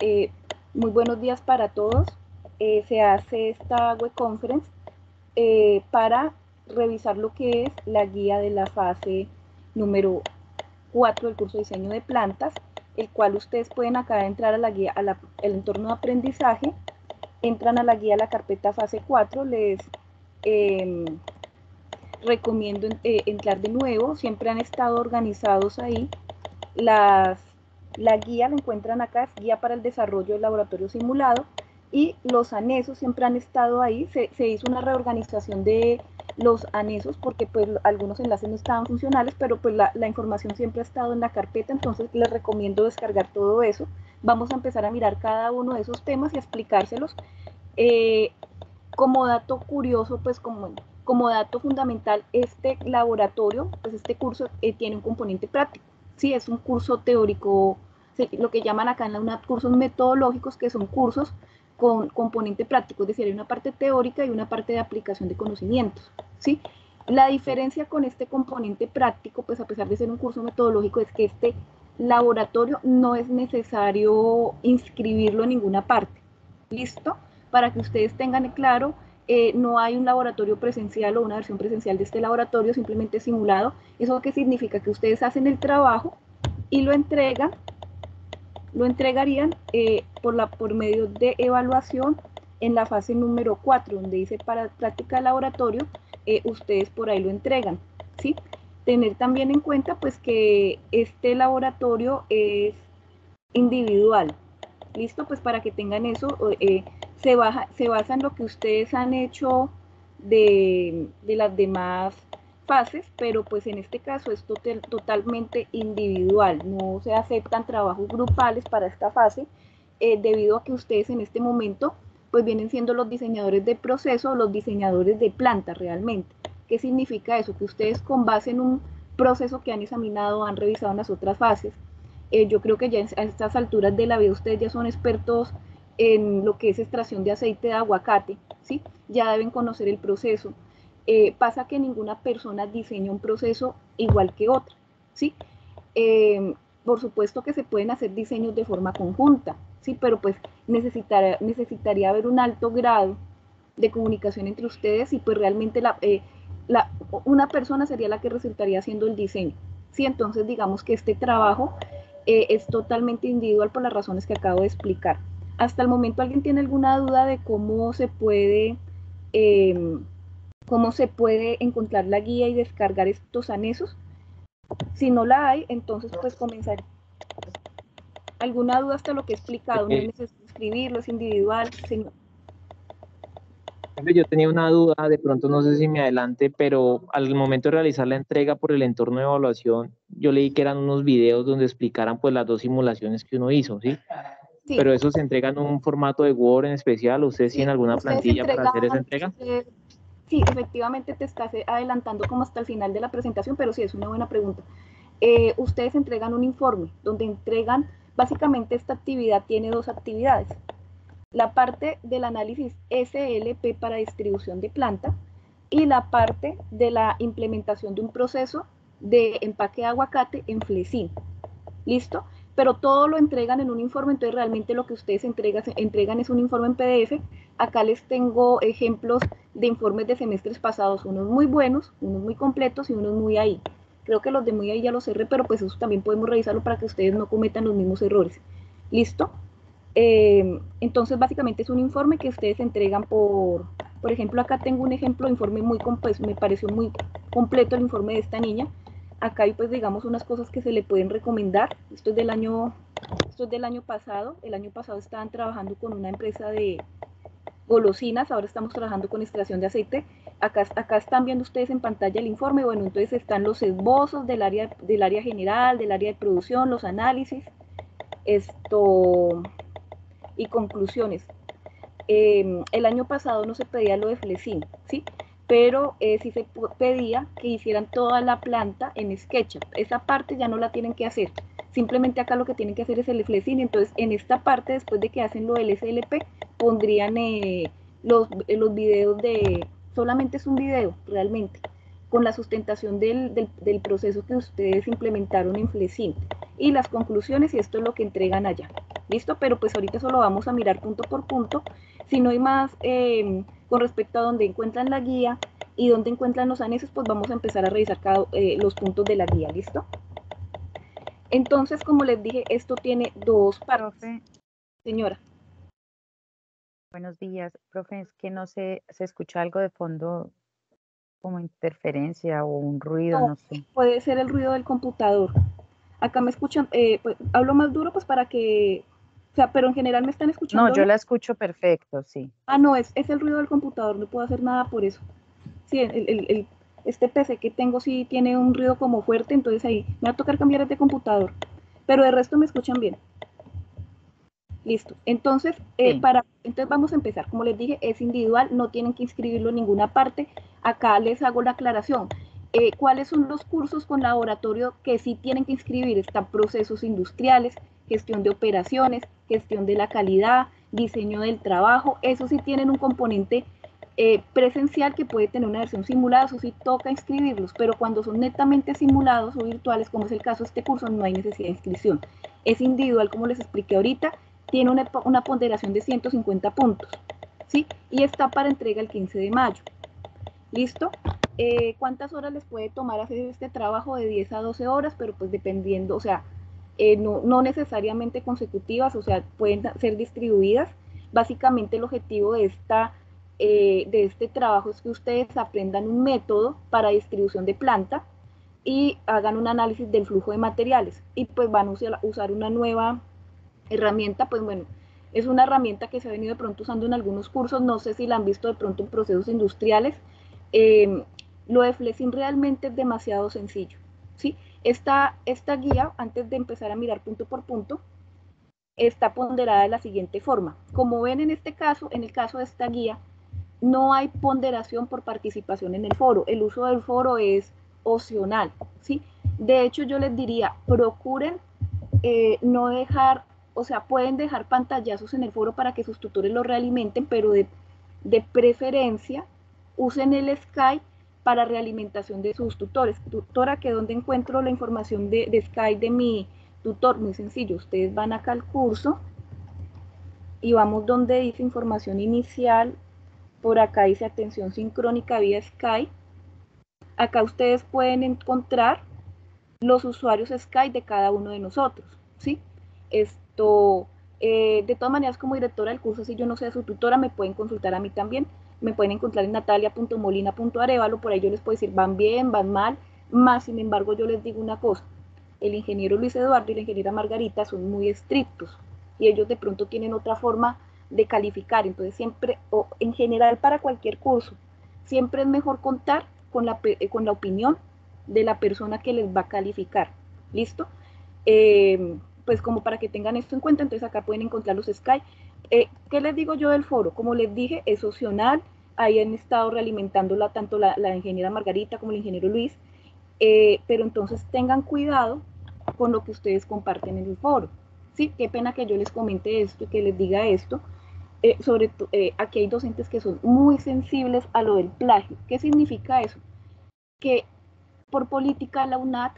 Eh, muy buenos días para todos. Eh, se hace esta web conference eh, para revisar lo que es la guía de la fase número 4 del curso de diseño de plantas, el cual ustedes pueden acá entrar a la guía, al entorno de aprendizaje, entran a la guía a la carpeta fase 4, les em, recomiendo entrar de nuevo, siempre han estado organizados ahí las la guía la encuentran acá, es guía para el desarrollo del laboratorio simulado y los anexos siempre han estado ahí. Se, hizo una reorganización de los anexos porque pues algunos enlaces no estaban funcionales, pero pues la, información siempre ha estado en la carpeta, entonces les recomiendo descargar todo eso. Vamos a empezar a mirar cada uno de esos temas y explicárselos. Eh, como dato curioso, pues como, como dato fundamental, este laboratorio, pues este curso eh, tiene un componente práctico. Sí, es un curso teórico lo que llaman acá en la UNAP cursos metodológicos, que son cursos con componente práctico, es decir, hay una parte teórica y una parte de aplicación de conocimientos, ¿sí? La diferencia con este componente práctico, pues a pesar de ser un curso metodológico, es que este laboratorio no es necesario inscribirlo en ninguna parte, ¿listo? Para que ustedes tengan claro, eh, no hay un laboratorio presencial o una versión presencial de este laboratorio, simplemente simulado. ¿Eso qué significa? Que ustedes hacen el trabajo y lo entregan lo entregarían eh, por, la, por medio de evaluación en la fase número 4, donde dice para práctica de laboratorio, eh, ustedes por ahí lo entregan, ¿sí? Tener también en cuenta pues que este laboratorio es individual, ¿listo? Pues para que tengan eso, eh, se, baja, se basa en lo que ustedes han hecho de, de las demás fases, pero pues en este caso es totalmente individual, no se aceptan trabajos grupales para esta fase, eh, debido a que ustedes en este momento pues vienen siendo los diseñadores de proceso, los diseñadores de planta realmente. ¿Qué significa eso? Que ustedes con base en un proceso que han examinado, han revisado en las otras fases, eh, yo creo que ya a estas alturas de la vida ustedes ya son expertos en lo que es extracción de aceite de aguacate, ¿sí? Ya deben conocer el proceso, eh, pasa que ninguna persona diseña un proceso igual que otra, ¿sí? Eh, por supuesto que se pueden hacer diseños de forma conjunta, ¿sí? Pero pues necesitaría, haber un alto grado de comunicación entre ustedes y pues realmente la, eh, la, una persona sería la que resultaría haciendo el diseño, ¿sí? Entonces digamos que este trabajo es totalmente individual por las razones que acabo de explicar. Hasta el momento, ¿alguien tiene alguna duda de cómo se puede cómo se puede encontrar la guía y descargar estos anexos. Si no la hay, entonces pues comenzar. ¿Alguna duda hasta lo que he explicado? ¿No es necesario escribirlo? ¿Es individual? Señor. Yo tenía una duda, de pronto no sé si me adelante, pero al momento de realizar la entrega por el entorno de evaluación, yo leí que eran unos videos donde explicaran pues las dos simulaciones que uno hizo, ¿sí? Sí. Pero eso se entrega en un formato de Word en especial, ¿ustedes sí, tienen alguna plantilla para hacer esa entrega? Sí, efectivamente te estás adelantando como hasta el final de la presentación, pero sí, es una buena pregunta. Eh, ustedes entregan un informe donde entregan, básicamente esta actividad tiene dos actividades. La parte del análisis SLP para distribución de planta y la parte de la implementación de un proceso de empaque de aguacate en Flecin. ¿Listo? pero todo lo entregan en un informe, entonces realmente lo que ustedes entregan es un informe en PDF. Acá les tengo ejemplos de informes de semestres pasados, unos muy buenos, unos muy completos y unos muy ahí. Creo que los de muy ahí ya los cerré, pero pues eso también podemos revisarlo para que ustedes no cometan los mismos errores. ¿Listo? Eh, entonces básicamente es un informe que ustedes entregan por, por ejemplo, acá tengo un ejemplo de informe muy completo, me pareció muy completo el informe de esta niña, Acá hay pues digamos unas cosas que se le pueden recomendar. Esto es del año, esto es del año pasado. El año pasado estaban trabajando con una empresa de golosinas, ahora estamos trabajando con extracción de aceite. Acá, acá están viendo ustedes en pantalla el informe. Bueno, entonces están los esbozos del área, del área general, del área de producción, los análisis, esto y conclusiones. Em, el año pasado no se pedía lo de Flecin, ¿sí? pero eh, sí se pedía que hicieran toda la planta en SketchUp. Esa parte ya no la tienen que hacer. Simplemente acá lo que tienen que hacer es el Flecin. Entonces, en esta parte, después de que hacen lo del SLP, pondrían eh, los, eh, los videos de... Solamente es un video, realmente, con la sustentación del, del, proceso que ustedes implementaron en Flecin. Y las conclusiones, y esto es lo que entregan allá. ¿Listo? Pero pues ahorita solo vamos a mirar punto por punto. Si no hay más em, con respecto a dónde encuentran la guía y dónde encuentran los anexos, pues vamos a empezar a revisar cada, eh, los puntos de la guía, ¿listo? Entonces, como les dije, esto tiene dos partes. Señora. Buenos días, profe. Es que no sé, se escucha algo de fondo como interferencia o un ruido, no, sé. Puede ser el ruido del computador. Acá me escuchan, eh, pues, hablo más duro pues para que, o sea, pero en general me están escuchando. No, yo la escucho perfecto, sí. Ah, no, es, es el ruido del computador, no puedo hacer nada por eso. Sí, el, este PC que tengo sí tiene un ruido como fuerte, entonces ahí me va a tocar cambiar de computador. Pero de resto me escuchan bien. Listo. Entonces, eh, para, entonces vamos a empezar. Como les dije, es individual, no tienen que inscribirlo en ninguna parte. Acá les hago la aclaración. Eh, ¿Cuáles son los cursos con laboratorio que sí tienen que inscribir? Están procesos industriales, gestión de operaciones, gestión de la calidad, diseño del trabajo. Eso sí tienen un componente eh, presencial que puede tener una versión simulada, eso sí toca inscribirlos, pero cuando son netamente simulados o virtuales, como es el caso de este curso, no hay necesidad de inscripción. Es individual, como les expliqué ahorita, tiene una, ponderación de 150 puntos, ¿sí? Y está para entrega el 15 de mayo. ¿Listo? Eh, ¿Cuántas horas les puede tomar hacer este trabajo? De 10 a 12 horas, pero pues dependiendo, o sea, eh, no, necesariamente consecutivas, o sea, pueden ser distribuidas. Básicamente el objetivo de, esta, eh, de este trabajo es que ustedes aprendan un método para distribución de planta y hagan un análisis del flujo de materiales y pues van a usar una nueva herramienta, pues bueno, es una herramienta que se ha venido de pronto usando en algunos cursos, no sé si la han visto de pronto en procesos industriales. Em, lo de Flexing realmente es demasiado sencillo, ¿sí? Esta, esta guía, antes de empezar a mirar punto por punto, está ponderada de la siguiente forma. Como ven en este caso, en el caso de esta guía, no hay ponderación por participación en el foro. El uso del foro es opcional, ¿sí? De hecho, yo les diría, procuren eh, no dejar o sea, pueden dejar pantallazos en el foro para que sus tutores lo realimenten, pero de, preferencia usen el Skype para realimentación de sus tutores. Tutora, que donde encuentro la información de, de Skype de mi tutor, muy sencillo, ustedes van acá al curso y vamos donde dice información inicial, por acá dice atención sincrónica vía Skype. Acá ustedes pueden encontrar los usuarios Skype de cada uno de nosotros, ¿sí? Es, eh, de todas maneras, como directora del curso, si yo no sé su tutora, me pueden consultar a mí también. Me pueden encontrar en natalia.molina.arevalo, por ahí yo les puedo decir, van bien, van mal, más sin embargo yo les digo una cosa, el ingeniero Luis Eduardo y la ingeniera Margarita son muy estrictos y ellos de pronto tienen otra forma de calificar, entonces siempre, o en general para cualquier curso, siempre es mejor contar con la, eh, con la opinión de la persona que les va a calificar, ¿listo? Eh, pues como para que tengan esto en cuenta, entonces acá pueden encontrar los Skype. Eh, ¿Qué les digo yo del foro? Como les dije, es opcional, ahí han estado realimentándola tanto la, ingeniera Margarita como el ingeniero Luis, eh, pero entonces tengan cuidado con lo que ustedes comparten en el foro. Sí, qué pena que yo les comente esto y que les diga esto. Eh, sobre aquí hay docentes que son muy sensibles a lo del plagio. ¿Qué significa eso? Que por política la UNAT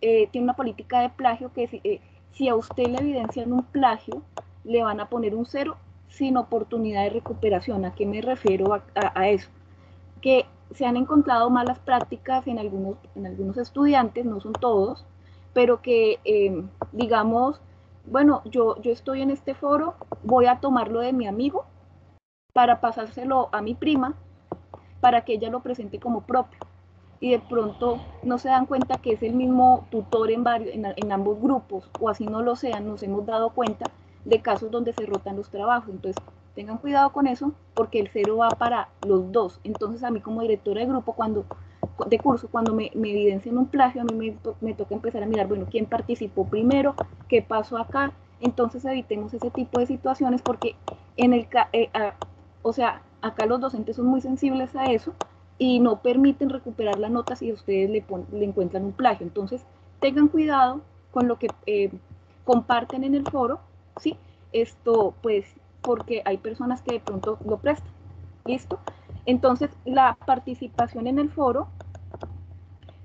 tiene una política de plagio que si a usted le evidencian un plagio, le van a poner un cero sin oportunidad de recuperación. ¿A qué me refiero a, eso? Que se han encontrado malas prácticas en algunos, estudiantes, no son todos, pero que, em, digamos, bueno, yo, yo estoy en este foro, voy a tomarlo de mi amigo para pasárselo a mi prima, para que ella lo presente como propio y de pronto no se dan cuenta que es el mismo tutor en, varios, en, ambos grupos o así no lo sean, nos hemos dado cuenta de casos donde se rotan los trabajos. Entonces, tengan cuidado con eso porque el cero va para los dos. Entonces, a mí como directora de grupo, cuando de curso, cuando me, me evidencian un plagio, a mí me, me, toca empezar a mirar, bueno, quién participó primero, qué pasó acá. Entonces, evitemos ese tipo de situaciones porque en el, eh, o sea, acá los docentes son muy sensibles a eso y no permiten recuperar la nota si ustedes le, le encuentran un plagio. Entonces, tengan cuidado con lo que eh, comparten en el foro, ¿sí? Esto, pues, porque hay personas que de pronto lo prestan, ¿listo? Entonces, la participación en el foro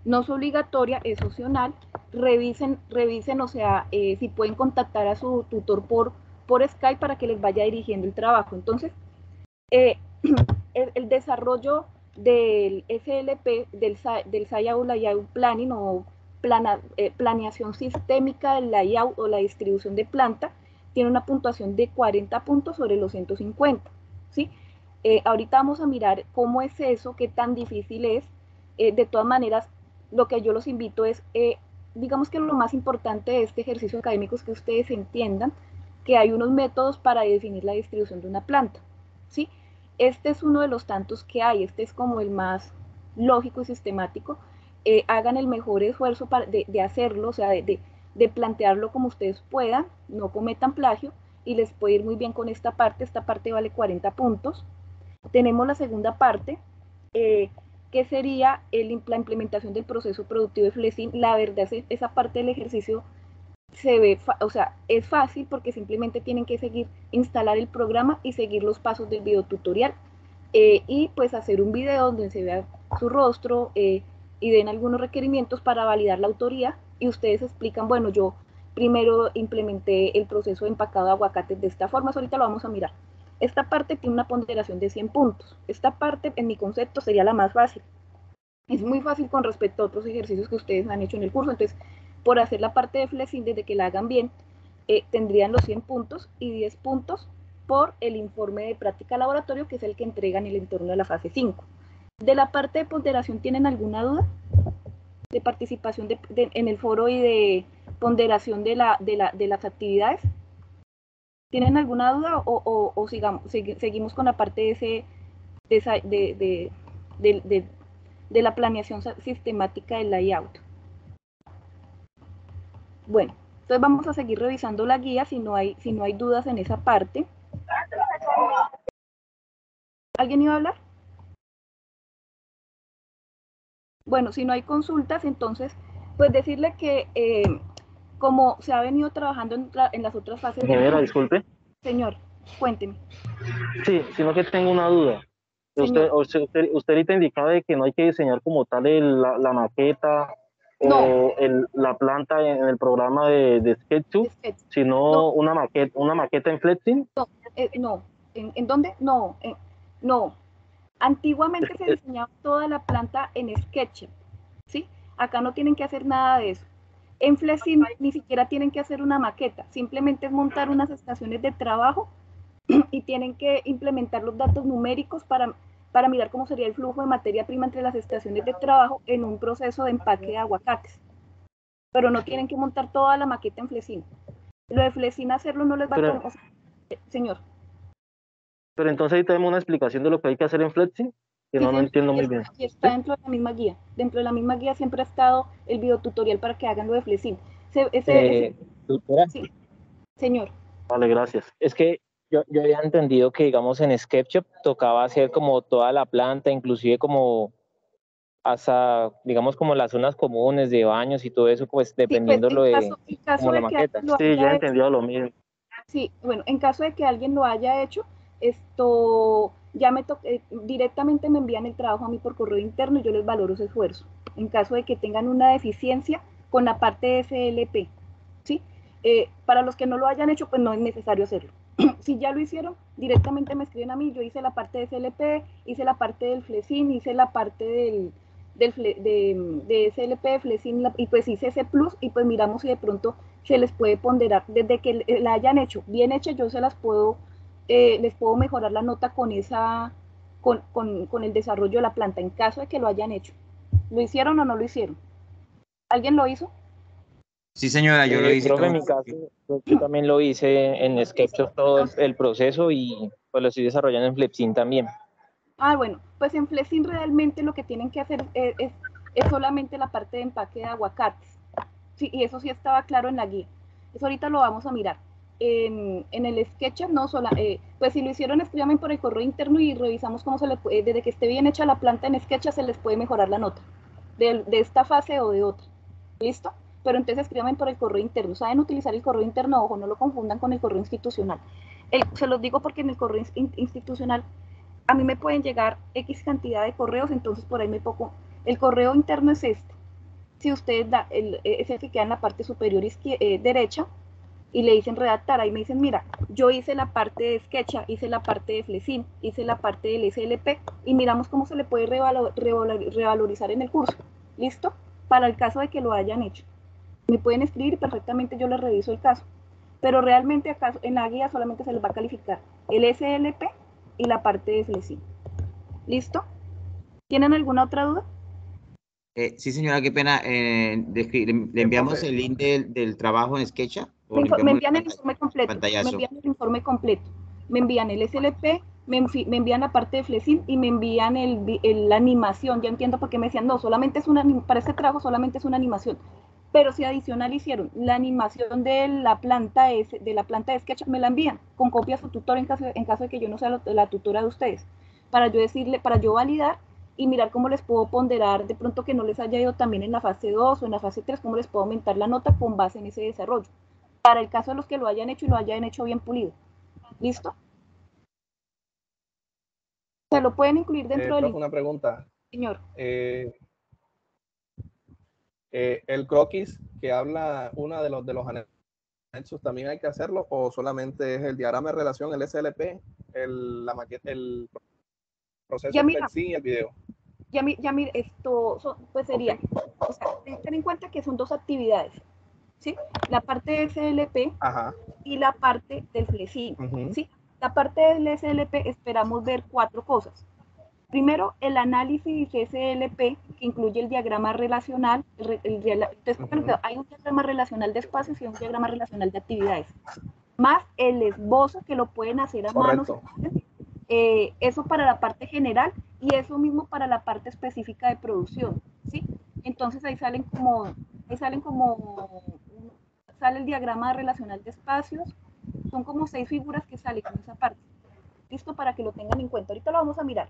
no es obligatoria, es opcional, revisen, revisen, o sea, eh, si pueden contactar a su tutor por, por Skype para que les vaya dirigiendo el trabajo. Entonces, eh, el, desarrollo del SLP, del, del SIAU Layout Planning o eh, planeación sistémica del layout o la distribución de planta, tiene una puntuación de 40 puntos sobre los 150. ¿sí? ahorita vamos a mirar cómo es eso, qué tan difícil es. de todas maneras, lo que yo los invito es digamos que lo más importante de este ejercicio académico es que ustedes entiendan que hay unos métodos para definir la distribución de una planta. ¿sí? Este es uno de los tantos que hay, este es como el más lógico y sistemático. Eh, hagan el mejor esfuerzo para, de, hacerlo, o sea, de, plantearlo como ustedes puedan, no cometan plagio y les puede ir muy bien con esta parte. Esta parte vale 40 puntos. Tenemos la segunda parte, eh, que sería el, la implementación del proceso productivo de Flexing. La verdad, es esa parte del ejercicio se ve, o sea, es fácil porque simplemente tienen que seguir, instalar el programa y seguir los pasos del video tutorial eh, y pues hacer un video donde se vea su rostro eh, y den algunos requerimientos para validar la autoría y ustedes explican, bueno, yo primero implementé el proceso de empacado de aguacates de esta forma, ahorita lo vamos a mirar. Esta parte tiene una ponderación de 100 puntos. Esta parte, en mi concepto, sería la más fácil. Es muy fácil con respecto a otros ejercicios que ustedes han hecho en el curso. Entonces, por hacer la parte de flexing, desde que la hagan bien, eh, tendrían los 100 puntos y 10 puntos por el informe de práctica laboratorio, que es el que entregan en el entorno de la fase 5. De la parte de ponderación, ¿tienen alguna duda? De participación en el foro y de ponderación de, la, las actividades. ¿Tienen alguna duda o, sigamos, seguimos con la parte de, la planeación sistemática del layout? Bueno, entonces vamos a seguir revisando la guía si no hay, si no hay dudas en esa parte. ¿Alguien iba a hablar? Bueno, si no hay consultas, entonces, pues decirle que eh, como se ha venido trabajando en, las otras fases. Ingeniera, disculpe. Señor, cuénteme. Sí, sino que tengo una duda. Usted, usted, usted, ahorita indicaba de que no hay que diseñar como tal la, maqueta o el, la planta en el programa de, de SketchUp, sino una maqueta una maqueta en Flexing. No, eh, no. ¿En, dónde? No, no. Antiguamente se diseñaba toda la planta en SketchUp, ¿sí? Acá no tienen que hacer nada de eso. En Flexing ni siquiera tienen que hacer una maqueta, simplemente es montar unas estaciones de trabajo y tienen que implementar los datos numéricos para, para mirar cómo sería el flujo de materia prima entre las estaciones de trabajo en un proceso de empaque de aguacates. Pero no tienen que montar toda la maqueta en Flexin. Lo de Flexin hacerlo no les va a... Señor. Pero entonces ahí tenemos una explicación de lo que hay que hacer en Flexin que no, entiendo muy bien. está dentro de la misma guía. Dentro de la misma guía siempre ha estado el videotutorial para que hagan lo de Flexin. Eh, sí. Señor. Vale, gracias. Es que yo, yo había entendido que, digamos, en SketchUp tocaba hacer como toda la planta, inclusive como hasta, digamos, como las zonas comunes de baños y todo eso, pues dependiendo lo de, como la maqueta. Sí, yo he entendido lo mismo. Sí, bueno, en caso de que alguien lo haya hecho, esto ya me eh, directamente me envían el trabajo a mí por correo interno y yo les valoro ese esfuerzo. En caso de que tengan una deficiencia con la parte de SLP, ¿sí? Eh, para los que no lo hayan hecho, pues no es necesario hacerlo. Si ya lo hicieron, directamente me escriben a mí, yo hice la parte de SLP, hice la parte del Flecin, hice la parte del, de, de, SLP, Flecin, y pues hice ese plus y pues miramos si de pronto se les puede ponderar. Desde que la hayan hecho bien hecha, yo se las puedo eh, les puedo mejorar la nota con, esa, con, con, el desarrollo de la planta, en caso de que lo hayan hecho. ¿Lo hicieron o no lo hicieron? ¿Alguien lo hizo? Sí, señora, yo lo eh, hice. en mi caso, yo también lo hice en SketchUp todo el proceso y pues lo estoy desarrollando en Flexin también. Ah, bueno, pues en Flexin realmente lo que tienen que hacer es, es, solamente la parte de empaque de aguacates. Sí, y eso sí estaba claro en la guía. Eso ahorita lo vamos a mirar en, el SketchUp, no sola, eh, pues si lo hicieron, escríbanme por el correo interno y revisamos cómo se le puede, desde que esté bien hecha la planta en SketchUp, se les puede mejorar la nota de, esta fase o de otra. ¿Listo? Pero entonces escríbanme por el correo interno. ¿Saben utilizar el correo interno? Ojo, no lo confundan con el correo institucional. se los digo porque en el correo institucional a mí me pueden llegar X cantidad de correos, entonces por ahí me pongo, el correo interno es este. si ustedes da, el, es el que queda en la parte superior eh, derecha, y le dicen redactar, ahí me dicen, mira, yo hice la parte de Sketcha, hice la parte de Flecin, hice la parte del SLP, y miramos cómo se le puede revalorizar en el curso. ¿Listo? Para el caso de que lo hayan hecho. Me pueden escribir perfectamente yo les reviso el caso. Pero realmente acá en la guía solamente se les va a calificar el SLP y la parte de Flecin. ¿Listo? ¿Tienen alguna otra duda? Eh, sí, señora, qué pena. Eh, le, enviamos el link del, trabajo en Sketcha. Me, envían el informe completo. Me envían el informe completo. Me envían el SLP, me, envían la parte de Flecin y me envían el, la animación. Ya entiendo por qué me decían, no, solamente es una, para este trabajo solamente es una animación. Pero si adicional hicieron la animación de la planta de, de la planta de Sketch, me la envían con copia a su tutor en caso, en caso de que yo no sea la tutora de ustedes. Para yo decirle, para yo validar y mirar cómo les puedo ponderar de pronto que no les haya ido también en la fase 2 o en la fase 3, cómo les puedo aumentar la nota con base en ese desarrollo. Para el caso de los que lo hayan hecho y lo hayan hecho bien pulido. ¿Listo? Se lo pueden incluir dentro eh, del... Una pregunta. Señor. Eh, eh, el croquis que habla una de los de los anexos también hay que hacerlo o solamente es el diagrama de relación, el SLP, el, la maqueta, el proceso ya mira, y el video. Ya, ya mira, esto pues sería, o sea, ten en cuenta que son dos actividades, ¿sí? La parte de SLP y la parte del FLESIN, ¿sí? La parte del SLP esperamos ver cuatro cosas. Primero, el análisis SLP, que incluye el diagrama relacional. entonces, hay un diagrama relacional de espacios y un diagrama relacional de actividades. Más el esbozo que lo pueden hacer a mano eh, eso para la parte general y eso mismo para la parte específica de producción, ¿sí? Entonces ahí salen como, ahí salen como, sale el diagrama relacional de espacios, son como seis figuras que salen en esa parte. Listo para que lo tengan en cuenta. Ahorita lo vamos a mirar.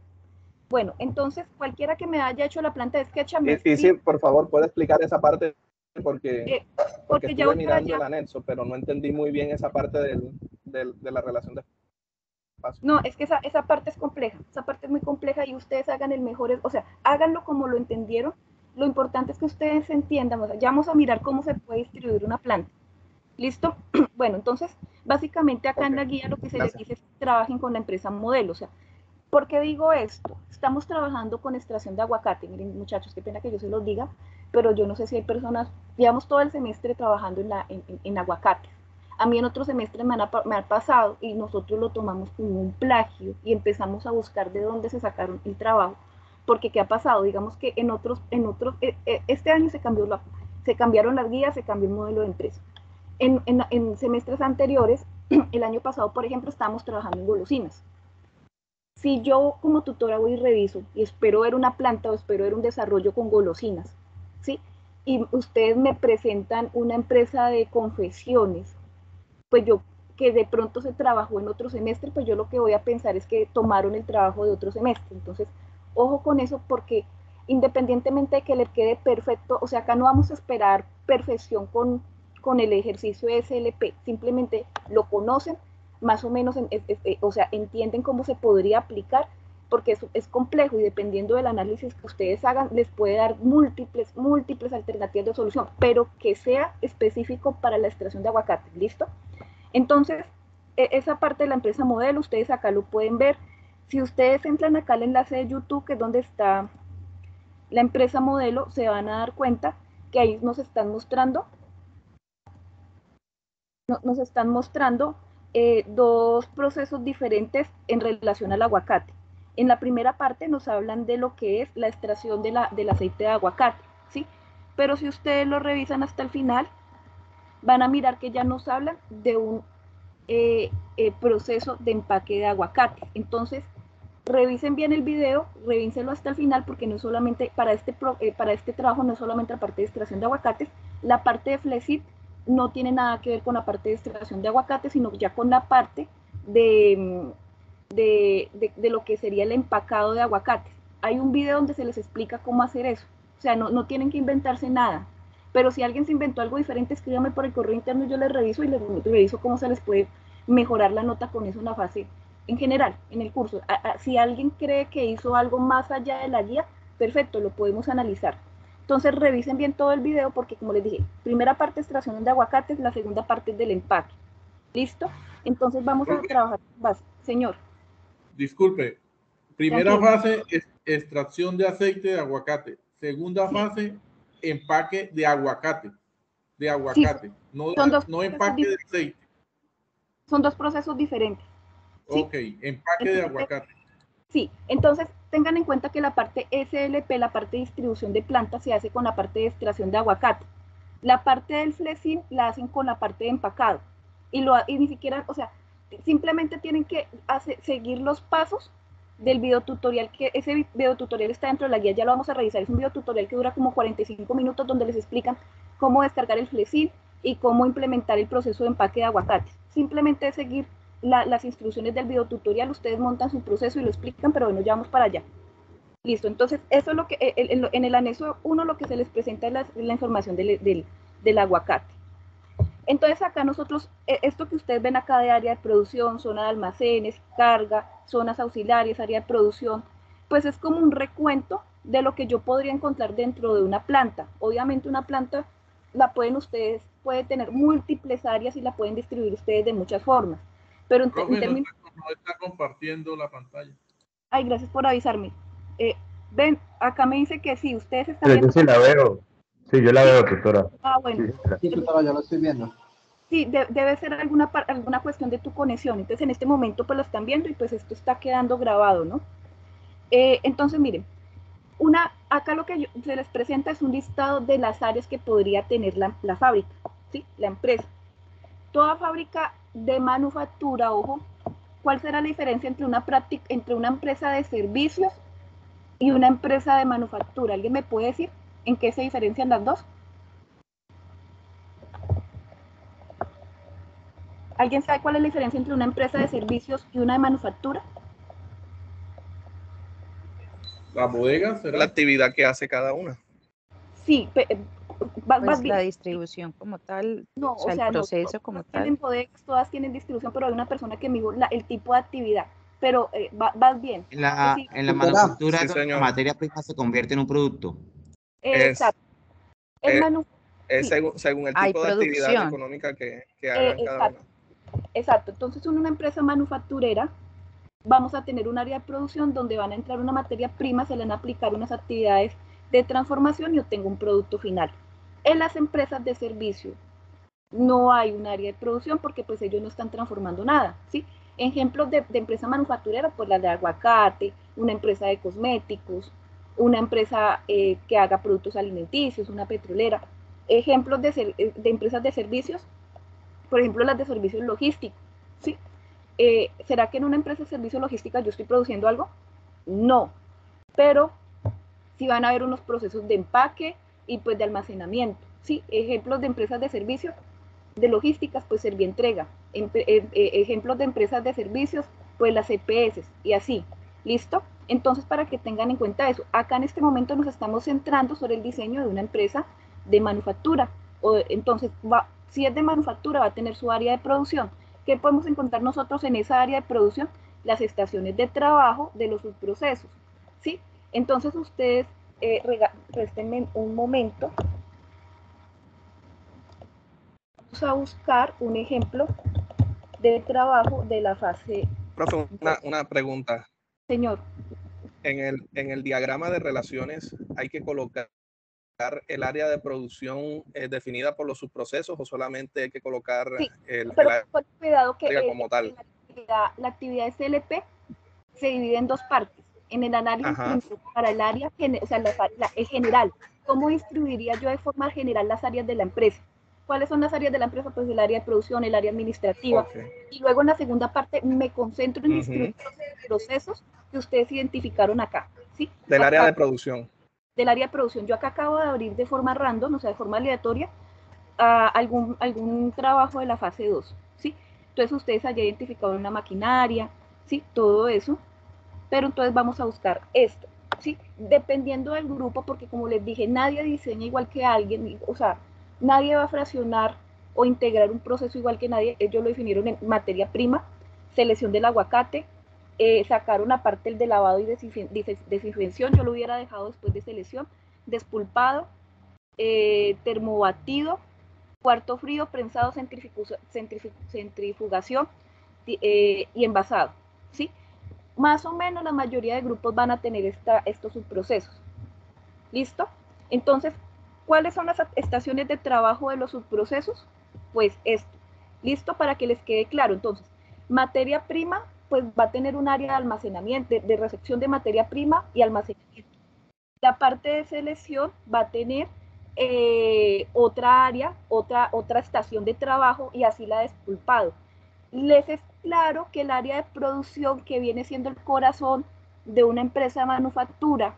Bueno, entonces cualquiera que me haya hecho la planta de sketch. Y, sí, por favor, puede explicar esa parte porque, eh, porque, estuve mirando el anexo, pero no entendí muy bien esa parte del, del, de la relación de no, es que esa, esa parte es compleja, esa parte es muy compleja y ustedes hagan el mejor, o sea, háganlo como lo entendieron. Lo importante es que ustedes entiendan, o sea, ya vamos a mirar cómo se puede distribuir una planta. ¿Listo? bueno, entonces, básicamente acá en la guía lo que se les dice es que trabajen con la empresa modelo, o sea, ¿por qué digo esto? Estamos trabajando con extracción de aguacate, miren muchachos, qué pena que yo se los diga, pero yo no sé si hay personas, llevamos todo el semestre trabajando en, aguacates a mí en otro semestre me, me ha pasado y nosotros lo tomamos como un plagio y empezamos a buscar de dónde se sacaron el trabajo. Porque ¿qué ha pasado? Digamos que en otros, en otros, eh, eh, este año se cambió se cambiaron las guías, se cambió el modelo de empresa. En, en, en semestres anteriores, el año pasado, por ejemplo, estábamos trabajando en golosinas. Si yo como tutora voy y reviso y espero ver una planta o espero ver un desarrollo con golosinas, ¿sí? Y ustedes me presentan una empresa de confesiones pues yo que de pronto se trabajó en otro semestre, pues yo lo que voy a pensar es que tomaron el trabajo de otro semestre. Entonces, ojo con eso porque independientemente de que le quede perfecto, o sea, acá no vamos a esperar perfección con, con el ejercicio SLP, simplemente lo conocen, más o menos, o sea, entienden cómo se podría aplicar, porque es, es complejo y dependiendo del análisis que ustedes hagan, les puede dar múltiples, múltiples alternativas de solución, pero que sea específico para la extracción de aguacate, ¿listo? Entonces, e, esa parte de la empresa modelo, ustedes acá lo pueden ver. Si ustedes entran acá al enlace de YouTube, que es donde está la empresa modelo, se van a dar cuenta que ahí nos están mostrando, nos están mostrando eh, dos procesos diferentes en relación al aguacate. En la primera parte nos hablan de lo que es la extracción del aceite de aguacate, ¿sí? Pero si ustedes lo revisan hasta el final, van a mirar que ya nos hablan de un eh, eh, proceso de empaque de aguacate. Entonces, revisen bien el video, revísenlo hasta el final porque no solamente para este, para este trabajo, no solamente la parte de extracción de aguacates, la parte de Flexit no tiene nada que ver con la parte de extracción de aguacates, sino ya con la parte de, de, de, lo que sería el empacado de aguacates. Hay un video donde se les explica cómo hacer eso. O sea, no, no tienen que inventarse nada. Pero si alguien se inventó algo diferente, escríbame por el correo interno y yo les reviso y les reviso cómo se les puede mejorar la nota con eso en la fase en general, en el curso. si alguien cree que hizo algo más allá de la guía, perfecto, lo podemos analizar. Entonces revisen bien todo el video porque como les dije, primera parte extracción de aguacates, la segunda parte es del empaque. ¿Listo? Entonces vamos a trabajar base. Señor. Disculpe. Primera fase es extracción de aceite de aguacate. Segunda fase, empaque de aguacate. De aguacate. No, no empaque de aceite. Son dos procesos diferentes. Ok, empaque de aguacate. Sí, entonces tengan en cuenta que la parte SLP, la parte distribución de plantas, se hace con la parte de extracción de aguacate. La parte del flexing la hacen con la parte de empacado. Y, lo, y ni siquiera, o sea, simplemente tienen que seguir los pasos del video tutorial, que ese video tutorial está dentro de la guía, ya lo vamos a revisar. Es un video tutorial que dura como 45 minutos donde les explican cómo descargar el flexing y cómo implementar el proceso de empaque de aguacates. Simplemente seguir las instrucciones del video tutorial, ustedes montan su proceso y lo explican, pero bueno, ya vamos para allá. Listo, entonces eso es lo que, eh, en el anexo 1 lo que se les presenta es la, información del, del, aguacate. Entonces acá nosotros, eh, esto que ustedes ven acá de área de producción, zona de almacenes, carga, zonas auxiliares, área de producción, pues es como un recuento de lo que yo podría encontrar dentro de una planta. Obviamente una planta la pueden ustedes, puede tener múltiples áreas y la pueden distribuir ustedes de muchas formas. Pero en, términos... No está, compartiendo la pantalla. Ay, gracias por avisarme. Eh, ven, acá me dice que sí, ustedes están viendo. Sí, la veo. Sí, yo la veo, doctora. Ah, bueno. Sí, doctora, ya lo estoy viendo. Sí, debe ser alguna, alguna cuestión de tu conexión. Entonces, en este momento, pues lo están viendo y pues esto está quedando grabado, ¿no? Eh, entonces, miren, una, acá lo que se les presenta es un listado de las áreas que podría tener la, la fábrica, ¿sí? La empresa. Toda fábrica de manufactura, ojo, ¿cuál será la diferencia entre una, práctica, entre una empresa de servicios y una empresa de manufactura? ¿Alguien me puede decir en qué se diferencian las dos? ¿Alguien sabe cuál es la diferencia entre una empresa de servicios y una de manufactura? La bodega será la actividad que hace cada una. Sí, pues la distribución como tal, no, o sea, el proceso como tal. Tienen poderes, todas tienen distribución, pero hay una persona que me dijo el tipo de actividad. Pero eh, vas bien. En la, en la manufactura, la materia prima se convierte en un producto. Exacto. Es, es según, el tipo de actividad económica que, que hagan cada una. Exacto. Entonces, en una empresa manufacturera, vamos a tener un área de producción donde van a entrar una materia prima, se le van a aplicar unas actividades de transformación y obtengo un producto final. En las empresas de servicio no hay un área de producción porque pues ellos no están transformando nada, ¿sí? Ejemplos de, empresa manufacturera, pues la de aguacate, una empresa de cosméticos, una empresa eh, que haga productos alimenticios, una petrolera. Ejemplos de, eh, de, empresas de servicios, por ejemplo las de servicios logísticos, ¿sí? Eh, ¿Será que en una empresa de servicios logísticos yo estoy produciendo algo? No, pero si van a haber unos procesos de empaque, y pues de almacenamiento. Sí, ejemplos de empresas de servicios, de logísticas, pues entrega eh, eh, ejemplos de empresas de servicios, pues las EPS y así. ¿Listo? Entonces, para que tengan en cuenta eso, acá en este momento nos estamos centrando sobre el diseño de una empresa de manufactura. O, entonces, va, si es de manufactura, va a tener su área de producción. ¿Qué podemos encontrar nosotros en esa área de producción? Las estaciones de trabajo de los subprocesos. ¿sí? Entonces, ustedes eh, un momento. Vamos a buscar un ejemplo de trabajo de la fase. Profe, una, pregunta. Señor. En el, en el diagrama de relaciones hay que colocar el área de producción eh, definida por los subprocesos o solamente hay que colocar el, cuidado que como tal. La actividad, la SLP se divide en dos partes en el análisis para el área, o sea, la, general. ¿Cómo distribuiría yo de forma general las áreas de la empresa? ¿Cuáles son las áreas de la empresa? Pues el área de producción, el área administrativa. Y luego en la segunda parte me concentro en los procesos que ustedes identificaron acá. ¿sí? Del área de producción. Del área de producción. Yo acá acabo de abrir de forma random, o sea, de forma aleatoria, algún, algún trabajo de la fase 2. ¿sí? Entonces ustedes allá identificaron una maquinaria, ¿sí? todo eso pero entonces vamos a buscar esto, ¿sí? Dependiendo del grupo, porque como les dije, nadie diseña igual que alguien, o sea, nadie va a fraccionar o integrar un proceso igual que nadie, ellos lo definieron en materia prima, selección del aguacate, eh, sacar una parte del de lavado y desinfección, yo lo hubiera dejado después de selección, despulpado, eh, termobatido, cuarto frío, prensado, centrifugación eh, y envasado. ¿sí? Más o menos la mayoría de grupos van a tener esta, estos subprocesos. ¿Listo? Entonces, ¿cuáles son las estaciones de trabajo de los subprocesos? Pues esto. ¿Listo? Para que les quede claro. Entonces, materia prima, pues va a tener un área de almacenamiento, de, recepción de materia prima y almacenamiento. La parte de selección va a tener eh, otra área, otra, otra estación de trabajo y así la despulpado. Les es claro que el área de producción, que viene siendo el corazón de una empresa de manufactura,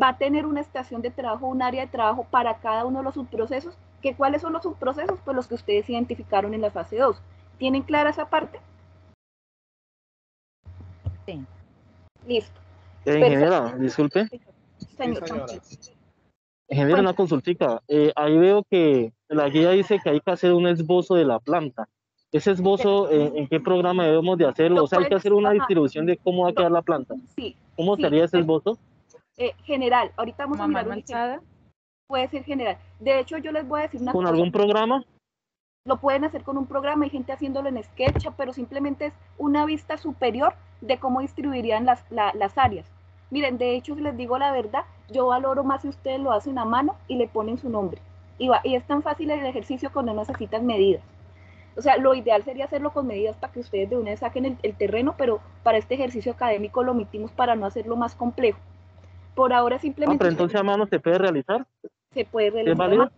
va a tener una estación de trabajo, un área de trabajo para cada uno de los subprocesos. ¿Que ¿Cuáles son los subprocesos? Pues los que ustedes identificaron en la fase 2. ¿Tienen clara esa parte? Sí. Listo. Eh, ingeniera, disculpe. Señor, Ingeniera, una consultica. Eh, ahí veo que la guía dice que hay que hacer un esbozo de la planta. ¿Ese esbozo eh, en qué programa debemos de hacerlo? O sea, hay que hacer una distribución de cómo va a quedar la planta. Sí. ¿Cómo sería ese esbozo? Eh, general, ahorita vamos a mirar un Puede ser general. De hecho, yo les voy a decir una ¿Con algún programa? Lo pueden hacer con un programa, hay gente haciéndolo en SketchUp, pero simplemente es una vista superior de cómo distribuirían las, las áreas. Miren, de hecho, si les digo la verdad, yo valoro más si ustedes lo hacen a mano y le ponen su nombre. Y, va, y es tan fácil el ejercicio cuando no necesitan medidas. O sea, lo ideal sería hacerlo con medidas para que ustedes de una vez saquen el, terreno, pero para este ejercicio académico lo omitimos para no hacerlo más complejo. Por ahora simplemente... Ah, pero entonces a mano se puede realizar. Se puede realizar. ¿Es válido?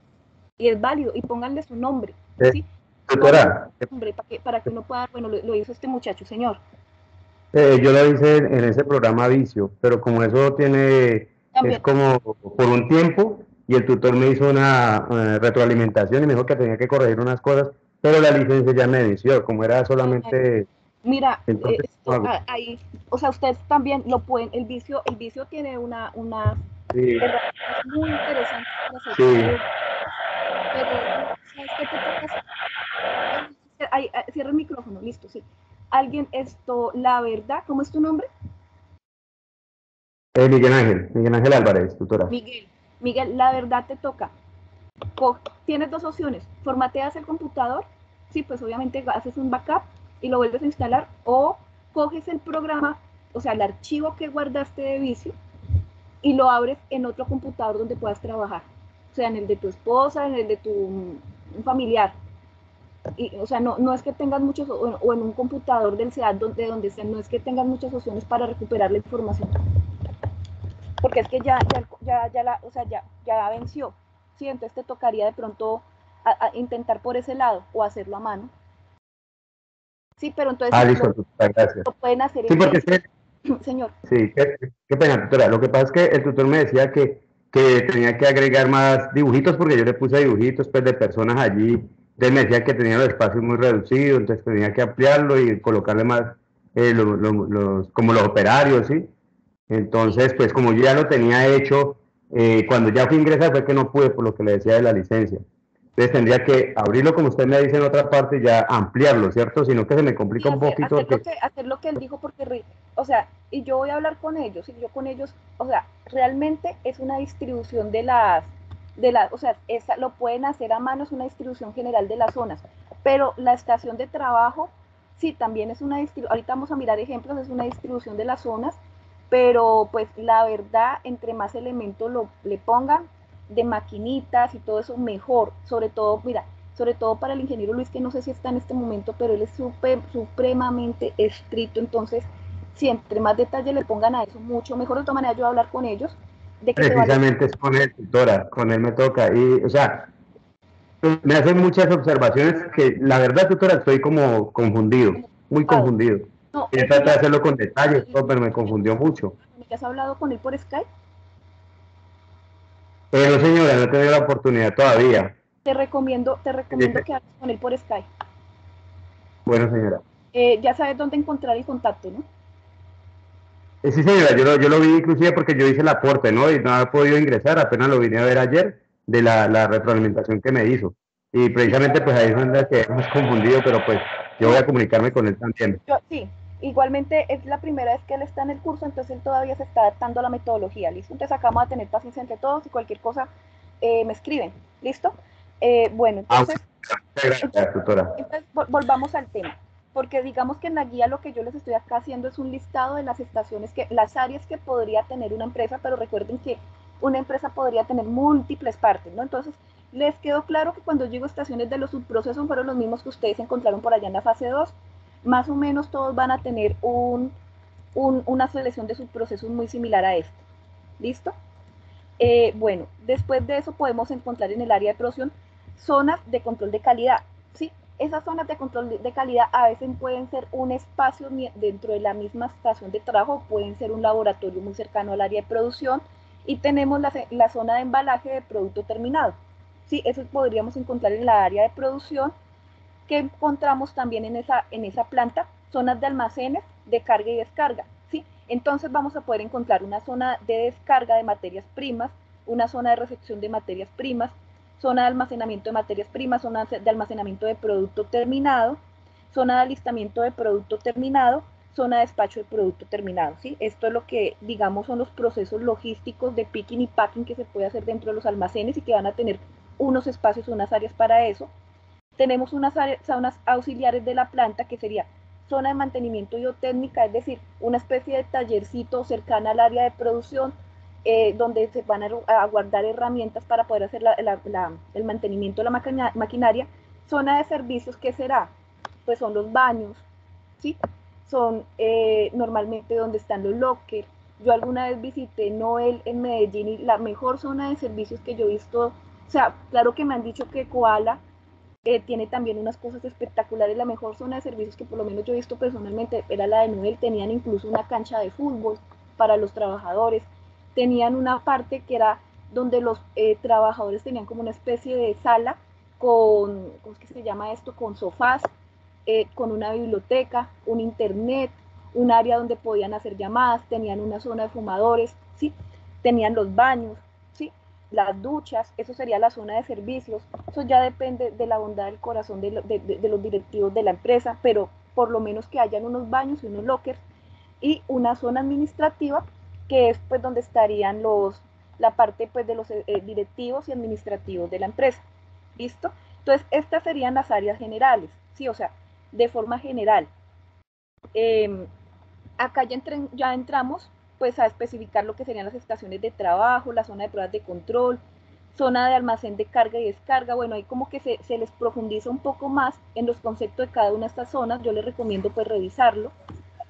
Y es válido. Y pónganle su nombre. ¿sí? Doctora. Nombre para que, para que uno pueda... Bueno, lo, hizo este muchacho, señor. Eh, yo lo hice en, ese programa Vicio, pero como eso tiene... Es como por un tiempo y el tutor me hizo una eh, retroalimentación y me dijo que tenía que corregir unas cosas pero la licencia ya me inició, como era solamente... Mira, eh, ah, ahí, o sea, ustedes también lo pueden, el vicio, el vicio tiene una, una sí. muy interesante. Sí. Pero, ¿sabes qué te Ahí, cierra el micrófono, listo, sí. Alguien, esto, la verdad, ¿cómo es tu nombre? Eh, Miguel Ángel, Miguel Ángel Álvarez, tutora. Miguel, Miguel, la verdad te toca. Tienes dos opciones, formateas el computador sí, pues obviamente haces un backup y lo vuelves a instalar o coges el programa, o sea, el archivo que guardaste de vicio y lo abres en otro computador donde puedas trabajar, o sea, en el de tu esposa, en el de tu familiar. Y, o sea, no, no es que tengas muchos, o, en un computador del SEAD, donde, donde sea, no es que tengas muchas opciones para recuperar la información. Porque es que ya, ya, ya, ya la, o sea, ya, ya venció. Sí, entonces te tocaría de pronto a, intentar por ese lado o hacerlo a mano. Sí, pero entonces ah, listo, gracias. lo pueden hacer sí, porque Señor. Sí, qué, pena, tutora. Lo que pasa es que el tutor me decía que, que tenía que agregar más dibujitos porque yo le puse dibujitos pues, de personas allí. Entonces me decía que tenía los espacios muy reducidos, entonces tenía que ampliarlo y colocarle más eh, los, como los operarios, ¿sí? Entonces, pues como yo ya lo tenía hecho, eh, cuando ya fui a ingresar fue que no pude por lo que le decía de la licencia. Entonces tendría que abrirlo, como usted me dice en otra parte, ya ampliarlo, ¿cierto? Sino que se me complica un poquito. Hacer, lo que, hacer lo que él dijo, porque, o sea, y yo voy a hablar con ellos, y yo con ellos, o sea, realmente es una distribución de las, de las, o sea, esa, lo pueden hacer a mano, es una distribución general de las zonas, pero la estación de trabajo, sí, también es una distribución, ahorita vamos a mirar ejemplos, es una distribución de las zonas, pero pues la verdad, entre más elementos lo, le pongan, de maquinitas y todo eso mejor, sobre todo, mira, sobre todo para el ingeniero Luis, que no sé si está en este momento, pero él es super, supremamente estricto, entonces, si entre más detalle le pongan a eso, mucho mejor, de todas maneras yo voy a hablar con ellos. De que Precisamente es con él, tutora, con él me toca, y, o sea, me hacen muchas observaciones que, la verdad, tutora, estoy como confundido, muy confundido. No, de hacerlo con detalles, pero me confundió mucho. ¿Has hablado con él por Skype? Pero señora, no he tenido la oportunidad todavía. Te recomiendo, te recomiendo que hables con él por Skype. Bueno, señora. Eh, ya sabes dónde encontrar el contacto, ¿no? Eh, sí, señora, yo lo, yo lo vi inclusive porque yo hice el aporte, ¿no? Y no he podido ingresar, apenas lo vine a ver ayer de la, la retroalimentación que me hizo. Y precisamente pues ahí es donde que hemos confundido, pero pues yo voy a comunicarme con él también. sí, Igualmente es la primera vez que él está en el curso, entonces él todavía se está adaptando a la metodología, ¿listo? Entonces acá vamos a tener paciencia entre todos y cualquier cosa eh, me escriben, ¿listo? Eh, bueno, ah, entonces, entonces, volvamos al tema, porque digamos que en la guía lo que yo les estoy acá haciendo es un listado de las estaciones, que las áreas que podría tener una empresa, pero recuerden que una empresa podría tener múltiples partes, ¿no? Entonces, les quedó claro que cuando llego estaciones de los subprocesos fueron los mismos que ustedes encontraron por allá en la fase 2, más o menos todos van a tener un, una selección de subprocesos muy similar a este. ¿Listo? Eh, bueno, después de eso podemos encontrar en el área de producción zonas de control de calidad. ¿sí? Esas zonas de control de calidad a veces pueden ser un espacio dentro de la misma estación de trabajo, pueden ser un laboratorio muy cercano al área de producción y tenemos la, la zona de embalaje de producto terminado. ¿sí? Eso podríamos encontrar en la área de producción que encontramos también en esa, en esa planta, zonas de almacenes de carga y descarga. ¿sí? Entonces vamos a poder encontrar una zona de descarga de materias primas, una zona de recepción de materias primas, zona de almacenamiento de materias primas, zona de almacenamiento de producto terminado, zona de alistamiento de producto terminado, zona de despacho de producto terminado. ¿sí? Esto es lo que, digamos, son los procesos logísticos de picking y packing que se puede hacer dentro de los almacenes y que van a tener unos espacios, unas áreas para eso. Tenemos unas zonas auxiliares de la planta que sería zona de mantenimiento biotécnica, es decir, una especie de tallercito cercana al área de producción eh, donde se van a, guardar herramientas para poder hacer el mantenimiento de la maquinaria. Zona de servicios, ¿qué será? Pues son los baños, ¿sí? Son eh, normalmente donde están los lockers. Yo alguna vez visité Noel en Medellín y la mejor zona de servicios que yo he visto, o sea, claro que me han dicho que Koala eh, tiene también unas cosas espectaculares. La mejor zona de servicios que por lo menos yo he visto personalmente era la de Noel. Tenían incluso una cancha de fútbol para los trabajadores. Tenían una parte que era donde los eh, trabajadores tenían como una especie de sala con, ¿cómo es que se llama esto? Con sofás, eh, con una biblioteca, un internet, un área donde podían hacer llamadas, tenían una zona de fumadores, ¿sí? Tenían los baños, las duchas, eso sería la zona de servicios, eso ya depende de la bondad del corazón de, los directivos de la empresa, pero por lo menos que hayan unos baños y unos lockers y una zona administrativa que es pues donde estarían los, la parte pues de los eh, directivos y administrativos de la empresa. ¿Listo? Entonces, estas serían las áreas generales, ¿sí? O sea, de forma general. Em, acá ya entramos pues a especificar lo que serían las estaciones de trabajo, la zona de pruebas de control, zona de almacén de carga y descarga, bueno, ahí como que se, les profundiza un poco más en los conceptos de cada una de estas zonas, yo les recomiendo pues revisarlo,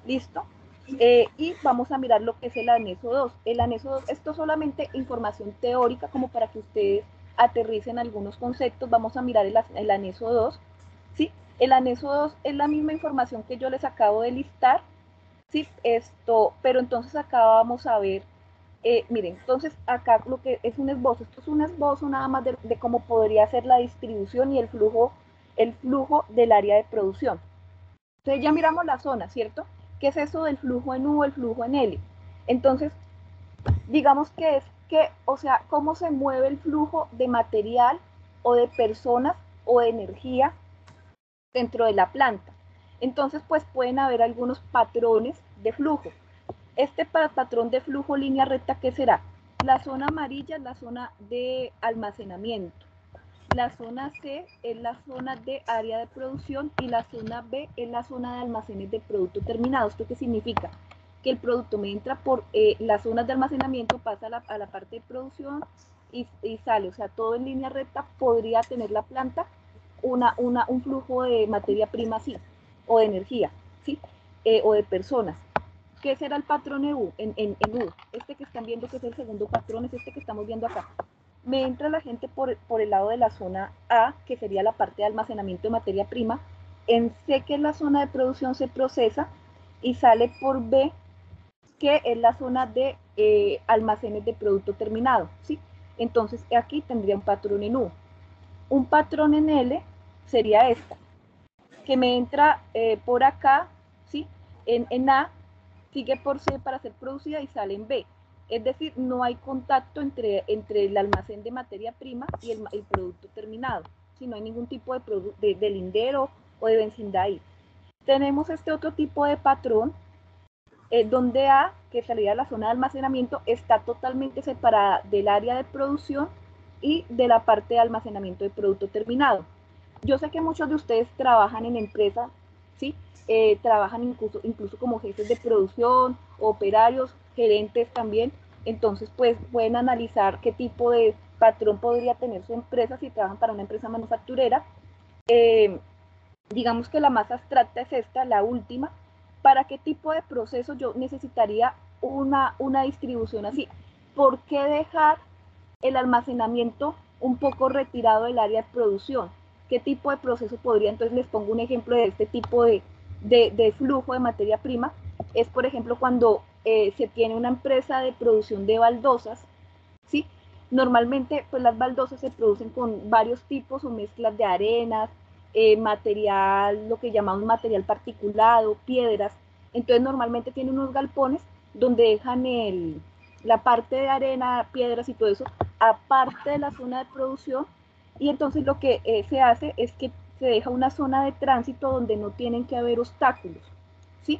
listo, eh, y vamos a mirar lo que es el anexo 2, el anexo 2, esto es solamente información teórica como para que ustedes aterricen algunos conceptos, vamos a mirar el, el anexo 2, ¿sí? El anexo 2 es la misma información que yo les acabo de listar, Sí, esto, pero entonces acá vamos a ver, eh, miren, entonces acá lo que es un esbozo, esto es un esbozo nada más de, cómo podría ser la distribución y el flujo, el flujo del área de producción. Entonces ya miramos la zona, ¿cierto? ¿Qué es eso del flujo en U, el flujo en L? Entonces, digamos que es que, o sea, cómo se mueve el flujo de material o de personas o de energía dentro de la planta. Entonces, pues pueden haber algunos patrones de flujo. Este patrón de flujo línea recta, ¿qué será? La zona amarilla es la zona de almacenamiento. La zona C es la zona de área de producción y la zona B es la zona de almacenes de producto terminado. ¿Esto qué significa? Que el producto me entra por eh, las zonas de almacenamiento, pasa a la, parte de producción y, sale. O sea, todo en línea recta podría tener la planta una, una, un flujo de materia prima así o de energía, ¿sí? Eh, o de personas. ¿Qué será el patrón EU en, en, U? Este que están viendo que es el segundo patrón, es este que estamos viendo acá. Me entra la gente por, por el lado de la zona A, que sería la parte de almacenamiento de materia prima. En C, que es la zona de producción, se procesa y sale por B, que es la zona de eh, almacenes de producto terminado, ¿sí? Entonces aquí tendría un patrón en U. Un patrón en L sería esta que me entra eh, por acá. En, en, A, sigue por C para ser producida y sale en B. Es decir, no hay contacto entre, entre el almacén de materia prima y el, producto terminado. Si no hay ningún tipo de, de, lindero o de vecindad ahí. Tenemos este otro tipo de patrón, eh, donde A, que sería la zona de almacenamiento, está totalmente separada del área de producción y de la parte de almacenamiento de producto terminado. Yo sé que muchos de ustedes trabajan en empresas, ¿sí? Eh, trabajan incluso, incluso como jefes de producción, operarios, gerentes también, entonces pues pueden analizar qué tipo de patrón podría tener su empresa si trabajan para una empresa manufacturera. Eh, digamos que la más abstracta es esta, la última. ¿Para qué tipo de proceso yo necesitaría una, una distribución así? ¿Por qué dejar el almacenamiento un poco retirado del área de producción? ¿Qué tipo de proceso podría? Entonces les pongo un ejemplo de este tipo de, de, flujo de materia prima. Es, por ejemplo, cuando eh, se tiene una empresa de producción de baldosas, ¿sí? Normalmente, pues las baldosas se producen con varios tipos o mezclas de arenas, eh, material, lo que llamamos material particulado, piedras. Entonces normalmente tiene unos galpones donde dejan el, la parte de arena, piedras y todo eso, aparte de la zona de producción. Y entonces lo que eh, se hace es que se deja una zona de tránsito donde no tienen que haber obstáculos, ¿sí?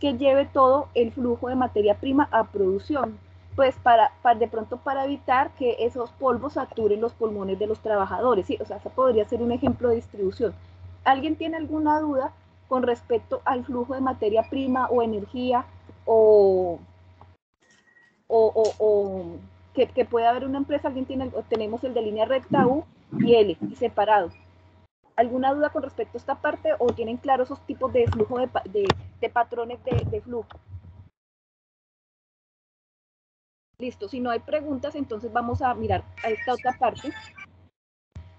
Que lleve todo el flujo de materia prima a producción pues para, para, de pronto para evitar que esos polvos saturen los pulmones de los trabajadores. ¿sí? O sea, eso podría ser un ejemplo de distribución. ¿Alguien tiene alguna duda con respecto al flujo de materia prima o energía o, o, que, que, puede haber una empresa? ¿Alguien tiene, tenemos el de línea recta U y L, y separado. ¿Alguna duda con respecto a esta parte o tienen claro esos tipos de flujo de, de, de patrones de, flujo? Listo, si no hay preguntas, entonces vamos a mirar a esta otra parte.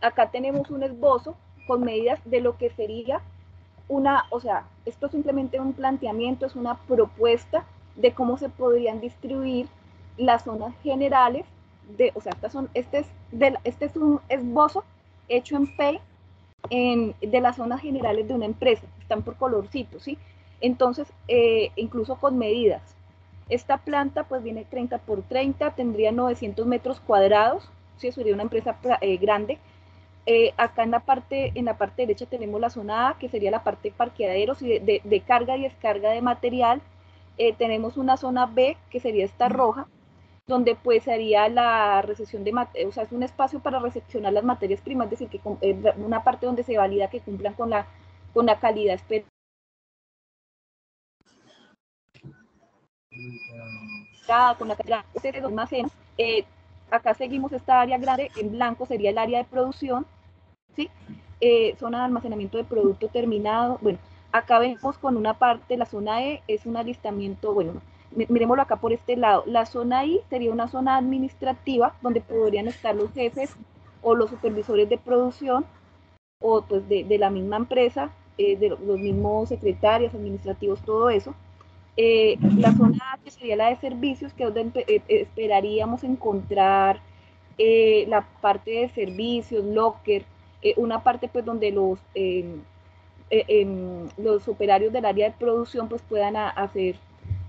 Acá tenemos un esbozo con medidas de lo que sería una, o sea, esto es simplemente un planteamiento, es una propuesta de cómo se podrían distribuir las zonas generales de, o sea, estas son, este es, este es un esbozo hecho en P en, de las zonas generales de una empresa, están por colorcito, ¿sí? Entonces, eh, incluso con medidas. Esta planta pues viene 30 por 30, tendría 900 metros cuadrados, si sería una empresa eh, grande. Eh, acá en la, parte, en la parte derecha tenemos la zona A, que sería la parte de parqueaderos y de, carga y descarga de material. Tenemos una zona B, que sería esta roja, donde pues haría la recepción de, o sea, es un espacio para recepcionar las materias primas, es decir, que una parte donde se valida que cumplan con la, con la calidad esperada con la. Eh, acá seguimos esta área grande, en blanco sería el área de producción, ¿sí? Eh, zona de almacenamiento de producto terminado. Bueno, acá vemos con una parte, la zona E es un alistamiento, bueno, miremoslo acá por este lado. La zona I sería una zona administrativa donde podrían estar los jefes o los supervisores de producción o pues de, de la misma empresa, eh, de los mismos secretarios administrativos, todo eso. Eh, la zona H sería la de servicios, que es donde eh, esperaríamos encontrar la parte de servicios, locker, una parte pues donde los, em, los operarios del área de producción pues puedan hacer,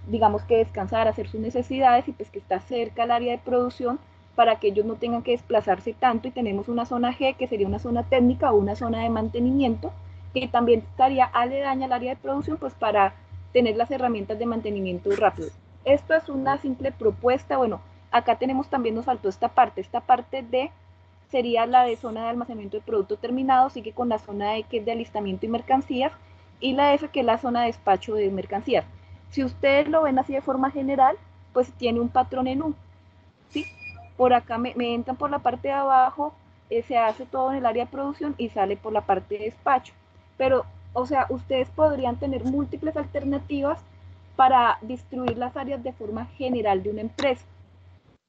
digamos que descansar, hacer sus necesidades y pues que está cerca al área de producción para que ellos no tengan que desplazarse tanto y tenemos una zona G que sería una zona técnica o una zona de mantenimiento que también estaría aledaña al área de producción pues para tener las herramientas de mantenimiento rápido. Esto es una simple propuesta. Bueno, acá tenemos también, nos faltó esta parte. Esta parte D sería la de zona de almacenamiento de producto terminado, sigue con la zona E que es de alistamiento y mercancías y la F que es la zona de despacho de mercancías. Si ustedes lo ven así de forma general, pues tiene un patrón en U. ¿sí? Por acá me, entran por la parte de abajo, eh, se hace todo en el área de producción y sale por la parte de despacho. Pero o sea, ustedes podrían tener múltiples alternativas para distribuir las áreas de forma general de una empresa.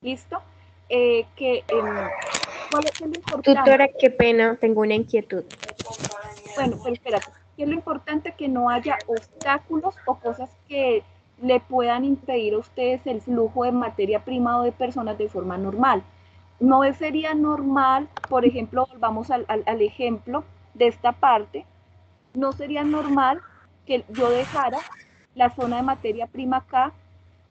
¿Listo? Eh, que, em, ¿Cuál es lo importante? Tutora, qué pena, tengo una inquietud. Bueno, pero espérate. ¿Qué es lo importante? Que no haya obstáculos o cosas que le puedan impedir a ustedes el flujo de materia prima o de personas de forma normal. No sería normal, por ejemplo, volvamos al, al ejemplo de esta parte, no sería normal que yo dejara la zona de materia prima acá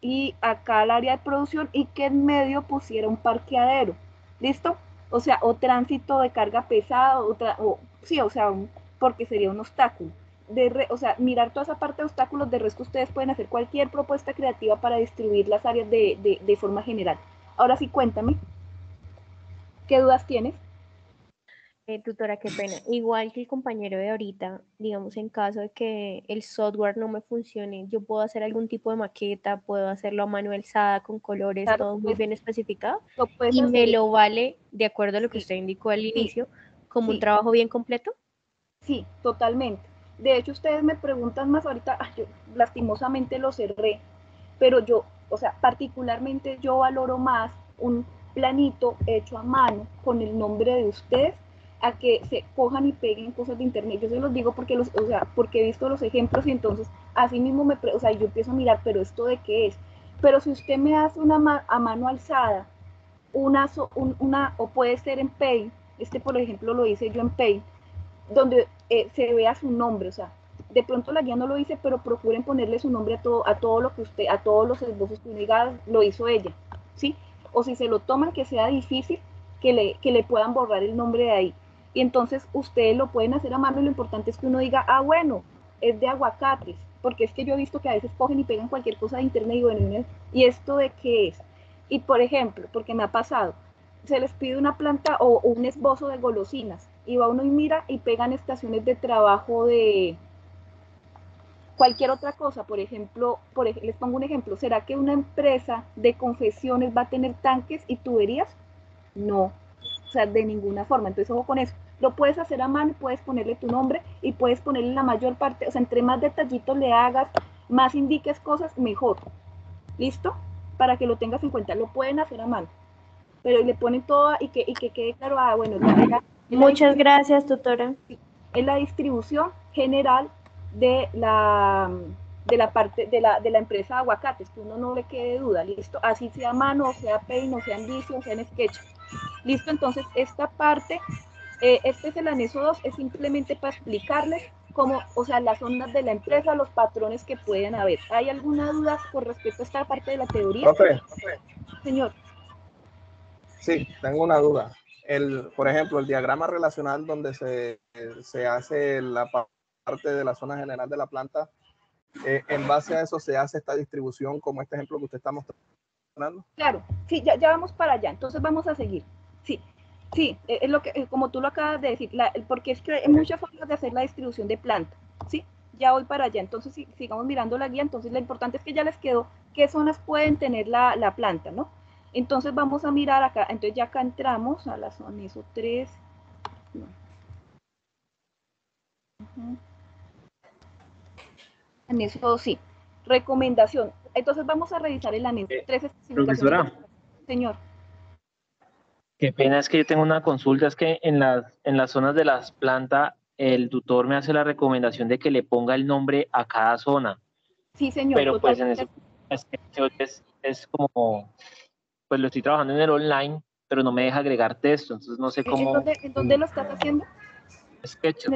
y acá el área de producción y que en medio pusiera un parqueadero. ¿Listo? O sea, o tránsito de carga pesada, otra, o, sí, o sea, porque sería un obstáculo. de, o sea, mirar toda esa parte de obstáculos, de resto ustedes pueden hacer cualquier propuesta creativa para distribuir las áreas de, de forma general. Ahora sí, cuéntame, ¿qué dudas tienes? Eh, tutora, qué pena. Igual que el compañero de ahorita, digamos, en caso de que el software no me funcione, yo puedo hacer algún tipo de maqueta, puedo hacerlo a mano alzada, con colores, todo muy pues, bien especificado, y me lo vale, de acuerdo a lo que usted indicó al inicio, como un trabajo bien completo. Sí, totalmente. De hecho, ustedes me preguntan más ahorita, yo lastimosamente lo cerré, pero yo, o sea, particularmente yo valoro más un planito hecho a mano con el nombre de ustedes a que se cojan y peguen cosas de internet. Yo se los digo porque los, o sea, porque he visto los ejemplos y entonces así mismo me, o sea, yo empiezo a mirar, pero esto de qué es. Pero si usted me hace una a mano alzada, una, una, o puede ser en Pay, este por ejemplo lo hice yo en Pay, donde eh, se vea su nombre, o sea, de pronto la guía no lo hice, pero procuren ponerle su nombre a todo, a todo lo que usted, a todos los esbozos que diga, lo hizo ella, ¿sí? O si se lo toman, que sea difícil, que le, que le puedan borrar el nombre de ahí y entonces ustedes lo pueden hacer a mano y lo importante es que uno diga, ah, bueno, es de aguacates, porque es que yo he visto que a veces cogen y pegan cualquier cosa de internet y bueno, ¿y esto de qué es? Y por ejemplo, porque me ha pasado, se les pide una planta o, un esbozo de golosinas y va uno y mira y pegan estaciones de trabajo de cualquier otra cosa, por ejemplo, por, les pongo un ejemplo, ¿será que una empresa de confesiones va a tener tanques y tuberías? No, o sea, de ninguna forma, entonces ojo con eso. Lo puedes hacer a mano, puedes ponerle tu nombre y puedes ponerle la mayor parte, o sea, entre más detallitos le hagas, más indiques cosas, mejor. ¿Listo? Para que lo tengas en cuenta. Lo pueden hacer a mano. Pero le ponen todo y que, y que quede claro, ah, bueno, Muchas gracias, tutora. Es la distribución general de la de la parte de la, de la empresa de aguacates, que uno no le quede duda, listo, así sea mano, sea Paint, o sea sea en Sketch. Listo, entonces esta parte eh, este es el anexo 2, es simplemente para explicarles cómo, o sea, las ondas de la empresa, los patrones que pueden haber. ¿Hay alguna duda con respecto a esta parte de la teoría? Señor. Sí, tengo una duda. El, por ejemplo, el diagrama relacional donde se, se hace la parte de la zona general de la planta, eh, en base a eso se hace esta distribución como este ejemplo que usted está mostrando. Claro, sí, ya, vamos para allá, entonces vamos a seguir. Sí, Sí, e, es lo que, eh, como tú lo acabas de decir, porque es que hay muchas formas de hacer la distribución de planta, ¿sí? Ya voy para allá, entonces si, sigamos mirando la guía, entonces lo importante es que ya les quedó qué zonas pueden tener la, planta, ¿no? Entonces vamos a mirar acá, entonces ya acá entramos a la zona ISO 3. Anexo, sí. Recomendación. Entonces vamos a revisar el anexo 3 eh, Profesora. Señor. Qué pena es que yo tengo una consulta, es que en las, en las zonas de las plantas el tutor me hace la recomendación de que le ponga el nombre a cada zona. Sí, señor. Pero pues en ese es, es, como, pues lo estoy trabajando en el online, pero no me deja agregar texto, entonces no sé cómo. ¿En dónde, lo estás haciendo? Sketch.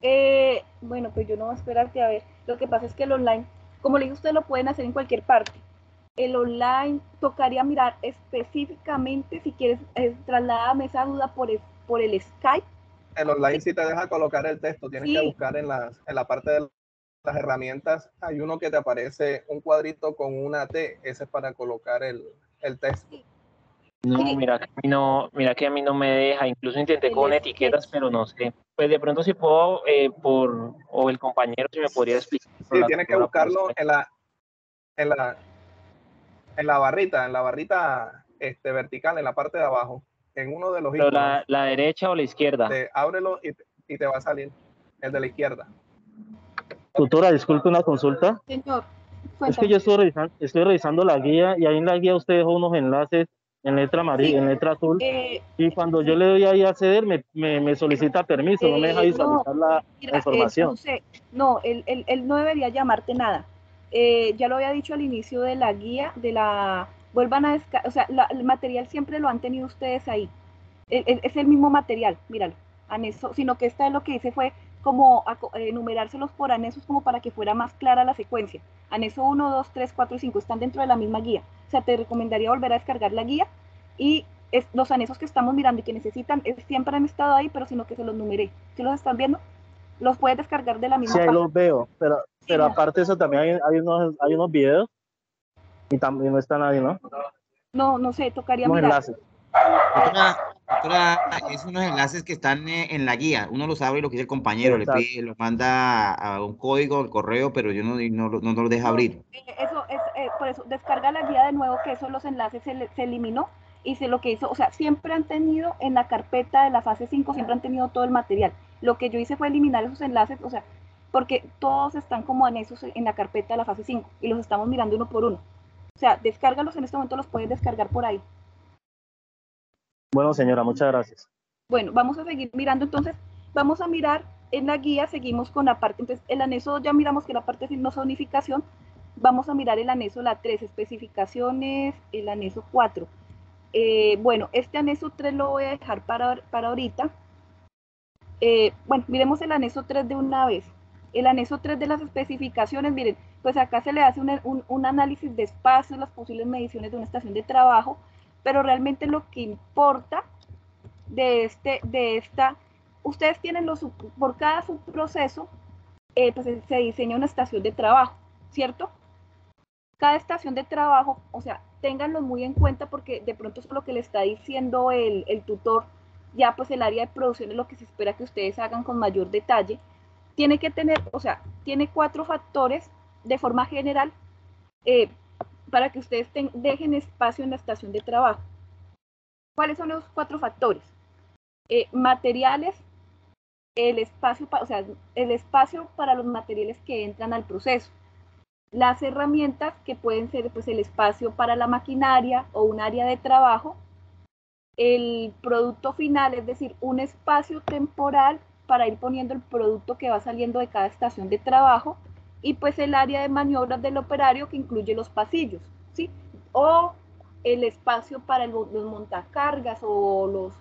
Eh, bueno, pues yo no voy a esperarte a ver. Lo que pasa es que el online, como le dije, ustedes lo pueden hacer en cualquier parte el online, tocaría mirar específicamente, si quieres, eh, trasladame esa duda por el, por el Skype. El online sí te deja colocar el texto, tienes que buscar en, las, en la parte de las herramientas, hay uno que te aparece un cuadrito con una T, ese es para colocar el, el texto. No, mira que, a mí no, mira que a mí no me deja, incluso intenté con etiquetas, pero no sé. Pues de pronto si puedo, eh, por, o el compañero si me podría explicar. Sí, tienes que buscarlo en la, en la, en la barrita, en la barrita este, vertical, en la parte de abajo, en uno de los Pero la, la, derecha o la izquierda. Te, ábrelo y, y, te va a salir el de la izquierda. Tutora, disculpe una consulta. Señor. Es que yo estoy revisando, estoy revisando la guía y ahí en la guía usted dejó unos enlaces en letra amarilla, en letra azul. Eh, y cuando yo le doy ahí a acceder, me, me, me solicita permiso, no me deja eh, visualizar la, información. no, él, él, él, no debería llamarte nada. Eh, ya lo había dicho al inicio de la guía, de la, vuelvan a o sea, el material siempre lo han tenido ustedes ahí. es el mismo material, míralo, aneso, sino que esta es lo que hice fue como enumerárselos por anesos como para que fuera más clara la secuencia. Aneso 1, 2, 3, 4 y 5 están dentro de la misma guía. O sea, te recomendaría volver a descargar la guía y los anesos que estamos mirando y que necesitan siempre han estado ahí, pero sino que se los numeré. ¿Sí los están viendo? Los puedes descargar de la misma Sí, ahí los veo, pero, pero aparte de eso también hay, hay, unos, hay unos videos y también no está nadie, ¿no? No, no sé, tocaría mirar. Enlaces. Es unos enlaces que están eh, en la guía. Uno los abre y lo que dice el compañero, le pide, lo manda a un código, el correo, pero yo no, no, no, lo deja abrir. Eh, eso es, eh, por eso, descarga la guía de nuevo, que eso los enlaces se, se eliminó y se lo que hizo, o sea, siempre han tenido en la carpeta de la fase 5, siempre han tenido todo el material. Lo que yo hice fue eliminar esos enlaces, o sea, porque todos están como anexos en la carpeta de la fase 5 y los estamos mirando uno por uno. O sea, descárgalos en este momento, los puedes descargar por ahí. Bueno, señora, muchas gracias. Bueno, vamos a seguir mirando entonces, vamos a mirar en la guía, seguimos con la parte, entonces el anexo ya miramos que la parte no zonificación, vamos a mirar el anexo, la 3, especificaciones, el anexo 4. Eh, bueno, este anexo 3 lo voy a dejar para, para ahorita. Eh, bueno, miremos el anexo 3 de una vez. El anexo 3 de las especificaciones, miren, pues acá se le hace un, análisis de espacio, las posibles mediciones de una estación de trabajo, pero realmente lo que importa de, este, de esta, ustedes tienen los, por cada subproceso, eh, pues se diseña una estación de trabajo, ¿cierto? Cada estación de trabajo, o sea, ténganlo muy en cuenta porque de pronto es lo que le está diciendo el, tutor, ya pues el área de producción es lo que se espera que ustedes hagan con mayor detalle. Tiene que tener, o sea, tiene cuatro factores de forma general eh, para que ustedes dejen espacio en la estación de trabajo. ¿Cuáles son los cuatro factores? Eh, materiales, el espacio, o sea, el espacio para los materiales que entran al proceso las herramientas que pueden ser pues, el espacio para la maquinaria o un área de trabajo, el producto final, es decir, un espacio temporal para ir poniendo el producto que va saliendo de cada estación de trabajo y pues el área de maniobras del operario que incluye los pasillos, ¿sí? O el espacio para los montacargas o los,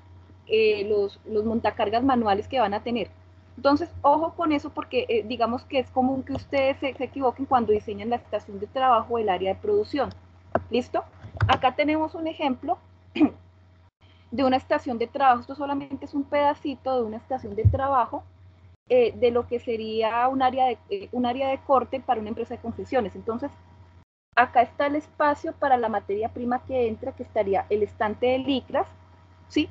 eh, los, los montacargas manuales que van a tener. Entonces, ojo con eso porque eh, digamos que es común que ustedes se, equivoquen cuando diseñan la estación de trabajo o el área de producción. ¿Listo? Acá tenemos un ejemplo de una estación de trabajo. Esto solamente es un pedacito de una estación de trabajo eh, de lo que sería un área, de, eh, un área de corte para una empresa de confecciones. Entonces, acá está el espacio para la materia prima que entra, que estaría el estante de licras, ¿sí?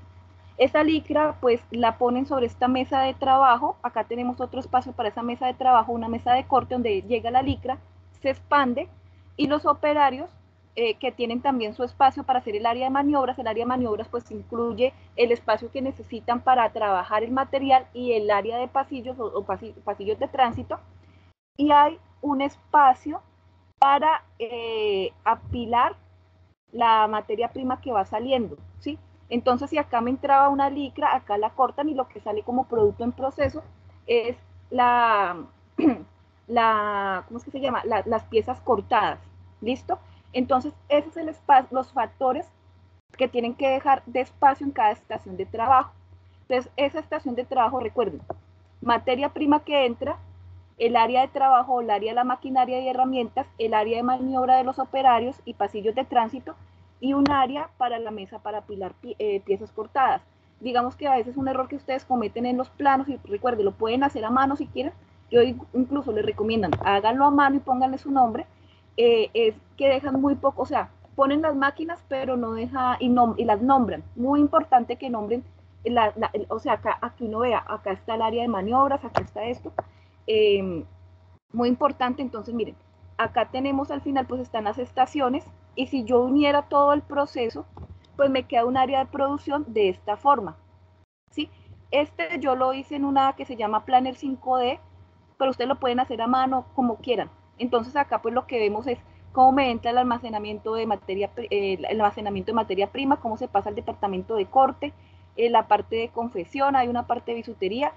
Esa licra pues la ponen sobre esta mesa de trabajo, acá tenemos otro espacio para esa mesa de trabajo, una mesa de corte donde llega la licra, se expande y los operarios eh, que tienen también su espacio para hacer el área de maniobras, el área de maniobras pues incluye el espacio que necesitan para trabajar el material y el área de pasillos o, pasillos de tránsito y hay un espacio para eh, apilar la materia prima que va saliendo, ¿sí? Entonces, si acá me entraba una licra, acá la cortan y lo que sale como producto en proceso es la, la ¿cómo es que se llama? las piezas cortadas, ¿listo? Entonces, esos son los factores que tienen que dejar de espacio en cada estación de trabajo. Entonces, esa estación de trabajo, recuerden, materia prima que entra, el área de trabajo, el área de la maquinaria y herramientas, el área de maniobra de los operarios y pasillos de tránsito, y un área para la mesa para apilar eh, piezas cortadas. Digamos que a veces un error que ustedes cometen en los planos, y recuerden, lo pueden hacer a mano si quieren, yo incluso les recomiendan, háganlo a mano y pónganle su nombre, eh, es que dejan muy poco, o sea, ponen las máquinas, pero no deja, y, y las nombran. Muy importante que nombren, la, o sea, acá, aquí uno vea, acá está el área de maniobras, acá está esto. Em, muy importante, entonces miren, acá tenemos al final, pues están las estaciones, y si yo uniera todo el proceso, pues me queda un área de producción de esta forma. ¿sí? Este yo lo hice en una que se llama Planner 5D, pero ustedes lo pueden hacer a mano como quieran. Entonces acá pues lo que vemos es cómo me entra el almacenamiento de materia, eh, el almacenamiento de materia prima, cómo se pasa al departamento de corte, eh, la parte de confección, hay una parte de bisutería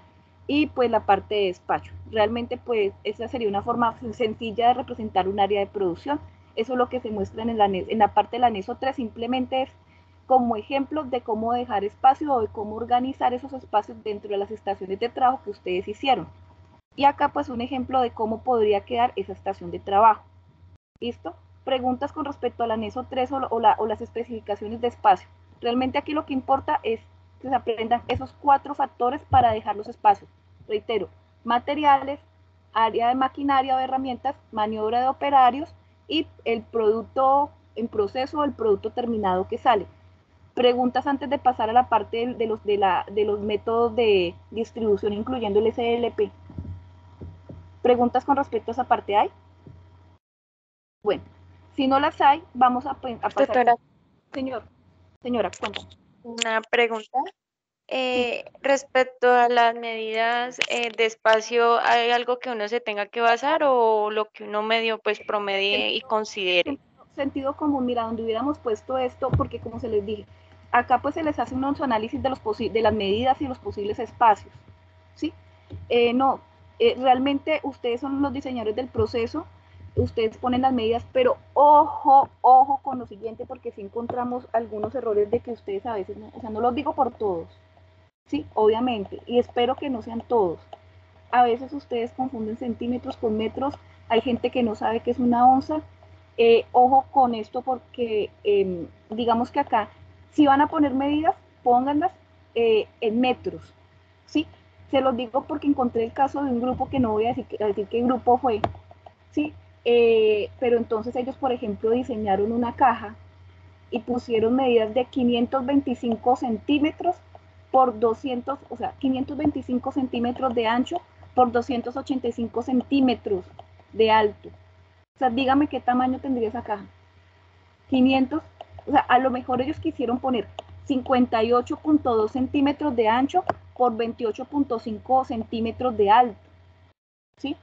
y pues la parte de despacho. Realmente pues esa sería una forma sencilla de representar un área de producción. Eso es lo que se muestra en, el en la parte del anexo 3, simplemente es como ejemplo de cómo dejar espacio o de cómo organizar esos espacios dentro de las estaciones de trabajo que ustedes hicieron. Y acá pues un ejemplo de cómo podría quedar esa estación de trabajo. ¿Listo? Preguntas con respecto al anexo 3 o, las especificaciones de espacio. Realmente aquí lo que importa es que se aprendan esos cuatro factores para dejar los espacios. Reitero, materiales, área de maquinaria o herramientas, maniobra de operarios y el producto en proceso o el producto terminado que sale. Preguntas antes de pasar a la parte de, los, de los métodos de distribución, incluyendo el SLP. ¿Preguntas con respecto a esa parte hay? Bueno, si no las hay, vamos a, a pasar. Señor, señora, cuéntame. Una pregunta. Eh, respecto a las medidas eh, de espacio, ¿hay algo que uno se tenga que basar o lo que uno medio pues promedie y considere? Sentido común, mira, donde hubiéramos puesto esto, porque como se les dije, acá pues se les hace un análisis de, los de las medidas y los posibles espacios, ¿sí? Eh, no, realmente ustedes son los diseñadores del proceso, ustedes ponen las medidas, pero ojo, ojo con lo siguiente, porque si encontramos algunos errores de que ustedes a veces, no, o sea, no los digo por todos, sí, obviamente, y espero que no sean todos. A veces ustedes confunden centímetros con metros, hay gente que no sabe qué es una onza. Eh, ojo con esto porque em, digamos que acá, si van a poner medidas, pónganlas eh, en metros, ¿sí? Se los digo porque encontré el caso de un grupo que no voy a decir, qué grupo fue, ¿sí? Eh, pero entonces ellos, por ejemplo, diseñaron una caja y pusieron medidas de 525 centímetros por 200, o sea, 525 centímetros de ancho por 285 centímetros de alto. O sea, dígame qué tamaño tendría esa caja. 500, o sea, a lo mejor ellos quisieron poner 58.2 centímetros de ancho por 28.5 centímetros de alto. ¿Sí?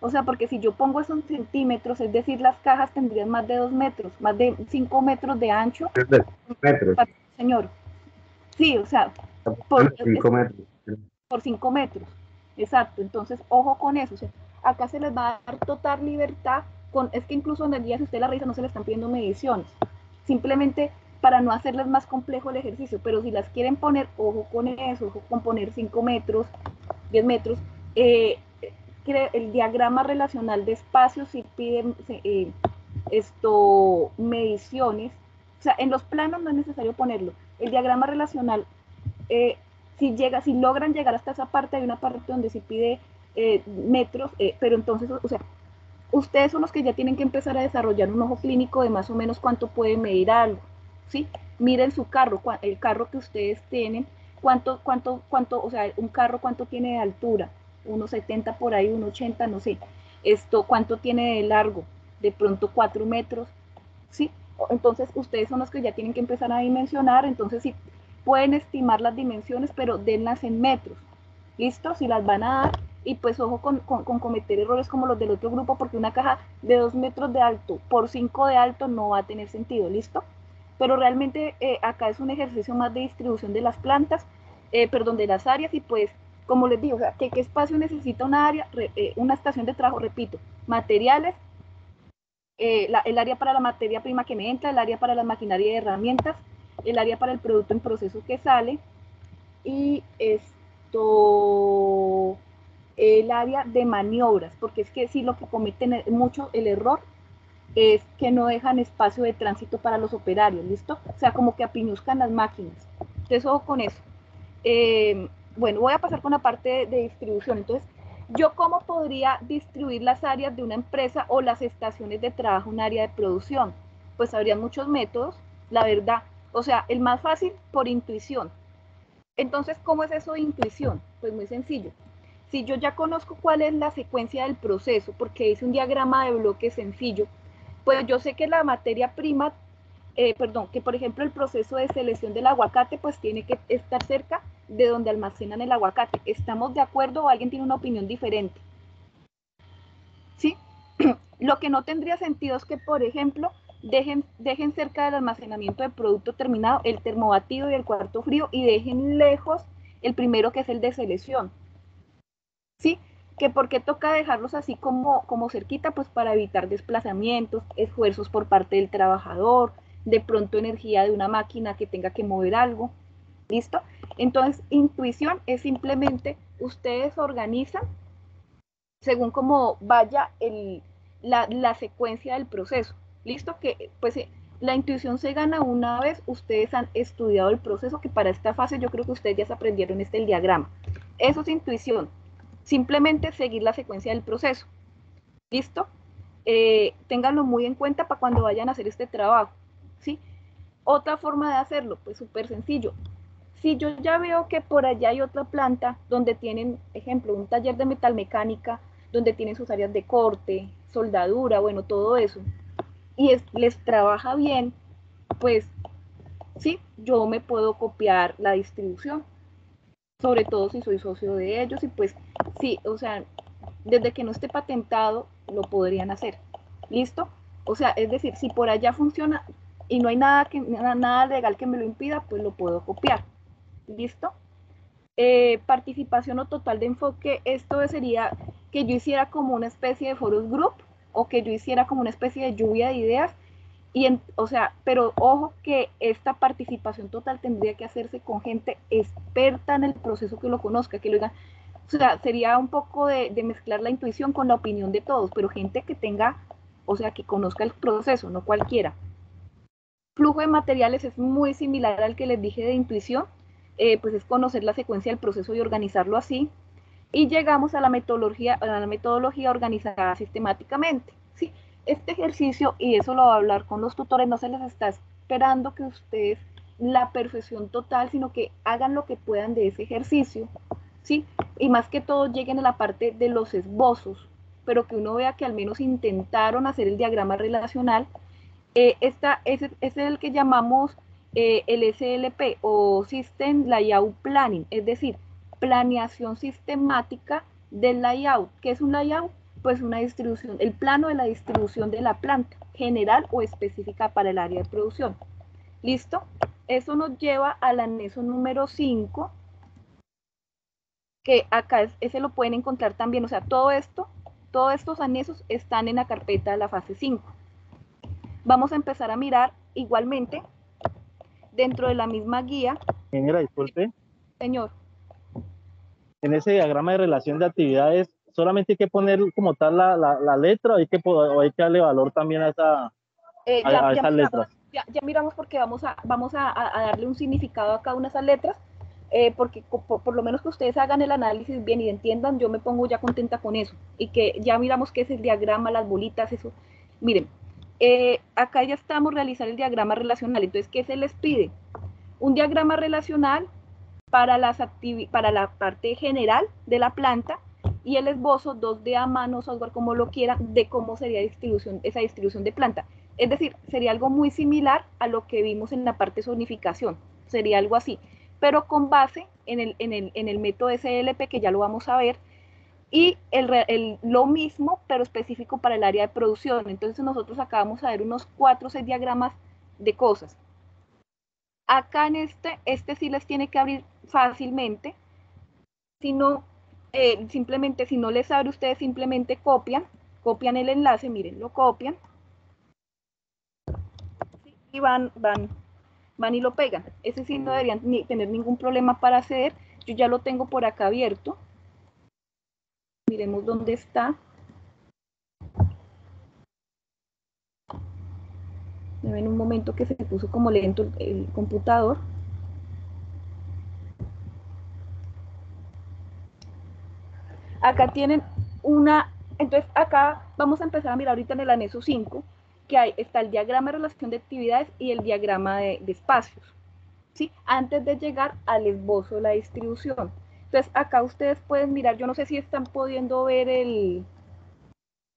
O sea, porque si yo pongo esos centímetros, es decir, las cajas tendrían más de 2 metros, más de 5 metros de ancho. Metros. Señor. Sí, o sea, por 5 metros. Por 5 metros. Exacto. Entonces, ojo con eso. O sea, acá se les va a dar total libertad. Con, es que incluso en el día, si usted la revisa, no se le están pidiendo mediciones. Simplemente para no hacerles más complejo el ejercicio. Pero si las quieren poner, ojo con eso, ojo con poner 5 metros, 10 metros. Eh, el diagrama relacional de espacios si piden eh, esto mediciones, o sea, en los planos no es necesario ponerlo. El diagrama relacional, eh, si llega, si logran llegar hasta esa parte, hay una parte donde se pide metros, pero entonces, o sea, ustedes son los que ya tienen que empezar a desarrollar un ojo clínico de más o menos cuánto puede medir algo, ¿sí? Miren su carro, el carro que ustedes tienen, cuánto, cuánto, cuánto, o sea, un carro cuánto tiene de altura, 1,70 por ahí, 1,80, no sé. Esto, ¿cuánto tiene de largo? De pronto 4 metros, ¿sí? Entonces, ustedes son los que ya tienen que empezar a dimensionar, entonces sí, pueden estimar las dimensiones, pero denlas en metros, ¿listo? Si las van a dar, y pues ojo con, cometer errores como los del otro grupo, porque una caja de 2 metros de alto por 5 de alto no va a tener sentido, ¿listo? Pero realmente eh, acá es un ejercicio más de distribución de las plantas, eh, perdón, de las áreas, y pues como les digo, o sea, ¿qué, espacio necesita una área, eh, una estación de trabajo? Repito, materiales, el área para la materia prima que me entra, el área para la maquinaria y herramientas, el área para el producto en proceso que sale y esto, el área de maniobras, porque es que si lo que cometen mucho el error es que no dejan espacio de tránsito para los operarios, ¿listo? O sea, como que apiñuzcan las máquinas. Entonces, ojo con eso. Eh, bueno, voy a pasar con la parte de, distribución. Entonces, ¿yo cómo podría distribuir las áreas de una empresa o las estaciones de trabajo un área de producción? Pues habría muchos métodos, la verdad. O sea, el más fácil, por intuición. Entonces, ¿cómo es eso de intuición? Pues muy sencillo. Si yo ya conozco cuál es la secuencia del proceso, porque hice un diagrama de bloques sencillo, pues yo sé que la materia prima, eh, perdón, que por ejemplo el proceso de selección del aguacate, pues tiene que estar cerca de donde almacenan el aguacate. ¿Estamos de acuerdo o alguien tiene una opinión diferente? ¿Sí? Lo que no tendría sentido es que, por ejemplo, dejen, dejen cerca del almacenamiento del producto terminado el termobatido y el cuarto frío y dejen lejos el primero que es el de selección. ¿Sí? Que por qué toca dejarlos así como, como cerquita, pues para evitar desplazamientos, esfuerzos por parte del trabajador, de pronto energía de una máquina que tenga que mover algo. ¿Listo? Entonces, intuición es simplemente ustedes organizan según cómo vaya el, la, secuencia del proceso. ¿Listo? Que pues eh, la intuición se gana una vez ustedes han estudiado el proceso, que para esta fase yo creo que ustedes ya se aprendieron este el diagrama. Eso es intuición. Simplemente seguir la secuencia del proceso. ¿Listo? Eh, ténganlo muy en cuenta para cuando vayan a hacer este trabajo. ¿sí? Otra forma de hacerlo, pues súper sencillo. Si yo ya veo que por allá hay otra planta donde tienen, ejemplo, un taller de metalmecánica, donde tienen sus áreas de corte, soldadura, bueno, todo eso, y les trabaja bien, pues sí, yo me puedo copiar la distribución, sobre todo si soy socio de ellos, y pues sí, o sea, desde que no esté patentado, lo podrían hacer. ¿Listo? O sea, es decir, si por allá funciona y no hay nada, que, nada legal que me lo impida, pues lo puedo copiar. ¿Listo? Eh, participación o total de enfoque, esto sería que yo hiciera como una especie de foros group o que yo hiciera como una especie de lluvia de ideas. Y o sea, pero ojo que esta participación total tendría que hacerse con gente experta en el proceso que lo conozca, que lo diga. O sea, sería un poco de, de mezclar la intuición con la opinión de todos, pero gente que tenga, o sea, que conozca el proceso, no cualquiera. Flujo de materiales es muy similar al que les dije de intuición, eh, pues es conocer la secuencia del proceso y organizarlo así. Y llegamos a la metodología, a la metodología organizada sistemáticamente. Este ejercicio, y eso lo va a hablar con los tutores, no se les está esperando que ustedes la perfección total, sino que hagan lo que puedan de ese ejercicio, ¿sí? Y más que todo lleguen a la parte de los esbozos, pero que uno vea que al menos intentaron hacer el diagrama relacional. Eh, esta, ese, es el que llamamos eh, el SLP o System Layout Planning, es decir, planeación sistemática del layout. ¿Qué es un layout? Pues una distribución, el plano de la distribución de la planta, general o específica para el área de producción. ¿Listo? Eso nos lleva al anexo número 5, que acá ese lo pueden encontrar también, o sea, todo esto, todos estos anexos están en la carpeta de la fase 5. Vamos a empezar a mirar igualmente dentro de la misma guía. Ingeniera, disculpe. Señor. En ese diagrama de relación de actividades, solamente hay que poner como tal la, la, letra o hay, que, hay que darle valor también a, esa, eh, ya, esas letras. Ya, miramos porque vamos, a, vamos a, darle un significado a cada una de esas letras. Eh, porque por, lo menos que ustedes hagan el análisis bien y entiendan, yo me pongo ya contenta con eso. Y que ya miramos qué es el diagrama, las bolitas, eso. Miren, eh, acá ya estamos realizando el diagrama relacional. Entonces, ¿qué se les pide? Un diagrama relacional para, las para la parte general de la planta y el esbozo 2D a mano, software como lo quieran, de cómo sería distribución, esa distribución de planta. Es decir, sería algo muy similar a lo que vimos en la parte zonificación. Sería algo así, pero con base en el, en el, en el método SLP, que ya lo vamos a ver, y el, lo mismo, pero específico para el área de producción. Entonces nosotros acabamos a ver unos cuatro o seis diagramas de cosas. Acá en este, este sí les tiene que abrir fácilmente. Si no, eh, simplemente, si no les abre, ustedes simplemente copian, copian el enlace, miren, lo copian. Y van, van, van y lo pegan. Ese sí no deberían ni tener ningún problema para acceder. Yo ya lo tengo por acá abierto Miremos dónde está. Me ven un momento que se puso como lento el, computador. Acá tienen una, entonces acá vamos a empezar a mirar ahorita en el anexo 5, que hay, está el diagrama de relación de actividades y el diagrama de, espacios, ¿sí? Antes de llegar al esbozo de la distribución. Entonces acá ustedes pueden mirar, yo no sé si están pudiendo ver el,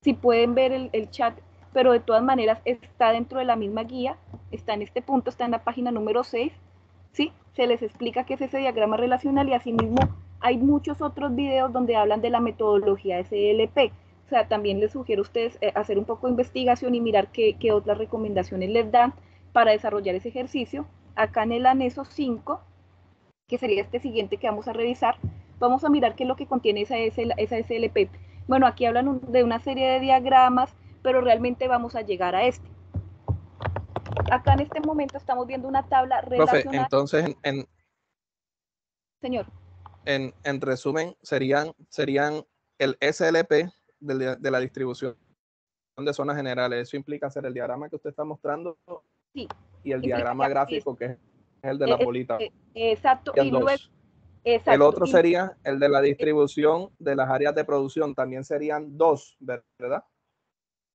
si pueden ver el, chat, pero de todas maneras está dentro de la misma guía, está en este punto, está en la página número 6, ¿sí? Se les explica qué es ese diagrama relacional y asimismo hay muchos otros videos donde hablan de la metodología SLP. O sea, también les sugiero a ustedes eh, hacer un poco de investigación y mirar qué, qué otras recomendaciones les dan para desarrollar ese ejercicio. Acá en el anexo 5 que sería este siguiente que vamos a revisar, vamos a mirar qué es lo que contiene esa, esa SLP. Bueno, aquí hablan de una serie de diagramas, pero realmente vamos a llegar a este. Acá en este momento estamos viendo una tabla relacionada. entonces, en, Señor. En, en, resumen, serían, serían el SLP de, de, la distribución de zonas generales. Eso implica hacer el diagrama que usted está mostrando sí, y el diagrama gráfico que es el de la eh, bolita. Eh, exacto. Y luego, El otro sería el de la distribución de las áreas de producción. También serían dos, ¿verdad?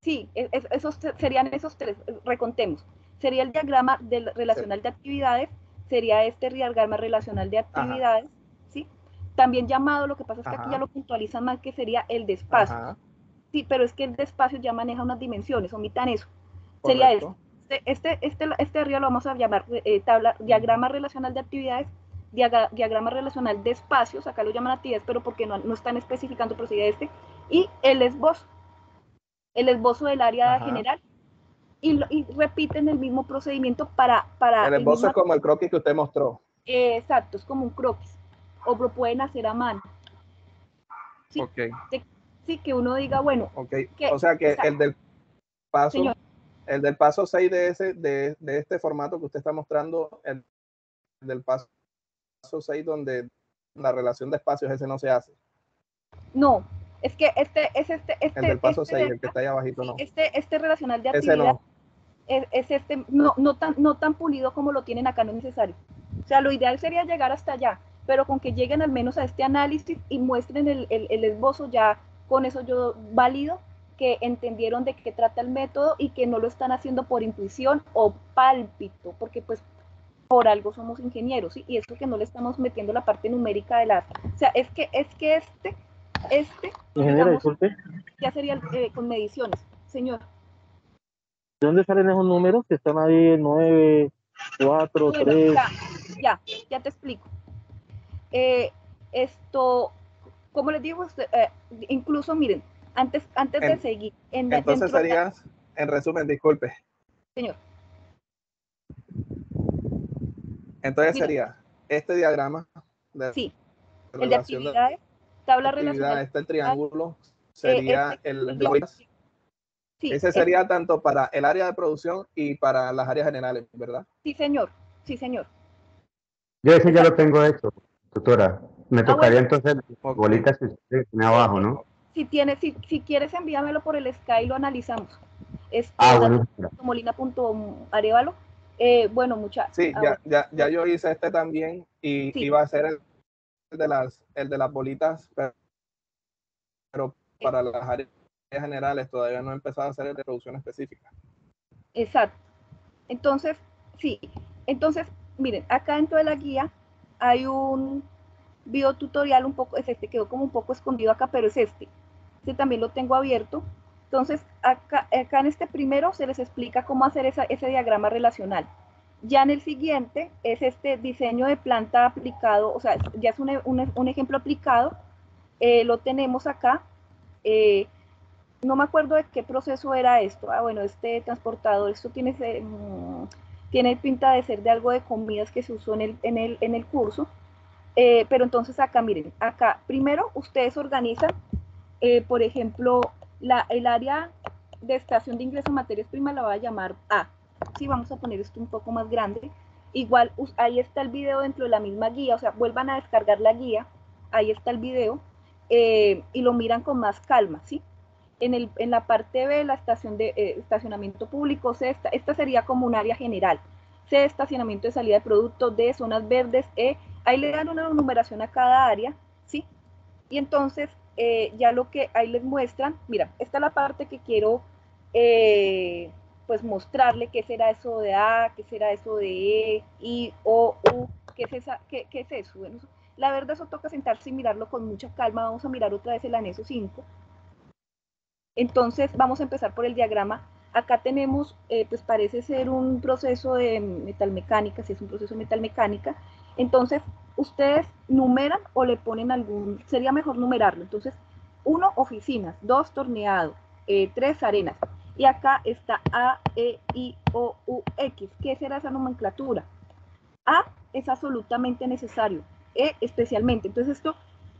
Sí, esos serían esos tres. Recontemos. Sería el diagrama del relacional de actividades, sería este diagrama relacional de actividades. También llamado, lo que pasa es que aquí ya lo puntualizan más, que sería el de espacio. Sí, pero es que el de espacio ya maneja unas dimensiones, omitan eso. Sería esto. Este, este, este, este arriba lo vamos a llamar eh, tabla, diagrama relacional de actividades diagrama relacional de espacios, acá lo llaman actividades, pero porque no, no están especificando, pero este, y el esbozo, el esbozo del área general, y, y, repiten el mismo procedimiento para... para el esbozo es como el croquis que usted mostró. exacto, es como un croquis, o lo pueden hacer a mano. Sí, sí que uno diga, bueno... Okay. o sea que el del paso... El del paso 6 de, ese, de, de este formato que usted está mostrando, el del paso 6 donde la relación de espacios ese no se hace. No, es que este es este, este el del paso este 6, el que está ahí abajito, no. Este, este relacional de actividad no. es, es, este no, no, tan, no tan pulido como lo tienen acá, no es necesario. O sea, lo ideal sería llegar hasta allá, pero con que lleguen al menos a este análisis y muestren el, el, el esbozo, ya con eso yo válido que entendieron de qué trata el método y que no lo están haciendo por intuición o pálpito, porque pues por algo somos ingenieros, ¿sí? y eso que no le estamos metiendo la parte numérica de las, o sea, es que es que este, este, ingeniero, ya sería eh, con mediciones, señor. ¿De dónde salen esos números que están ahí 9, 4, 3? Ya, ya, te explico. Eh, esto, como les digo, eh, incluso miren, antes, antes de seguir. En, entonces serías, en resumen, disculpe. Señor. Entonces sería este diagrama de sí, el de actividades, tabla relacional. Este triángulo sería este, el de sí, Ese sería tanto para el área de producción y para las áreas generales, ¿verdad? Sí, señor. Sí, señor. Yo ese ya lo tengo hecho, doctora. Me ah, tocaría entonces bolitas que abajo, ¿no? Si tienes, si, si quieres envíamelo por el Sky y lo analizamos. Es ah, bueno. molina.arevalo eh, bueno, muchas. Sí, ya, ya, ya, yo hice este también y iba a ser el, de las, el de las bolitas, pero, para las áreas generales todavía no he empezado a hacer el de producción específica. Exacto. Entonces, sí. Entonces, miren, acá dentro de la guía hay un videotutorial un poco, es este, quedó como un poco escondido acá, pero es este. Este también lo tengo abierto entonces, acá, acá, en este primero se les explica cómo hacer ese diagrama relacional. Ya en el siguiente es este diseño de planta aplicado, o sea, ya es un, un, ejemplo aplicado. Eh, lo tenemos acá. Eh, no me acuerdo de qué proceso era esto. Ah, bueno, este transportador, esto tiene, mm, tiene pinta de ser de algo de comidas que se usó en el, en el, en el curso. Eh, pero entonces acá, miren, acá primero ustedes organizan, por ejemplo, la, el área de estación de ingreso a materias primas la voy a llamar A. Sí, vamos a poner esto un poco más grande. Igual, ahí está el video dentro de la misma guía, o sea, vuelvan a descargar la guía, ahí está el video, eh, y lo miran con más calma, ¿sí? En, el, en la parte B, la estación de eh, estacionamiento público, esta, esta sería como un área general. C, estacionamiento de salida de productos, D, zonas verdes, E, ahí le dan una numeración a cada área, ¿sí? Y entonces eh, ya lo que ahí les muestran, mira, esta es la parte que quiero eh, pues mostrarle qué será eso de A, qué será eso de E, I, O, U, qué es, esa, qué, qué es eso. Bueno, la verdad eso toca sentarse y mirarlo con mucha calma, vamos a mirar otra vez el anexo 5. Entonces vamos a empezar por el diagrama. Acá tenemos, eh, pues parece ser un proceso de metalmecánica, si es un proceso de metalmecánica. Entonces, ustedes numeran o le ponen algún, sería mejor numerarlo. Entonces, uno, oficinas, dos, torneado, eh, tres, arenas. Y acá está A, E, I, O, U, X. ¿Qué será esa nomenclatura? A es absolutamente necesario, E especialmente. Entonces esto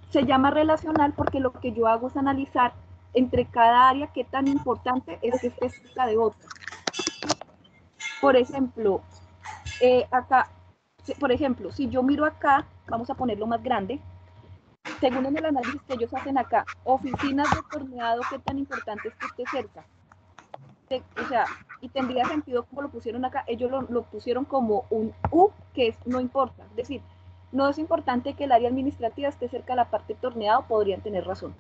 se llama relacional porque lo que yo hago es analizar entre cada área qué tan importante es que esté cerca de otra. Por ejemplo, eh, acá por ejemplo, si yo miro acá, vamos a ponerlo más grande, según en el análisis que ellos hacen acá, oficinas de torneado, ¿qué tan importante es que esté cerca? o sea, y tendría sentido como lo pusieron acá, ellos lo, pusieron como un U, que es, no importa. Es decir, No es importante que el área administrativa esté cerca de la parte torneado, podrían tener razón.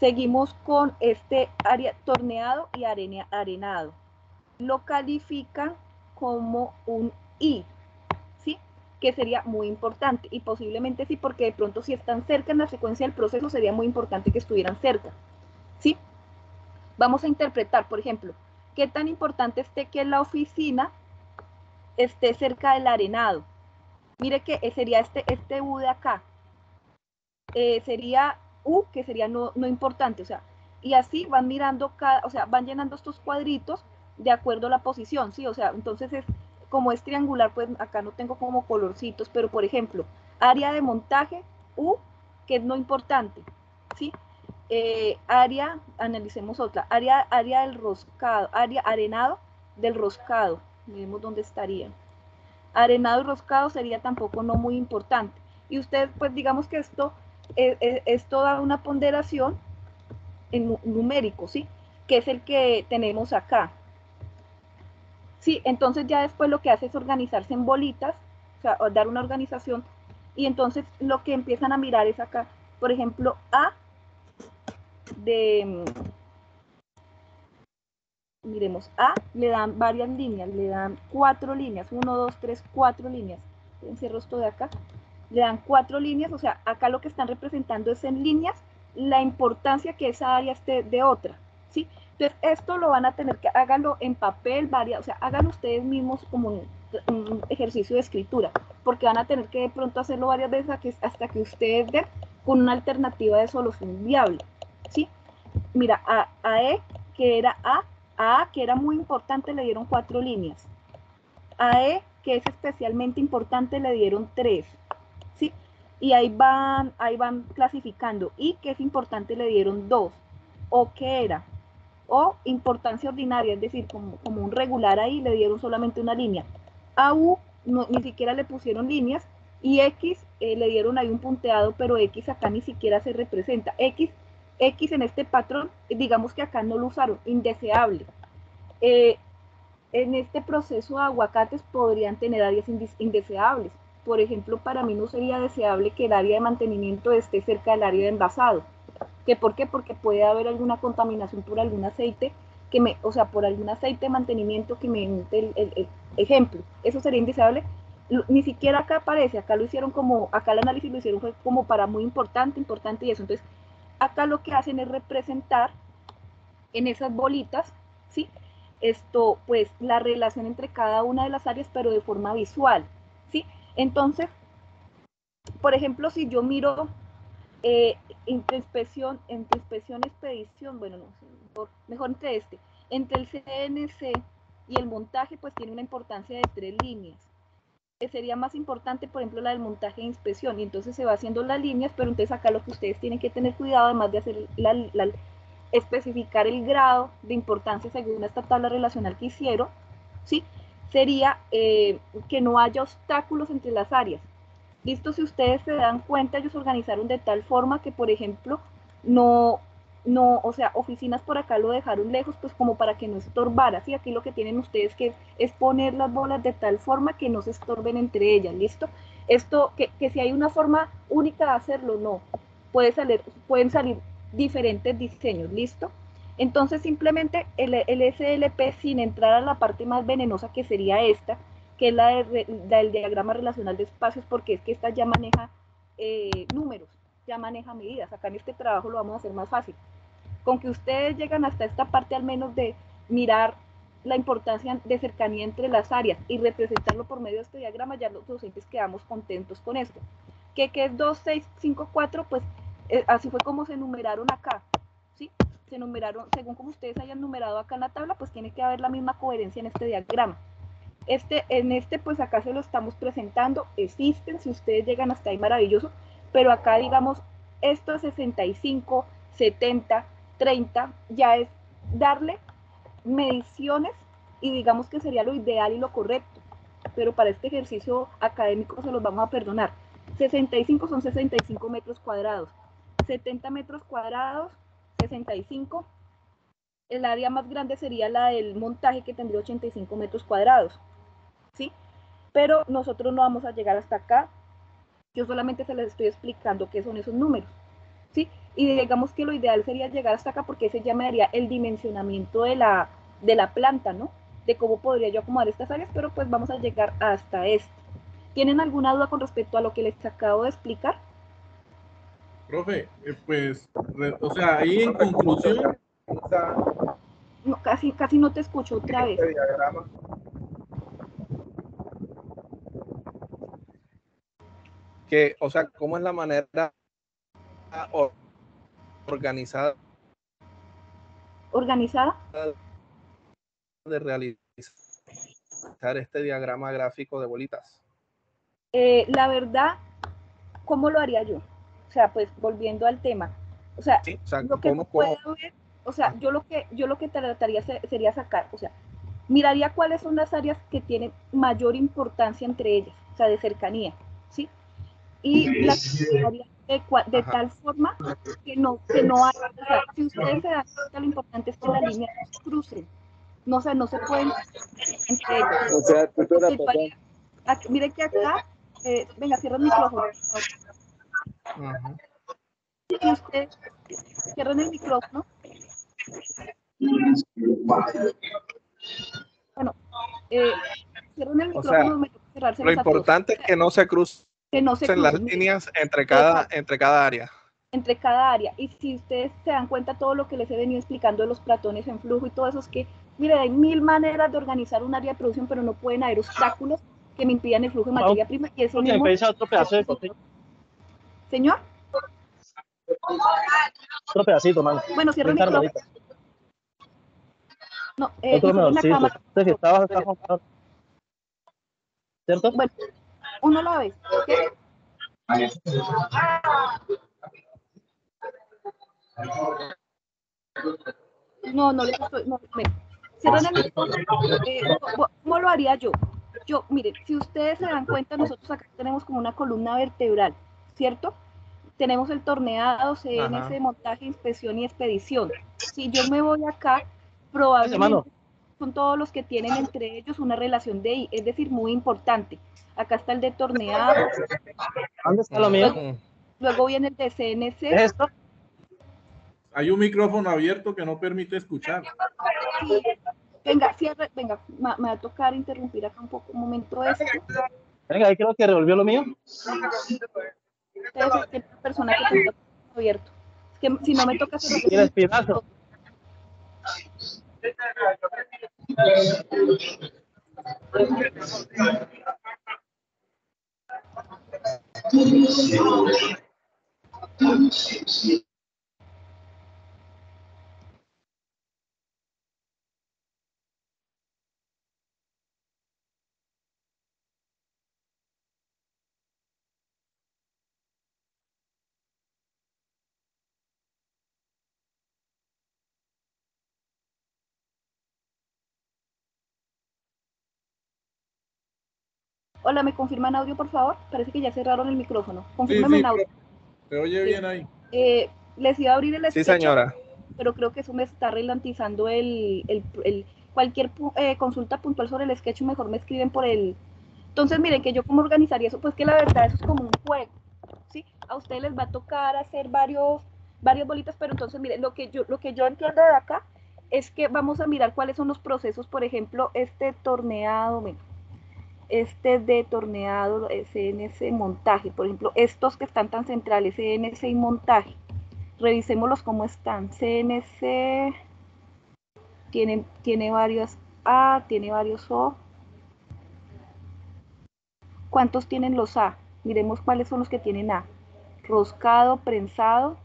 Seguimos con este área torneado y arenado. Lo califican como un I, ¿sí? Que sería muy importante y posiblemente sí, porque de pronto si están cerca en la secuencia del proceso sería muy importante que estuvieran cerca, ¿sí? Vamos a interpretar, por ejemplo, qué tan importante esté que la oficina esté cerca del arenado. Mire que sería este, este U de acá. Eh, sería U, que sería no, no importante, o sea, y así van mirando cada, o sea, van llenando estos cuadritos de acuerdo a la posición, ¿sí? O sea, entonces es como es triangular, pues acá no tengo como colorcitos, pero por ejemplo, área de montaje, U, que es no importante, ¿sí? Eh, área, analicemos otra, área, área del roscado, área arenado del roscado, Vemos dónde estaría. Arenado y roscado sería tampoco no muy importante. Y usted, pues digamos que esto es, toda una ponderación en numérico, ¿sí? Que es el que tenemos acá. Sí, entonces ya después lo que hace es organizarse en bolitas, o sea, dar una organización, y entonces lo que empiezan a mirar es acá, por ejemplo, A de, miremos, A le dan varias líneas, le dan cuatro líneas, uno, dos, tres, cuatro líneas. Encierro esto de acá. Le dan cuatro líneas, o sea, acá lo que están representando es en líneas la importancia que esa área esté de otra, ¿sí? Entonces, esto lo van a tener que, háganlo en papel, varias, o sea, háganlo ustedes mismos como un, ejercicio de escritura, porque van a tener que de pronto hacerlo varias veces hasta que, hasta que ustedes den con una alternativa de solución viable, ¿sí? Mira, a, a E, que era A, a que era muy importante, le dieron cuatro líneas. A E, que es especialmente importante, le dieron tres. Y ahí van, ahí van clasificando. Y que es importante, le dieron dos. O que era. O importancia ordinaria, es decir, como, como un regular ahí, le dieron solamente una línea. A U, ni siquiera le pusieron líneas. Y X eh, le dieron ahí un punteado, pero X acá ni siquiera se representa. X X en este patrón, digamos que acá no lo usaron, indeseable. Eh, en este proceso aguacates podrían tener áreas indeseables. Por ejemplo, para mí no sería deseable que el área de mantenimiento esté cerca del área de envasado. ¿Que ¿Por qué? Porque puede haber alguna contaminación por algún aceite, que me, o sea, por algún aceite de mantenimiento que me el, el, ejemplo. Eso sería indeseable. Ni siquiera acá aparece, acá lo hicieron como, acá el análisis lo hicieron como para muy importante, importante y eso. Entonces, acá lo que hacen es representar en esas bolitas, ¿sí? Esto, pues, la relación entre cada una de las áreas, pero de forma visual, ¿sí? Entonces, por ejemplo, si yo miro eh, entre inspección, entre inspección expedición, bueno, no, mejor, entre este, entre el CNC y el montaje, pues tiene una importancia de tres líneas sería más importante, por ejemplo, la del montaje e inspección, y entonces se va haciendo las líneas, pero entonces acá lo que ustedes tienen que tener cuidado, además de hacer la, especificar el grado de importancia según esta tabla relacional que hicieron, ¿sí? Sería eh, que no haya obstáculos entre las áreas. Listo, si ustedes se dan cuenta, ellos organizaron de tal forma que, por ejemplo, no, no, o sea, oficinas por acá lo dejaron lejos, pues como para que no estorbara, ¿sí? Aquí lo que tienen ustedes que es poner las bolas de tal forma que no se estorben entre ellas, ¿listo? Esto, que, que si hay una forma única de hacerlo, no. Puede salir, pueden salir diferentes diseños, ¿listo? Entonces simplemente el, SLP sin entrar a la parte más venenosa que sería esta, que es la, del diagrama relacional de espacios, porque es que esta ya maneja eh, números, ya maneja medidas. Acá en este trabajo lo vamos a hacer más fácil. Con que ustedes llegan hasta esta parte al menos de mirar la importancia de cercanía entre las áreas y representarlo por medio de este diagrama, ya los docentes quedamos contentos con esto. ¿Qué, qué es 2, 6, 5, 4? Pues eh, así fue como se numeraron acá. Se numeraron, según como ustedes hayan numerado acá en la tabla, pues tiene que haber la misma coherencia en este diagrama. Este, en este, pues acá se lo estamos presentando, existen, si ustedes llegan hasta ahí, maravilloso, pero acá digamos, esto es 65, 70, 30, ya es darle mediciones y digamos que sería lo ideal y lo correcto, pero para este ejercicio académico se los vamos a perdonar. 65 son 65 metros cuadrados, 70 metros cuadrados, 65. El área más grande sería la del montaje que tendría 85 metros cuadrados, ¿sí? Pero nosotros no vamos a llegar hasta acá Yo solamente se les estoy explicando qué son esos números, ¿sí? Y digamos que lo ideal sería llegar hasta acá porque ese ya me daría el dimensionamiento de la, de la planta, ¿no? De cómo podría yo acomodar estas áreas, pero pues vamos a llegar hasta esto. ¿Tienen alguna duda con respecto a lo que les acabo de explicar? Profe, eh, pues, o sea, ahí en conclusión... No, casi, casi no te escucho otra vez. Que, o sea, ¿cómo es la manera organizada? ¿Organizada? De realizar este diagrama gráfico de bolitas. Eh, la verdad, ¿cómo lo haría yo? O sea, pues volviendo al tema. O sea, lo que o sea, yo lo que yo lo que trataría sería sacar, o sea, miraría cuáles son las áreas que tienen mayor importancia entre ellas, o sea, de cercanía, ¿sí? Y las de, de tal forma que no, que no haya, o sea, si ustedes se dan cuenta, lo importante es que la línea no se cruce, no, o sea, no se pueden entre ellas. O sea, mire que acá, eh, venga, cierra el micrófono. Si usted cierra el micrófono, bueno, eh, cierran el micrófono, Lo importante es que no se crucen que no se las líneas entre cada, entre cada área. Entre cada área. Y si ustedes se dan cuenta todo lo que les he venido explicando de los platones en flujo y todo eso, es que, mire, hay mil maneras de organizar un área de producción, pero no pueden haber obstáculos que me impidan el flujo de materia prima. Y eso mismo... otro pedazo de Señor. Otro pedacito, man. Bueno, cierra el micrófono. No, eh, otro medorcito. Entonces, estabas ¿Cierto? Bueno, uno la vez. ¿qué? No, no le estoy. No, Cierran el eh, ¿Cómo lo haría yo? Yo, mire, si ustedes se dan cuenta, nosotros acá tenemos como una columna vertebral, ¿cierto? Tenemos el torneado, CNS, montaje, inspección y expedición. Si yo me voy acá, probablemente son todos los que tienen entre ellos una relación de I, es decir, muy importante. Acá está el de torneado. ¿Dónde está lo mío? Luego, viene el de CNC. ¿Es esto? Hay un micrófono abierto que no permite escuchar. Venga, cierre, venga, me, va a tocar interrumpir acá un poco un momento esto. Venga, ahí creo que revolvió lo mío. Ser persona que tenga abierto. Es que si no me toca hacer el espinazo. Hola, ¿me confirman audio, por favor? Parece que ya cerraron el micrófono. Confírmeme en audio. Se oye bien ahí. Eh, les iba a abrir el Sí, señora. Pero creo que eso me está relantizando el, cualquier eh, consulta puntual sobre el sketch, mejor me escriben por el... Entonces, miren, que yo cómo organizaría eso, pues que la verdad eso es como un juego, ¿sí? A ustedes les va a tocar hacer varios, varias bolitas, pero entonces, miren, lo que yo, lo que yo entiendo de acá es que vamos a mirar cuáles son los procesos, por ejemplo, este torneado, miren, este de torneado, CNC montaje, por ejemplo, estos que están tan centrales, CNC y montaje, revisémoslos cómo están. CNC tiene, tiene varios A, tiene varios O. ¿Cuántos tienen los A? Miremos cuáles son los que tienen A. Roscado, prensado.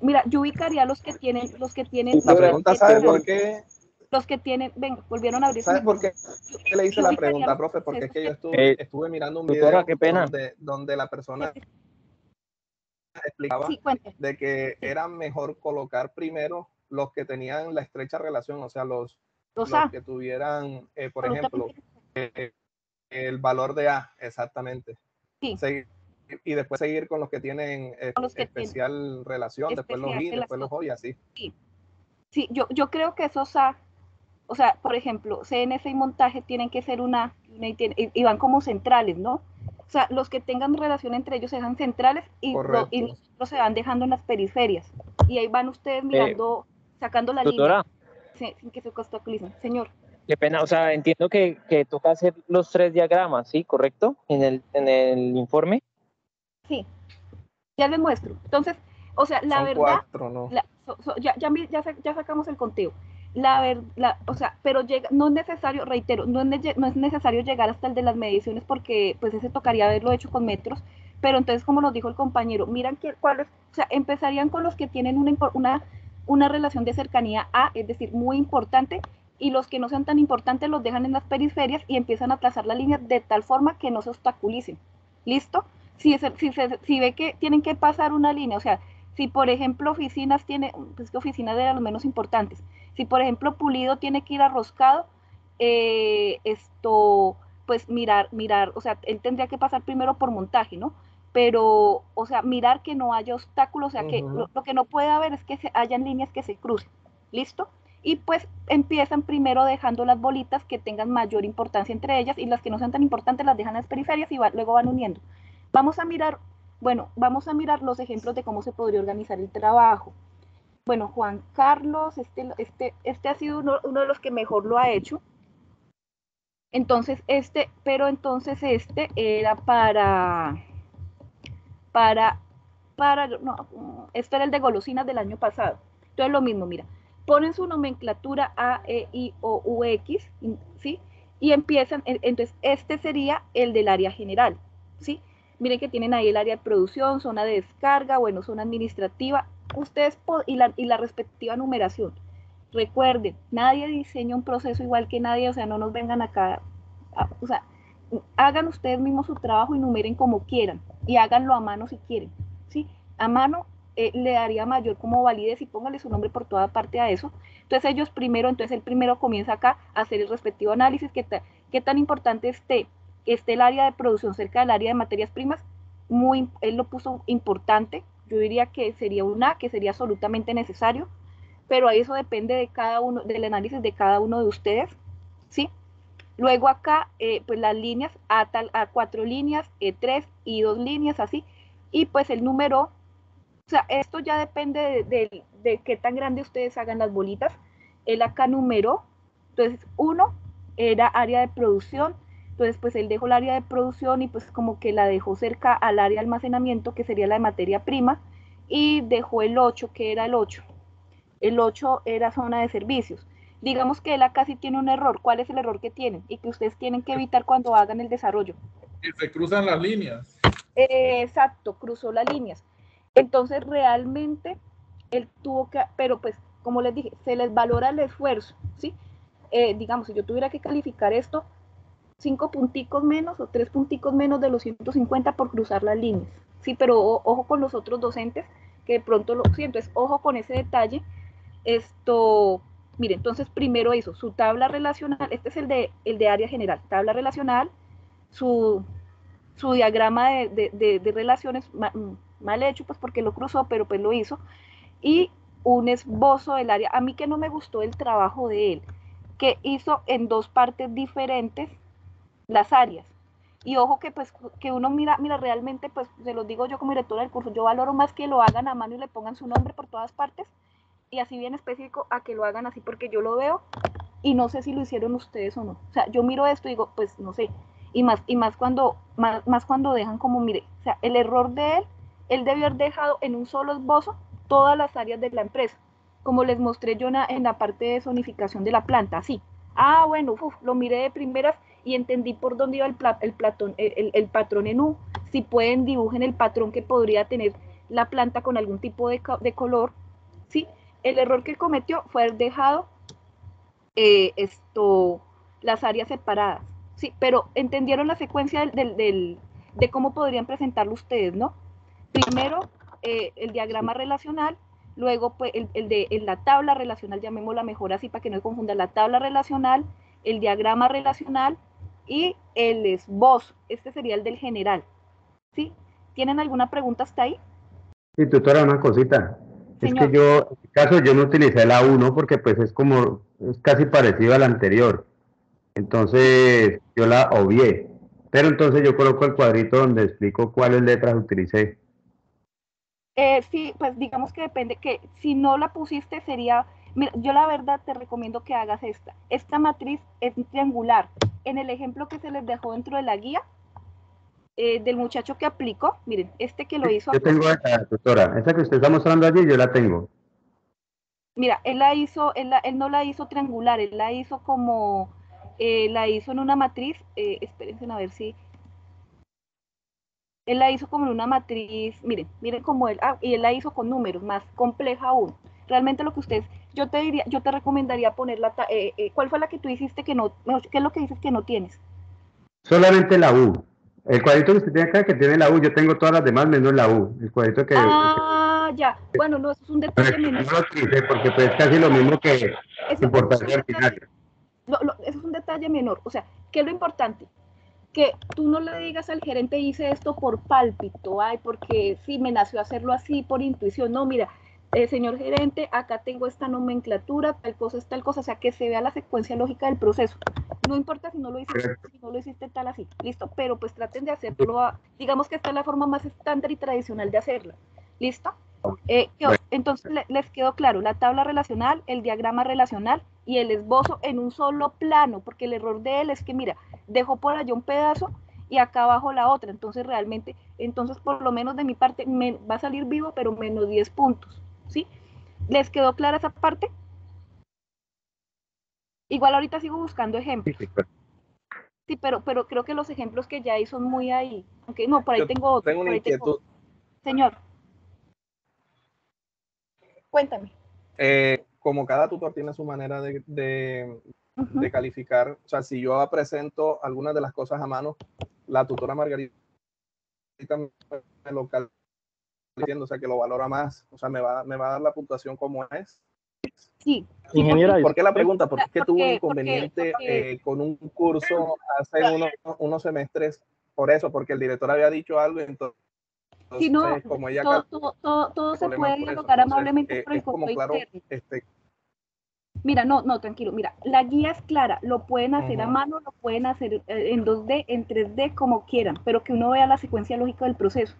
Mira, yo ubicaría los que tienen, los que tienen. La pregunta, ¿sabe por qué? Los que tienen, ven, volvieron a abrir. ¿Sabes por qué? ¿Qué le hice la pregunta, profe? Porque es que yo estuve, eh, estuve mirando un video Donde, donde la persona explicaba de que era mejor colocar primero los que tenían la estrecha relación, o sea, los, los, que tuvieran, eh, por ejemplo, eh, el valor de A, exactamente. Sí. y después seguir con los que tienen especial relación, después los I, después los O y así. Sí, sí yo, yo creo que esos A o sea, por ejemplo, CNC y montaje tienen que ser una, y, van como centrales, ¿no? O sea, los que tengan relación entre ellos se dejan centrales y, los otros se van dejando en las periferias. Y ahí van ustedes eh, mirando, sacando la línea. sin que se obstaculicen. Señor. Qué pena, o sea, entiendo que, que, toca hacer los tres diagramas, ¿sí? ¿Correcto? En el, en el informe. Sí, ya les muestro. Entonces, o sea, la verdad, ya, ya, ya, sacamos el conteo. La verdad, o sea, pero llega, no es necesario, reitero, no es, no es necesario llegar hasta el de las mediciones porque pues ese tocaría haberlo hecho con metros, pero entonces como nos dijo el compañero, miran que, cuáles, o sea, empezarían con los que tienen una, una, una relación de cercanía A, es decir, muy importante, y los que no sean tan importantes los dejan en las periferias y empiezan a trazar la línea de tal forma que no se obstaculicen. ¿Listo? Si, si, si ve que tienen que pasar una línea, o sea, si por ejemplo oficinas tiene, pues que oficinas de los menos importantes, si por ejemplo pulido tiene que ir a roscado, eh, esto, pues mirar, mirar, o sea, él tendría que pasar primero por montaje, ¿no? Pero, o sea, mirar que no haya obstáculos, o sea, que lo, que no puede haber es que se, hayan líneas que se crucen, ¿listo? Y pues empiezan primero dejando las bolitas que tengan mayor importancia entre ellas y las que no sean tan importantes las dejan en las periferias y luego van uniendo. Vamos a mirar bueno, vamos a mirar los ejemplos de cómo se podría organizar el trabajo. Bueno, Juan Carlos, este, este, este ha sido uno, de los que mejor lo ha hecho. Entonces, este, pero entonces este era para, para, para, no, esto era el de golosinas del año pasado. Entonces, lo mismo, mira, ponen su nomenclatura A, E, I, O, U, X, ¿sí? Y empiezan, entonces, este sería el del área general, ¿sí? Miren que tienen ahí el área de producción, zona de descarga, bueno, zona administrativa, ustedes y la, y la respectiva numeración. Recuerden, nadie diseña un proceso igual que nadie, o sea, no nos vengan acá, o sea, hagan ustedes mismos su trabajo y numeren como quieran y háganlo a mano si quieren, ¿sí? A mano eh, le daría mayor como validez y póngale su nombre por toda parte a eso. Entonces ellos primero, entonces el primero comienza acá a hacer el respectivo análisis, qué, qué tan importante esté esté el área de producción cerca del área de materias primas, muy, él lo puso importante, yo diría que sería una, que sería absolutamente necesario, pero eso depende de cada uno, del análisis de cada uno de ustedes, ¿sí? Luego acá, eh, pues las líneas, a, tal, a cuatro líneas, e tres y dos líneas, así, y pues el número, o sea, esto ya depende de, de, de qué tan grande ustedes hagan las bolitas, él acá numeró, entonces uno era área de producción, entonces, pues él dejó el área de producción y pues como que la dejó cerca al área de almacenamiento, que sería la de materia prima, y dejó el 8, que era el 8. El 8 era zona de servicios. Digamos que él acá sí tiene un error. ¿Cuál es el error que tienen? Y que ustedes tienen que evitar cuando hagan el desarrollo. Que se cruzan las líneas. exacto, cruzó las líneas. Entonces, realmente, él tuvo que, pero pues, como les dije, se les valora el esfuerzo, ¿sí? Eh, digamos, si yo tuviera que calificar esto, cinco punticos menos o tres punticos menos de los 150 por cruzar las líneas. Sí, pero ojo con los otros docentes que de pronto lo siento, es ojo con ese detalle. Esto, mire, entonces primero hizo su tabla relacional, este es el de, el de área general, tabla relacional, su, su diagrama de, de, de, relaciones mal, hecho, pues porque lo cruzó, pero pues lo hizo, y un esbozo del área. A mí que no me gustó el trabajo de él, que hizo en dos partes diferentes las áreas. Y ojo que pues que uno mira, mira realmente, pues se los digo yo como directora del curso, yo valoro más que lo hagan a mano y le pongan su nombre por todas partes y así bien específico a que lo hagan así porque yo lo veo y no sé si lo hicieron ustedes o no. O sea, yo miro esto y digo, pues no sé. Y más, y más cuando, más, más cuando dejan como, mire, o sea, el error de él, él debió haber dejado en un solo esbozo todas las áreas de la empresa, como les mostré yo en la parte de zonificación de la planta, así. Ah, bueno, lo miré de primeras y entendí por dónde iba el, el, platón, el, el, patrón en U. Si pueden, dibujen el patrón que podría tener la planta con algún tipo de, de color. ¿sí? El error que cometió fue haber dejado eh, esto, las áreas separadas. Sí, pero entendieron la secuencia del, del, de cómo podrían presentarlo ustedes, ¿no? Primero, eh, el diagrama relacional, luego pues, el, el de la tabla relacional, llamémosla mejor así para que no se confunda, la tabla relacional, el diagrama relacional y el esbozo. Este sería el del general. ¿Sí? ¿Tienen alguna pregunta hasta ahí? Sí, tutora, una cosita. Es que yo, en este caso, yo no utilicé la 1 porque pues es como, es casi parecido a la anterior. Entonces, yo la obvié. pero entonces yo coloco el cuadrito donde explico cuáles letras utilicé. Eh, sí, pues digamos que depende, que si no la pusiste sería, mira, yo la verdad te recomiendo que hagas esta. Esta matriz es triangular. En el ejemplo que se les dejó dentro de la guía, eh, del muchacho que aplicó, miren, este que lo hizo. Yo tengo esa, doctora, esa que usted está mostrando allí, yo la tengo. Mira, él la hizo, él, no la hizo triangular, él la hizo como, eh, la hizo en una matriz, eh, espérense a ver si, él la hizo como en una matriz, miren, miren cómo él, ah, y él la hizo con números, más compleja aún. Realmente lo que ustedes, yo te diría, yo te recomendaría poner la, eh, eh, ¿cuál fue la que tú hiciste que no, qué es lo que dices que no tienes? Solamente la U. El cuadrito que usted tiene acá, que tiene la U, yo tengo todas las demás menos la U. El cuadrito que... Ah, ya. Bueno, no, eso es un detalle menor. No lo porque pues es casi lo mismo que importancia al final. eso es un detalle menor. O sea, ¿qué es lo importante? Que tú no le digas al gerente, hice esto por pálpito, ay, porque sí, me nació hacerlo así por intuición. No, mira, eh, señor gerente, acá tengo esta nomenclatura, tal cosa es tal cosa, o sea, que se vea la secuencia lógica del proceso. No importa si no lo hiciste, si no lo hiciste tal así, listo, pero pues traten de hacerlo, digamos que esta es la forma más estándar y tradicional de hacerla, ¿listo? Eh, entonces les quedó claro, la tabla relacional, el diagrama relacional y el esbozo en un solo plano, porque el error de él es que, mira, dejó por allá un pedazo y acá abajo la otra, entonces realmente, entonces por lo menos de mi parte me, va a salir vivo, pero menos 10 puntos. ¿Sí? ¿Les quedó clara esa parte? Igual ahorita sigo buscando ejemplos. Sí, pero, pero creo que los ejemplos que ya hay son muy ahí. Okay, no, por ahí tengo otro. Tengo una inquietud. Señor. Cuéntame. Eh, como cada tutor tiene su manera de, de, calificar, o sea, si yo presento algunas de las cosas a mano, la tutora Margarita me lo o sea, que lo valora más, o sea, me va, me va a dar la puntuación como es. Sí. Ingeniera, ¿por qué la pregunta? Porque es que tuvo un inconveniente eh, con un curso hace unos semestres, por eso, porque el director había dicho algo, entonces, si no, como ella todo, todo, todo, se puede dialogar amablemente por el como claro, este, Mira, no, no, tranquilo. Mira, la guía es clara. Lo pueden hacer a mano, lo pueden hacer eh, en 2D, en 3D, como quieran, pero que uno vea la secuencia lógica del proceso.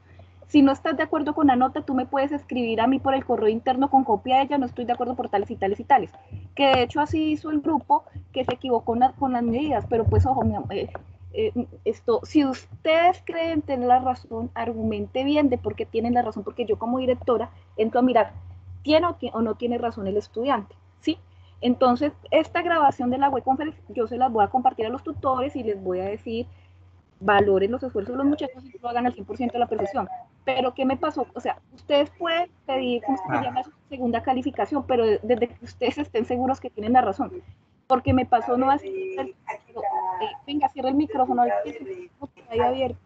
Si no estás de acuerdo con la nota, tú me puedes escribir a mí por el correo interno con copia de ella, no estoy de acuerdo por tales y tales y tales. Que de hecho así hizo el grupo que se equivocó con, las medidas, pero pues ojo, eh, eh, esto, si ustedes creen tener la razón, argumente bien de por qué tienen la razón, porque yo como directora entro a mirar, ¿tiene o, no tiene razón el estudiante? ¿Sí? Entonces, esta grabación de la web conference yo se las voy a compartir a los tutores y les voy a decir valoren los esfuerzos de los muchachos y lo hagan al 100% de la perfección. Pero, ¿qué me pasó? O sea, ustedes pueden pedir, ¿cómo se llama? Su segunda calificación, pero desde que ustedes estén seguros que tienen la razón. Porque me pasó no así, eh, venga, cierra el micrófono, ahí abierto.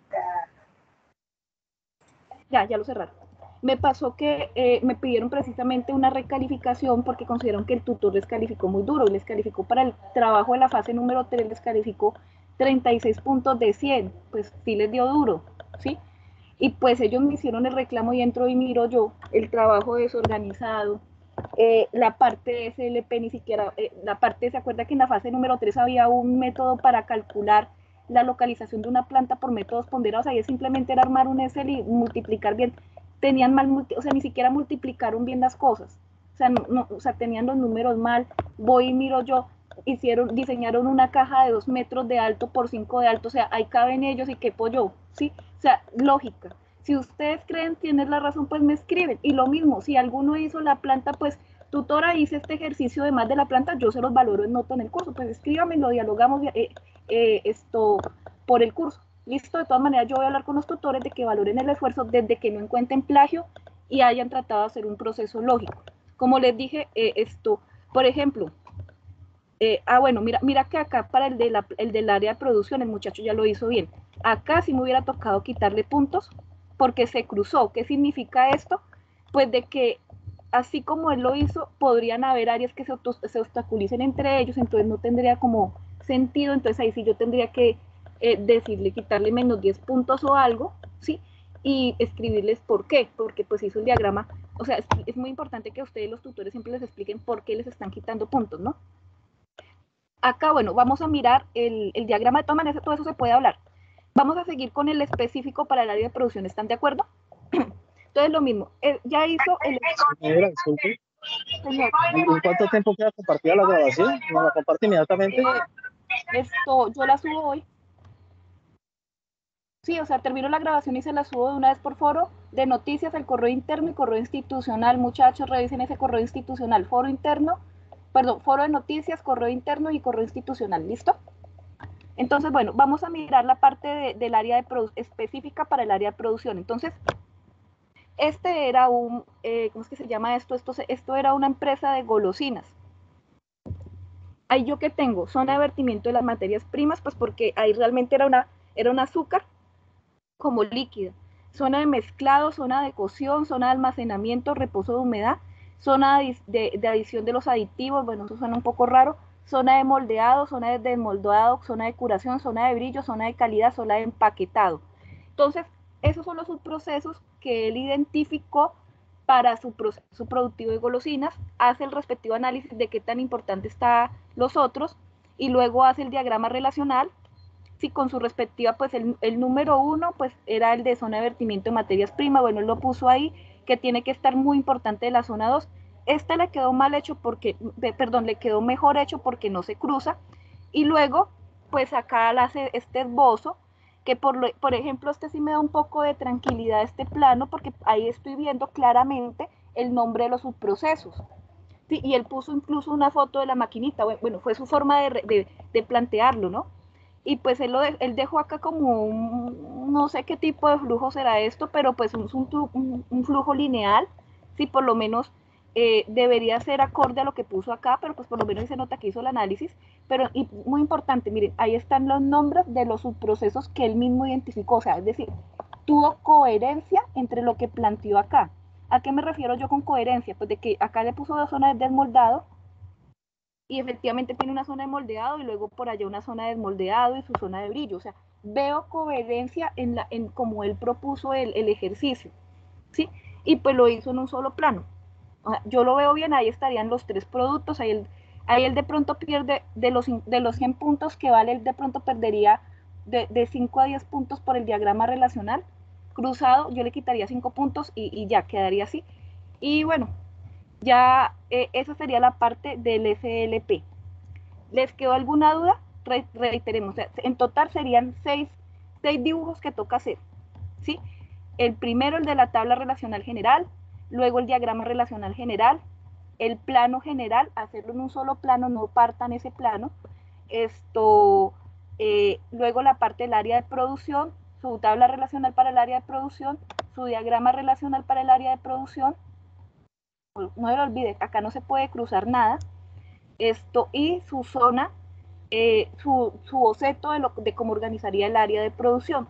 Ya, ya lo cerraron. Me pasó que eh, me pidieron precisamente una recalificación porque consideraron que el tutor les calificó muy duro, les calificó para el trabajo de la fase número 3, les calificó 36 puntos de 100, pues sí les dio duro, ¿sí? Y pues ellos me hicieron el reclamo y entro y miro yo el trabajo desorganizado, eh, la parte de SLP ni siquiera, eh, la parte, ¿se acuerda que en la fase número 3 había un método para calcular la localización de una planta por métodos ponderados? Ahí simplemente era armar un Excel y multiplicar bien. Tenían mal, o sea, ni siquiera multiplicaron bien las cosas. O sea, no, o sea, tenían los números mal. Voy y miro yo, hicieron, diseñaron una caja de dos metros de alto por cinco de alto, o sea, ahí caben ellos y qué pollo, ¿sí? O sea, lógica. Si ustedes creen, tienen la razón, pues me escriben. Y lo mismo, si alguno hizo la planta, pues tutora hice este ejercicio de más de la planta, yo se los valoro en nota en el curso, pues escríbame, lo dialogamos eh, eh, esto por el curso. Listo, de todas maneras yo voy a hablar con los tutores de que valoren el esfuerzo desde que no encuentren plagio y hayan tratado de hacer un proceso lógico. Como les dije, eh, esto, por ejemplo, eh, ah, bueno, mira, mira que acá para el, de el del área de producción el muchacho ya lo hizo bien. Acá sí me hubiera tocado quitarle puntos porque se cruzó. ¿Qué significa esto? Pues de que así como él lo hizo, podrían haber áreas que se, se obstaculicen entre ellos, entonces no tendría como sentido, entonces ahí sí yo tendría que eh, decirle, quitarle menos 10 puntos o algo, ¿sí? Y escribirles por qué, porque pues hizo el diagrama, o sea, es, es muy importante que a ustedes los tutores siempre les expliquen por qué les están quitando puntos, ¿no? Acá, bueno, vamos a mirar el, diagrama, de todas maneras todo eso se puede hablar. Vamos a seguir con el específico para el área de producción, ¿están de acuerdo? Entonces lo mismo, eh, ya hizo el... Señora, disculpe. Señor. ¿En cuánto tiempo queda compartida la grabación? ¿No la comparte inmediatamente? Eh, esto, yo la subo hoy. Sí, o sea, termino la grabación y se la subo de una vez por foro de noticias, el correo interno y correo institucional. Muchachos, revisen ese correo institucional, foro interno, perdón, foro de noticias, correo interno y correo institucional. ¿Listo? Entonces, bueno, vamos a mirar la parte del área de específica para el área de producción. Entonces, este era un, eh, ¿cómo es que se llama esto? esto? Esto era una empresa de golosinas. Ahí yo que tengo, zona de vertimiento de las materias primas, pues porque ahí realmente era, una, era un azúcar como líquida. Zona de mezclado, zona de cocción, zona de almacenamiento, reposo de humedad, zona de, adición de los aditivos, bueno, eso suena un poco raro, zona de moldeado, zona de desmoldado, zona de curación, zona de brillo, zona de calidad, zona de empaquetado. Entonces, esos son los subprocesos que él identificó para su proceso productivo de golosinas, hace el respectivo análisis de qué tan importante está los otros y luego hace el diagrama relacional. Si con su respectiva, pues el, el número uno, pues era el de zona de vertimiento de materias primas, bueno, él lo puso ahí, que tiene que estar muy importante de la zona 2 este le quedó mal hecho porque, perdón, le quedó mejor hecho porque no se cruza. Y luego, pues acá hace este esbozo, que por, por ejemplo, este sí me da un poco de tranquilidad este plano, porque ahí estoy viendo claramente el nombre de los subprocesos. Sí, y él puso incluso una foto de la maquinita, bueno, fue su forma de, de, plantearlo, ¿no? Y pues él, lo él dejó acá como un, no sé qué tipo de flujo será esto, pero pues un, un, flujo lineal, sí, por lo menos eh, debería ser acorde a lo que puso acá, pero pues por lo menos se nota que hizo el análisis. Pero y muy importante, miren, ahí están los nombres de los subprocesos que él mismo identificó, o sea, es decir, tuvo coherencia entre lo que planteó acá. ¿A qué me refiero yo con coherencia? Pues de que acá le puso dos zonas de desmoldado y efectivamente tiene una zona de moldeado y luego por allá una zona de desmoldeado y su zona de brillo. O sea, veo coherencia en, la, en como él propuso el, el ejercicio, ¿sí? Y pues lo hizo en un solo plano yo lo veo bien, ahí estarían los tres productos, ahí él, ahí de pronto pierde de los, de los 100 puntos que vale, él de pronto perdería de, de 5 a 10 puntos por el diagrama relacional cruzado, yo le quitaría 5 puntos y, ya quedaría así. Y bueno, ya eh, esa sería la parte del SLP. ¿Les quedó alguna duda? reiteremos, en total serían 6 dibujos que toca hacer. ¿sí? El primero, el de la tabla relacional general, luego el diagrama relacional general, el plano general, hacerlo en un solo plano, no partan ese plano, esto, eh, luego la parte del área de producción, su tabla relacional para el área de producción, su diagrama relacional para el área de producción, no se lo olvide, acá no se puede cruzar nada, esto y su zona, eh, su, su, boceto de, lo, de cómo organizaría el área de producción.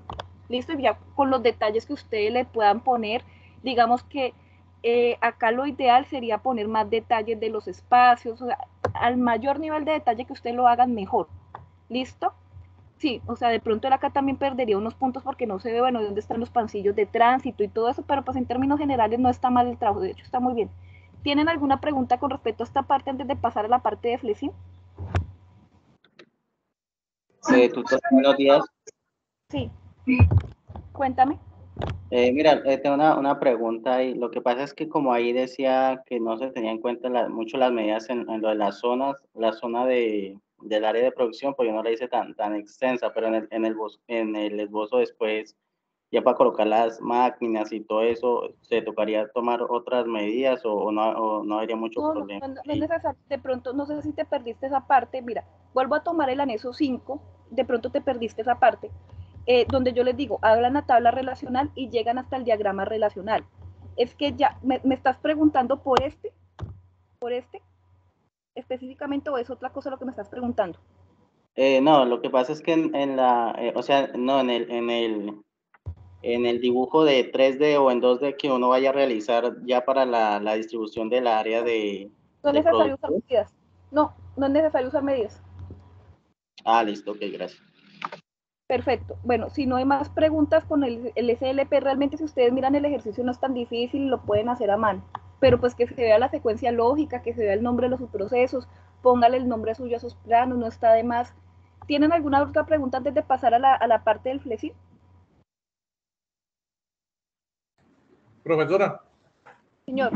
Listo, y ya con los detalles que ustedes le puedan poner, digamos que eh, acá lo ideal sería poner más detalles de los espacios, o sea, al mayor nivel de detalle que usted lo hagan mejor. ¿Listo? Sí, o sea, de pronto él acá también perdería unos puntos porque no se ve, bueno, dónde están los pancillos de tránsito y todo eso, pero pues en términos generales no está mal el trabajo, de hecho está muy bien. ¿Tienen alguna pregunta con respecto a esta parte antes de pasar a la parte de flexing? Sí, tutor, buenos días. Sí, cuéntame. Eh, mira, eh, tengo una, una, pregunta y lo que pasa es que como ahí decía que no se tenían en cuenta mucho las medidas en, lo de las zonas, la zona de, del área de producción, pues yo no la hice tan, tan extensa, pero en el, en, el, en el esbozo después, ya para colocar las máquinas y todo eso, ¿se tocaría tomar otras medidas o, no, o no habría mucho problema? No, no, no, de pronto, no sé si te perdiste esa parte, mira, vuelvo a tomar el anexo 5, de pronto te perdiste esa parte eh, donde yo les digo, hablan a tabla relacional y llegan hasta el diagrama relacional. Es que ya, ¿me, estás preguntando por este? ¿Por este? ¿Específicamente o es otra cosa lo que me estás preguntando? Eh, no, lo que pasa es que en, la, eh, o sea, no, en el, en el, en el dibujo de 3D o en 2D que uno vaya a realizar ya para la, la distribución del área de... No es necesario usar medidas. No, no es necesario usar medidas. Ah, listo, ok, gracias. Perfecto. Bueno, si no hay más preguntas con el, SLP, realmente si ustedes miran el ejercicio no es tan difícil, lo pueden hacer a mano. Pero pues que se vea la secuencia lógica, que se vea el nombre de los subprocesos, póngale el nombre suyo a sus planos, no está de más ¿Tienen alguna otra pregunta antes de pasar a la, a la parte del FLESI? Profesora. Señor.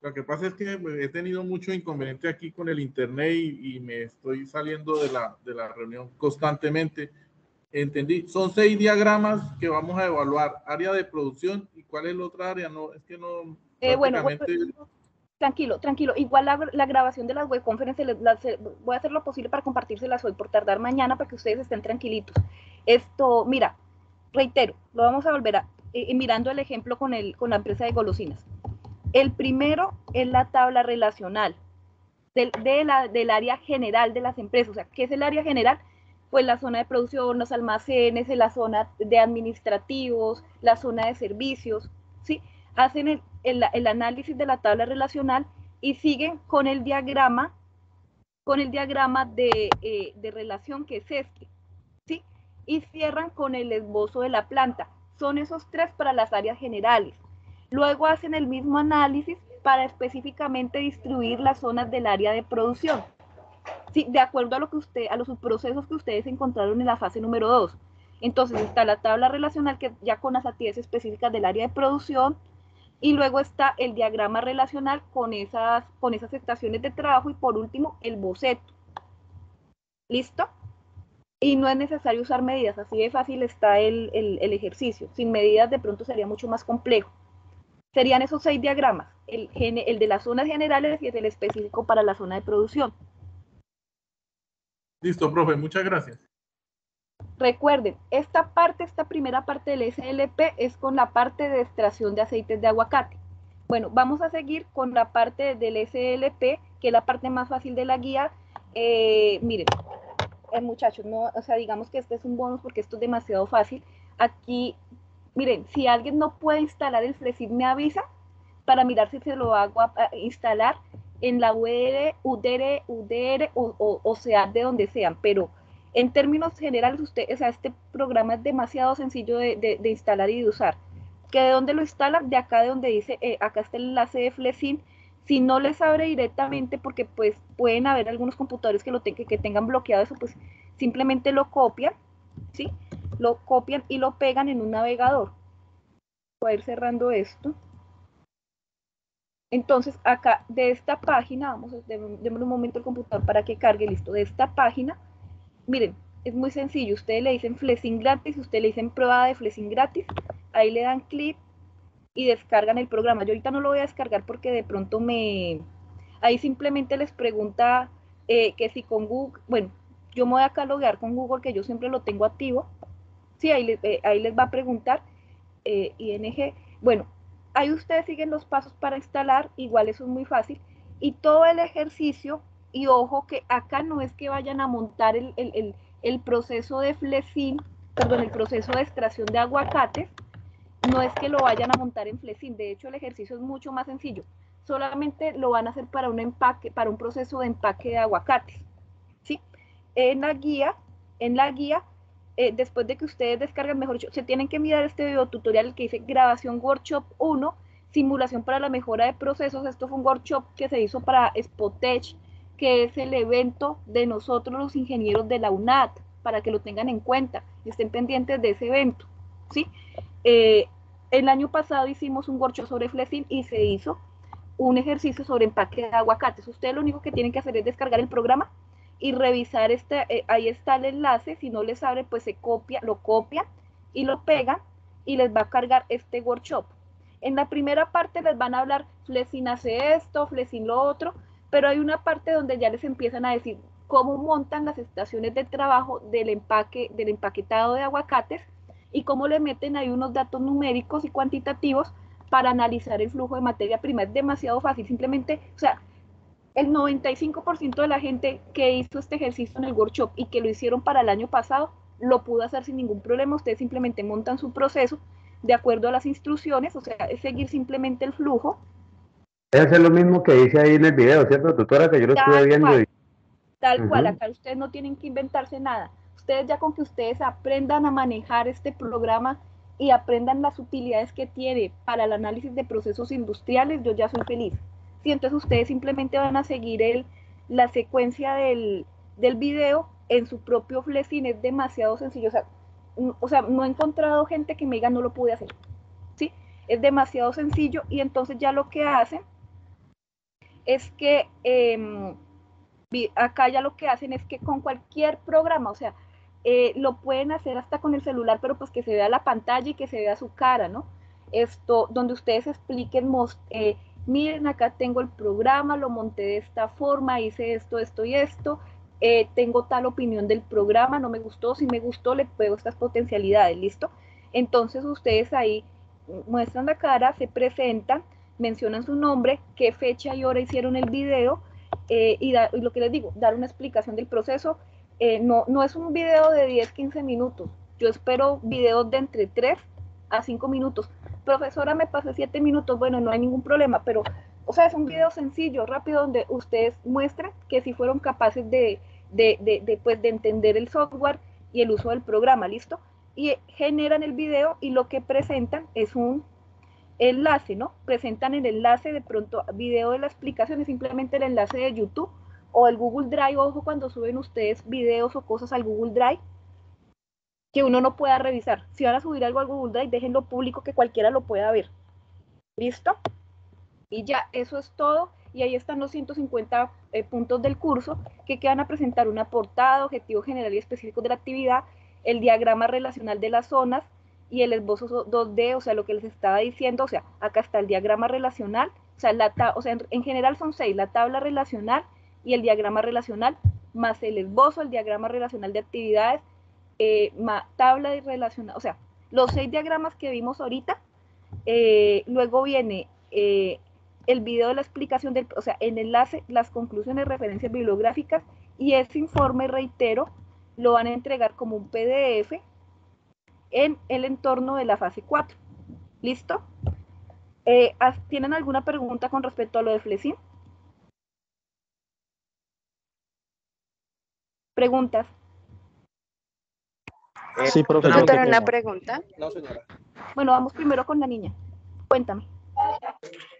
Lo que pasa es que pues, he tenido mucho inconveniente aquí con el internet y, me estoy saliendo de la, de la reunión constantemente. Entendí, son seis diagramas que vamos a evaluar, área de producción y cuál es la otra área, no, es que no... Eh, bueno, tranquilo, tranquilo, igual la, grabación de las web conferencias, voy a hacer lo posible para compartírselas hoy por tardar mañana para que ustedes estén tranquilitos. Esto, mira, reitero, lo vamos a volver a, eh, mirando el ejemplo con, el, con la empresa de golosinas el primero es la tabla relacional del, del área general de las empresas. O sea, ¿qué es el área general? Pues la zona de producción, los almacenes, la zona de administrativos, la zona de servicios, ¿sí? Hacen el, análisis de la tabla relacional y siguen con el diagrama, con el diagrama de, eh, de relación que es este, ¿sí? Y cierran con el esbozo de la planta. Son esos tres para las áreas generales. Luego hacen el mismo análisis para específicamente distribuir las zonas del área de producción. Sí, de acuerdo a lo que usted, a los procesos que ustedes encontraron en la fase número 2. Entonces está la tabla relacional que ya con las actividades específicas del área de producción y luego está el diagrama relacional con esas, con esas estaciones de trabajo y por último el boceto. ¿Listo? Y no es necesario usar medidas, así de fácil está el, el ejercicio. Sin medidas de pronto sería mucho más complejo serían esos seis diagramas, el, el de las zonas generales y el específico para la zona de producción. Listo, profe, muchas gracias. Recuerden, esta parte, esta primera parte del SLP es con la parte de extracción de aceites de aguacate. Bueno, vamos a seguir con la parte del SLP, que es la parte más fácil de la guía. Eh, miren, eh, muchachos, no, o sea, digamos que este es un bonus porque esto es demasiado fácil. Aquí miren, si alguien no puede instalar el Flesit, me avisa para mirar si se lo hago a, instalar en la UDR, UDR, UDR o, o, sea de donde sean, pero en términos generales, usted, o sea, este programa es demasiado sencillo de, instalar y de usar. ¿Que de dónde lo instalan? De acá de donde dice, eh, acá está el enlace de Flesin. Si no les abre directamente, porque pues pueden haber algunos computadores que, lo que tengan bloqueado eso, pues simplemente lo copian, ¿sí? lo copian y lo pegan en un navegador. Voy a ir cerrando esto. Entonces, acá de esta página, vamos démosle un momento al computador para que cargue, listo, de esta página, miren, es muy sencillo, ustedes le dicen Flexing gratis, ustedes le dicen prueba de Flexing gratis, ahí le dan clic y descargan el programa. Yo ahorita no lo voy a descargar porque de pronto me... Ahí simplemente les pregunta eh, que si con Google, bueno, yo me voy a loguear con Google, que yo siempre lo tengo activo, Sí, ahí, eh, ahí les va a preguntar eh, ING. Bueno, ahí ustedes siguen los pasos para instalar, igual eso es muy fácil. Y todo el ejercicio, y ojo que acá no es que vayan a montar el, proceso de Flecin, perdón, el proceso de extracción de aguacates, no es que lo vayan a montar en Flecin, de hecho el ejercicio es mucho más sencillo, solamente lo van a hacer para un empaque, para un proceso de empaque de aguacates, ¿sí? En la guía, en la guía eh, después de que ustedes descargan, mejor dicho, se tienen que mirar este video tutorial que dice grabación workshop 1, simulación para la mejora de procesos. Esto fue un workshop que se hizo para Spotech, que es el evento de nosotros los ingenieros de la UNAT, para que lo tengan en cuenta, estén pendientes de ese evento. ¿sí? Eh, el año pasado hicimos un workshop sobre Flexing y se hizo un ejercicio sobre empaque de aguacates. Ustedes lo único que tienen que hacer es descargar el programa, y revisar este, eh, ahí está el enlace, si no les abre, pues se copia, lo copia y lo pega y les va a cargar este workshop. En la primera parte les van a hablar, Flesin hace esto, Flesin lo otro, pero hay una parte donde ya les empiezan a decir cómo montan las estaciones de trabajo del empaque, del empaquetado de aguacates y cómo le meten ahí unos datos numéricos y cuantitativos para analizar el flujo de materia prima. Es demasiado fácil, simplemente, o sea, el 95% de la gente que hizo este ejercicio en el workshop y que lo hicieron para el año pasado, lo pudo hacer sin ningún problema. Ustedes simplemente montan su proceso de acuerdo a las instrucciones, o sea, es seguir simplemente el flujo. Es lo mismo que dice ahí en el video, ¿cierto, doctora? Que yo lo estuve viendo. tal cual, acá ustedes no tienen que inventarse nada. Ustedes ya con que ustedes aprendan a manejar este programa y aprendan las utilidades que tiene para el análisis de procesos industriales, yo ya soy feliz y entonces ustedes simplemente van a seguir el, la secuencia del, del video en su propio Flexin es demasiado sencillo. O sea, no he encontrado gente que me diga no lo pude hacer. ¿sí? Es demasiado sencillo y entonces ya lo que hacen es que em, acá ya lo que hacen es que con cualquier programa, o sea, eh, lo pueden hacer hasta con el celular, pero pues que se vea la pantalla y que se vea su cara, ¿no? Esto, donde ustedes expliquen, eh, miren, acá tengo el programa, lo monté de esta forma, hice esto, esto y esto, eh, tengo tal opinión del programa, no me gustó, si me gustó, le puedo estas potencialidades, ¿listo? Entonces ustedes ahí muestran la cara, se presentan, mencionan su nombre, qué fecha y hora hicieron el video eh, y, lo que les digo, dar una explicación del proceso. Eh, no, no es un video de 10, 15 minutos. Yo espero videos de entre 3 a 5 minutos. Profesora, me pasé 7 minutos. Bueno, no hay ningún problema, pero, o sea, es un video sencillo, rápido, donde ustedes muestran que si fueron capaces de, de, de, pues, de entender el software y el uso del programa, ¿listo? Y generan el video y lo que presentan es un enlace, ¿no? Presentan el enlace de pronto, video de la explicación, es simplemente el enlace de YouTube o el Google Drive, ojo cuando suben ustedes videos o cosas al Google Drive, que uno no pueda revisar. Si van a subir algo al Google Drive, déjenlo público que cualquiera lo pueda ver. ¿Listo? Y ya, eso es todo. Y ahí están los 150 eh, puntos del curso que quedan a presentar una portada, objetivo general y específico de la actividad, el diagrama relacional de las zonas, y el esbozo 2D, o sea, lo que les estaba diciendo, o sea, acá está el diagrama relacional, o sea, la o sea en, general son seis, la tabla relacional y el diagrama relacional, más el esbozo, el diagrama relacional de actividades, eh, más tabla de relacional, o sea, los seis diagramas que vimos ahorita, eh, luego viene eh, el video de la explicación del, o sea, el enlace, las conclusiones, referencias bibliográficas, y ese informe, reitero, lo van a entregar como un PDF en el entorno de la fase 4. ¿Listo? ¿Tienen alguna pregunta con respecto a lo de Flesin? ¿Preguntas? Eh, sí, profesor. una pregunta? No, señora. Bueno, vamos primero con la niña. Cuéntame.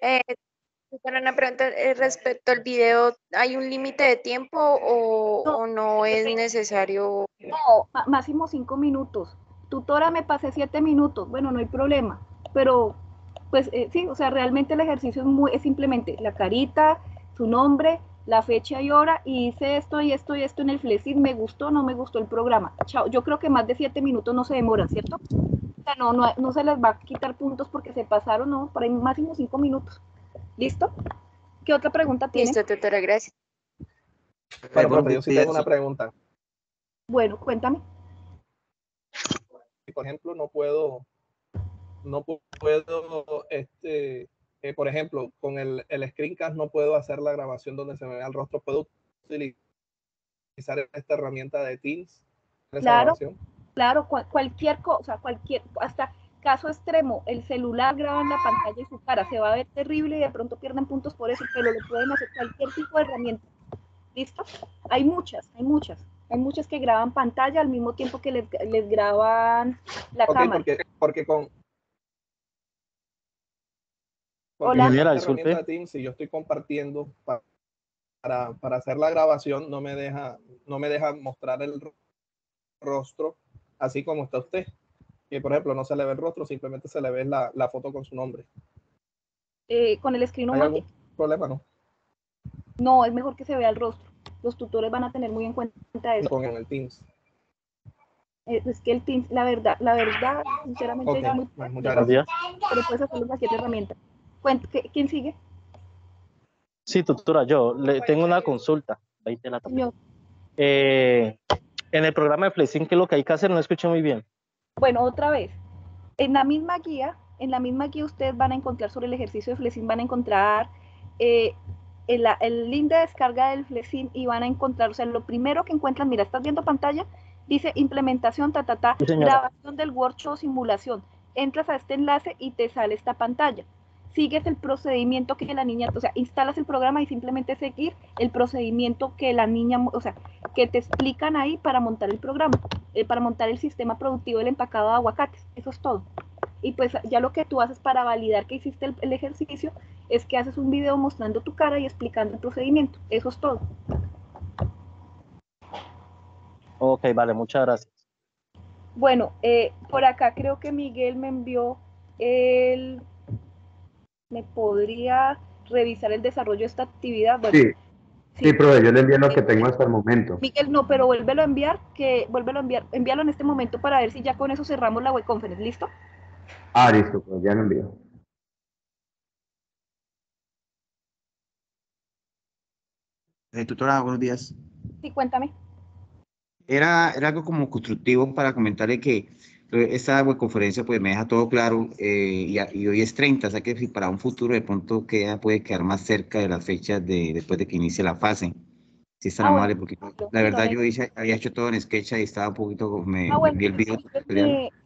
Eh, una pregunta eh, respecto al video, ¿hay un límite de tiempo o no, o no es necesario? No, máximo cinco minutos tutora me pasé siete minutos, bueno, no hay problema, pero pues eh, sí, o sea, realmente el ejercicio es, muy, es simplemente la carita, su nombre, la fecha y hora, y hice esto y esto y esto en el Flexit, me gustó, no me gustó el programa. Chao, yo creo que más de siete minutos no se demoran, ¿cierto? O sea, no, no, no se les va a quitar puntos porque se pasaron, no, por ahí máximo cinco minutos. ¿Listo? ¿Qué otra pregunta tiene? Listo, tutora, gracias. Bueno, yo sí tengo una pregunta. Bueno, cuéntame por ejemplo, no puedo, no puedo, este, eh, por ejemplo, con el, el screencast no puedo hacer la grabación donde se me vea el rostro, puedo utilizar esta herramienta de Teams. Claro, claro, cualquier cosa, cualquier, hasta caso extremo, el celular graba en la pantalla y su cara se va a ver terrible y de pronto pierden puntos por eso, pero lo pueden hacer cualquier tipo de herramienta. ¿Listo? Hay muchas, hay muchas. Hay muchas que graban pantalla al mismo tiempo que les, les graban la cámara. Porque, porque con, Hola. si yo estoy compartiendo para, para, hacer la grabación, no me deja, no me deja mostrar el rostro así como está usted. Y por ejemplo, no se le ve el rostro, simplemente se le ve la, la foto con su nombre. Eh, con el screen ¿Hay problema, no? No, es mejor que se vea el rostro los tutores van a tener muy en cuenta eso. Con el Teams. Eh, es que el Teams, la verdad, la verdad, sinceramente, es muy muchas gracias. Pero puedes hacerlo con siete herramientas. ¿Quién sigue? Sí, tutora, yo le tengo una consulta. Ahí te la eh, en el programa de Flexing, ¿qué es lo que hay que hacer? No escuché muy bien. Bueno, otra vez. En la misma guía, en la misma guía ustedes van a encontrar sobre el ejercicio de Flexing, van a encontrar eh, el, el, link de descarga del Flexin y van a encontrar, o sea, lo primero que encuentran, mira, estás viendo pantalla, dice implementación, ta, ta, ta, grabación del workshop simulación. Entras a este enlace y te sale esta pantalla. Sigues el procedimiento que la niña, o sea, instalas el programa y simplemente seguir el procedimiento que la niña, o sea, que te explican ahí para montar el programa, eh, para montar el sistema productivo del empacado de aguacates. Eso es todo. Y pues ya lo que tú haces para validar que hiciste el ejercicio es que haces un video mostrando tu cara y explicando el procedimiento. Eso es todo. Ok, vale, muchas gracias. Bueno, eh, por acá creo que Miguel me envió el... ¿Me podría revisar el desarrollo de esta actividad? sí. Sí, profe, yo le envío lo que tengo hasta el momento. Miguel, no, pero vuélvelo a enviar, que vuélvelo a enviar, envíalo en este momento para ver si ya con eso cerramos la web conference, ¿listo? Ah, listo, pues ya lo envío. Eh, tutora, buenos días. Sí, cuéntame. Era, era algo como constructivo para comentarle que esta webconferencia pues me deja todo claro eh, y, hoy es 30, o sea que si para un futuro de pronto queda, puede quedar más cerca de las fechas de después de que inicie la fase. Si es tan ah, amable, porque la verdad yo hice, había hecho todo en Sketch y estaba un poquito, me, ah, el video.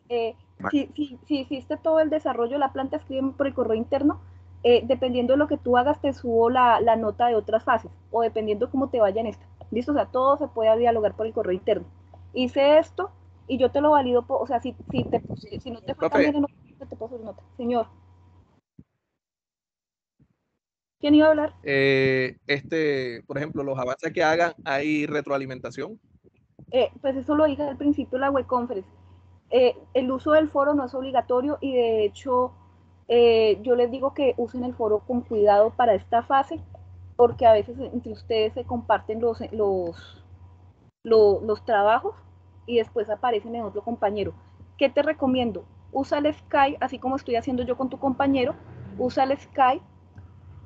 Eh, si, si, si, hiciste todo el desarrollo de la planta, escribe por el correo interno. Eh, dependiendo de lo que tú hagas, te subo la, la nota de otras fases o dependiendo cómo te vaya en esta. ¿Listo? O sea, todo se puede dialogar por el correo interno. Hice esto, y yo te lo valido, o sea, si, si, te, si, no te fue bien, no, te puedo hacer nota. Señor. ¿Quién iba a hablar? Eh, este, por ejemplo, los avances que hagan, ¿hay retroalimentación? Eh, pues eso lo dije al principio de la web conference. Eh, el uso del foro no es obligatorio y de hecho yo les digo que usen el foro con cuidado para esta fase porque a veces entre ustedes se comparten los, los, los, los trabajos y después aparecen en otro compañero. ¿Qué te recomiendo? Usa el Sky, así como estoy haciendo yo con tu compañero, usa el Sky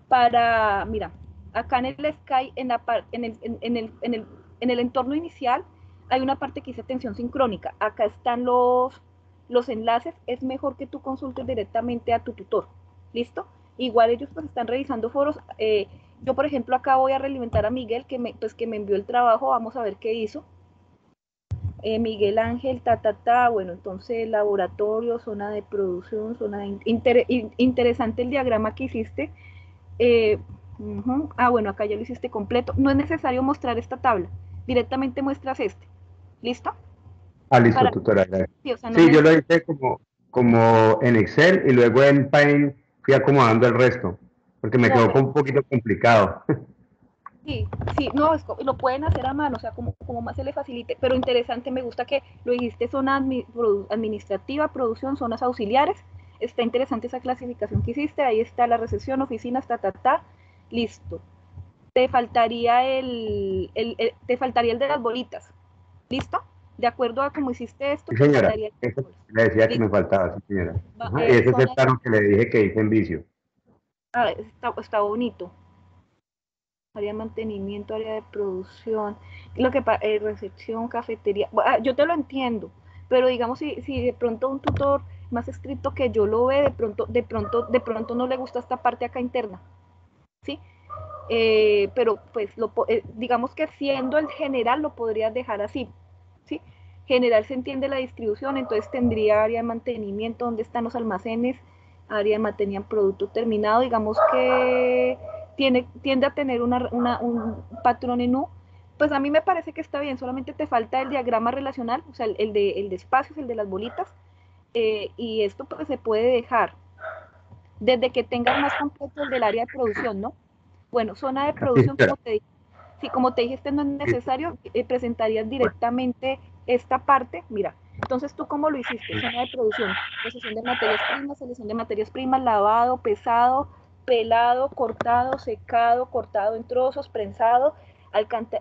para, mira, acá en el Sky, en, la, en, el, en, el, en, el, en el entorno inicial, hay una parte que dice atención sincrónica. Acá están los, los enlaces. Es mejor que tú consultes directamente a tu tutor. ¿Listo? Igual ellos pues están revisando foros. Eh, yo, por ejemplo, acá voy a realimentar a Miguel, que me, pues, que me envió el trabajo. Vamos a ver qué hizo. Eh, Miguel Ángel, ta, ta, ta, bueno, entonces laboratorio, zona de producción, zona de... interesante el diagrama que hiciste. Eh, ah, bueno, acá ya lo hiciste completo. No es necesario mostrar esta tabla, directamente muestras este. ¿Listo? Ah, listo, tutora. Sí, yo lo hice como, como en Excel y luego en Paint fui acomodando el resto, porque me quedó un poquito complicado. Sí, sí, no, lo pueden hacer a mano, o sea, como, como más se le facilite, pero interesante, me gusta que lo dijiste, zona administrativa, producción, zonas auxiliares, está interesante esa clasificación que hiciste, ahí está la recepción, oficinas, ta, ta, ta, listo. Te faltaría el, el, te faltaría el de las bolitas, ¿listo? De acuerdo a cómo hiciste esto, sí, señora, le decía que me faltaba, sí, señora. Eh, ese es el plano que le dije que hice en vicio. Ah, está, está bonito área de mantenimiento, área de producción, lo que eh, recepción, cafetería, ah, yo te lo entiendo, pero digamos si, si de pronto un tutor más estricto que yo lo ve, de pronto, de pronto, de pronto no le gusta esta parte acá interna, ¿sí? Eh, pero pues lo, eh, digamos que siendo el general lo podrías dejar así, ¿sí? General se entiende la distribución, entonces tendría área de mantenimiento, donde están los almacenes, área de mantenimiento producto terminado, digamos que tiene, tiende a tener una, un patrón en U, pues a mí me parece que está bien, solamente te falta el diagrama relacional, o sea, el, de, el de espacios, el de las bolitas, eh, y esto pues se puede dejar desde que tengas más completo el del área de producción, ¿no? Bueno, zona de producción, como te dije, si como te dije, este no es necesario, eh, presentarías directamente esta parte, mira, entonces, ¿tú cómo lo hiciste? Zona de producción, selección de materias primas, selección de materias primas, lavado, pesado, pelado, cortado, secado, cortado en trozos, prensado,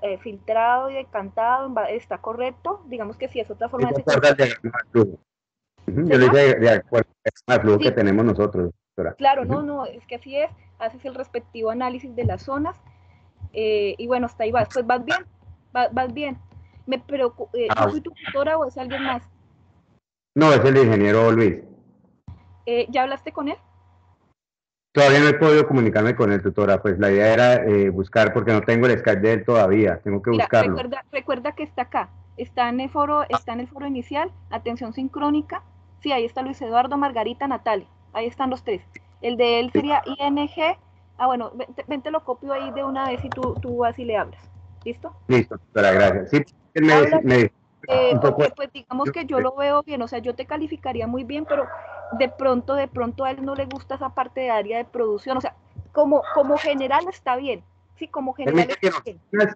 eh, filtrado y decantado, ¿está correcto? Digamos que si es otra forma de... Yo le dije de acuerdo al flujo que tenemos nosotros. Claro, no, no, es que así es, haces el respectivo análisis de las zonas eh, y bueno, hasta ahí vas, pues vas bien, vas, bien. Me preocupa, eh, ah, soy tu tutora o es alguien más? No, es el ingeniero Luis. ¿Ya hablaste con él? Todavía no he podido comunicarme con el tutora, pues la idea era eh, buscar, porque no tengo el Skype de él todavía, tengo que buscarlo. Recuerda, que está acá, está en el foro, está en el foro inicial, atención sincrónica, sí, ahí está Luis Eduardo, Margarita, Natalia, ahí están los tres. El de él sería ING, ah bueno, vente, lo copio ahí de una vez y tú, tú vas y le hablas, ¿listo? Listo, tutora, gracias. Sí, me, eh, pues digamos que yo lo veo bien, o sea, yo te calificaría muy bien, pero de pronto, de pronto a él no le gusta esa parte de área de producción, o sea, como, como general está bien, Sí, como general. Que,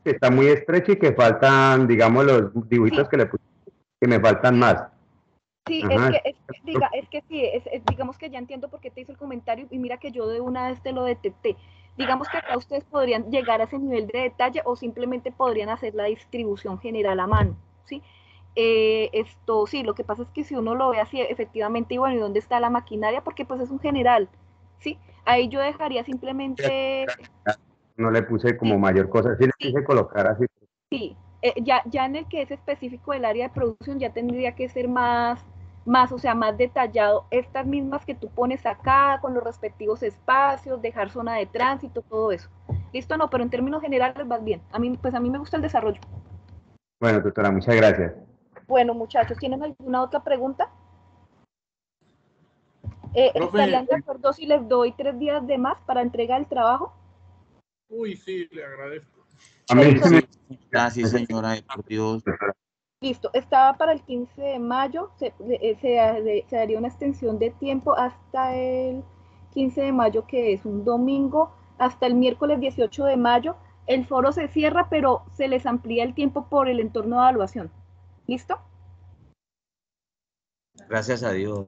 que está muy estrecho y que faltan, digamos, los dibujitos que le puse, que me faltan más. Sí, es que, es, diga, es que sí, es, digamos que ya entiendo por qué te hizo el comentario y mira que yo de una vez te lo detecté. Digamos que acá ustedes podrían llegar a ese nivel de detalle o simplemente podrían hacer la distribución general a mano, ¿sí? Eh, esto sí, lo que pasa es que si uno lo ve así, efectivamente, y bueno, ¿y dónde está la maquinaria? Porque pues es un general, ¿sí? Ahí yo dejaría simplemente... No le puse como mayor cosa, sí le quise colocar así. Sí, eh, ya, ya en el que es específico del área de producción ya tendría que ser más más, o sea, más detallado, estas mismas que tú pones acá, con los respectivos espacios, dejar zona de tránsito, todo eso. Listo, no, pero en términos generales vas bien. A mí, pues a mí me gusta el desarrollo. Bueno, doctora, muchas gracias. Bueno, muchachos, ¿tienen alguna otra pregunta? Eh, ¿Estarían de acuerdo si les doy tres días de más para entregar el trabajo? Uy, sí, le agradezco. A mí, Gracias, señora, por Dios. Listo, estaba para el 15 de mayo, se, se, daría una extensión de tiempo hasta el 15 de mayo, que es un domingo, hasta el miércoles 18 de mayo. El foro se cierra, pero se les amplía el tiempo por el entorno de evaluación. ¿Listo? Gracias a Dios.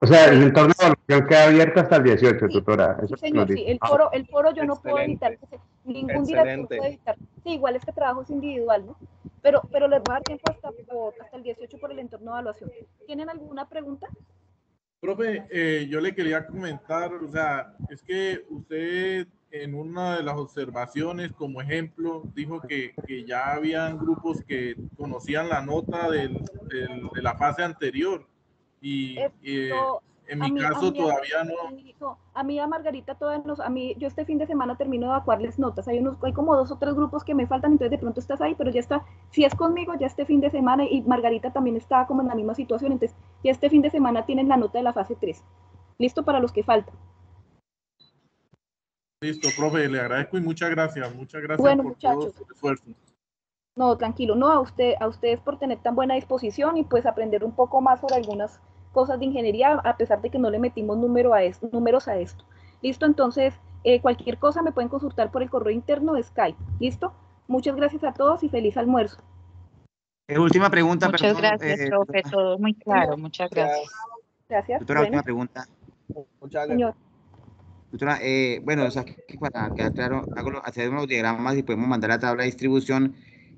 O sea, el entorno de evaluación queda abierto hasta el 18, tutora. sí, señor, sí. El foro, el foro yo no puedo editar, ningún director puede editar. Sí, igual este trabajo es individual, ¿no? pero, pero les va a dar tiempo hasta, hasta el 18 por el entorno de evaluación. ¿Tienen alguna pregunta? Profe, eh, yo le quería comentar, o sea, es que usted en una de las observaciones, como ejemplo, dijo que, que ya habían grupos que conocían la nota del, de la fase anterior y, en mi caso todavía no. A mí, a Margarita, todas los, a mí, yo este fin de semana termino de evacuarles notas. Hay unos, hay como dos o tres grupos que me faltan, entonces de pronto estás ahí, pero ya está, si es conmigo, ya este fin de semana, y Margarita también está como en la misma situación, entonces ya este fin de semana tienen la nota de la fase 3. Listo para los que faltan. Listo, profe, le agradezco y muchas gracias, muchas gracias bueno, por muchachos. todo esfuerzo. No, tranquilo, no, a usted, a ustedes por tener tan buena disposición y pues aprender un poco más sobre algunas cosas de ingeniería, a pesar de que no le metimos número a esto, números a esto. Listo, entonces, eh, cualquier cosa me pueden consultar por el correo interno de Skype. ¿Listo? Muchas gracias a todos y feliz almuerzo. Eh, última pregunta. Muchas gracias, eh, profe, todo muy claro. Muchas gracias. Gracias. Doctora, última pregunta. Muchas gracias. Doctora, bueno, o sea, para quedar claro, hago, hacer unos diagramas y podemos mandar la tabla de distribución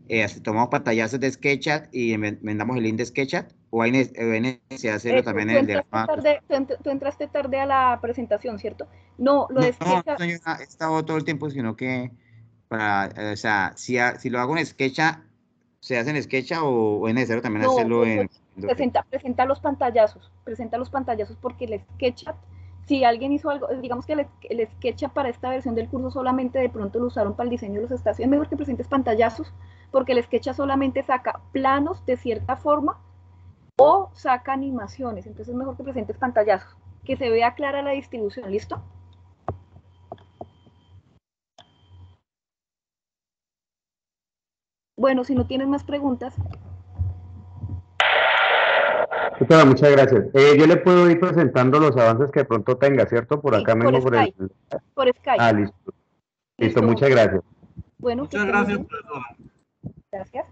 eh, tomamos pantallazos de SketchUp y mandamos el link de SketchUp o hay necesidad hacerlo también en el diagrama. Tarde, tú, entraste tarde a la presentación, ¿cierto? No, lo de SketchUp. No, señora, he estado todo el tiempo, sino que para, eh, o sea, si, si lo hago en SketchUp, ¿se hace en SketchUp o, es necesario también hacerlo en, Presenta, presenta los pantallazos, presenta los pantallazos porque el SketchUp si alguien hizo algo, digamos que el, el, para esta versión del curso solamente de pronto lo usaron para el diseño de los estaciones, mejor que presentes pantallazos porque el SketchUp solamente saca planos de cierta forma o saca animaciones, entonces es mejor que presentes pantallazos, que se vea clara la distribución, ¿listo? Bueno, si no tienen más preguntas. Doctora, muchas gracias. Eh, yo le puedo ir presentando los avances que de pronto tenga, ¿cierto? Por acá mismo. Por, el... por Skype. Ah, listo. listo. muchas gracias. Bueno, muchas gracias, profesora. Gracias.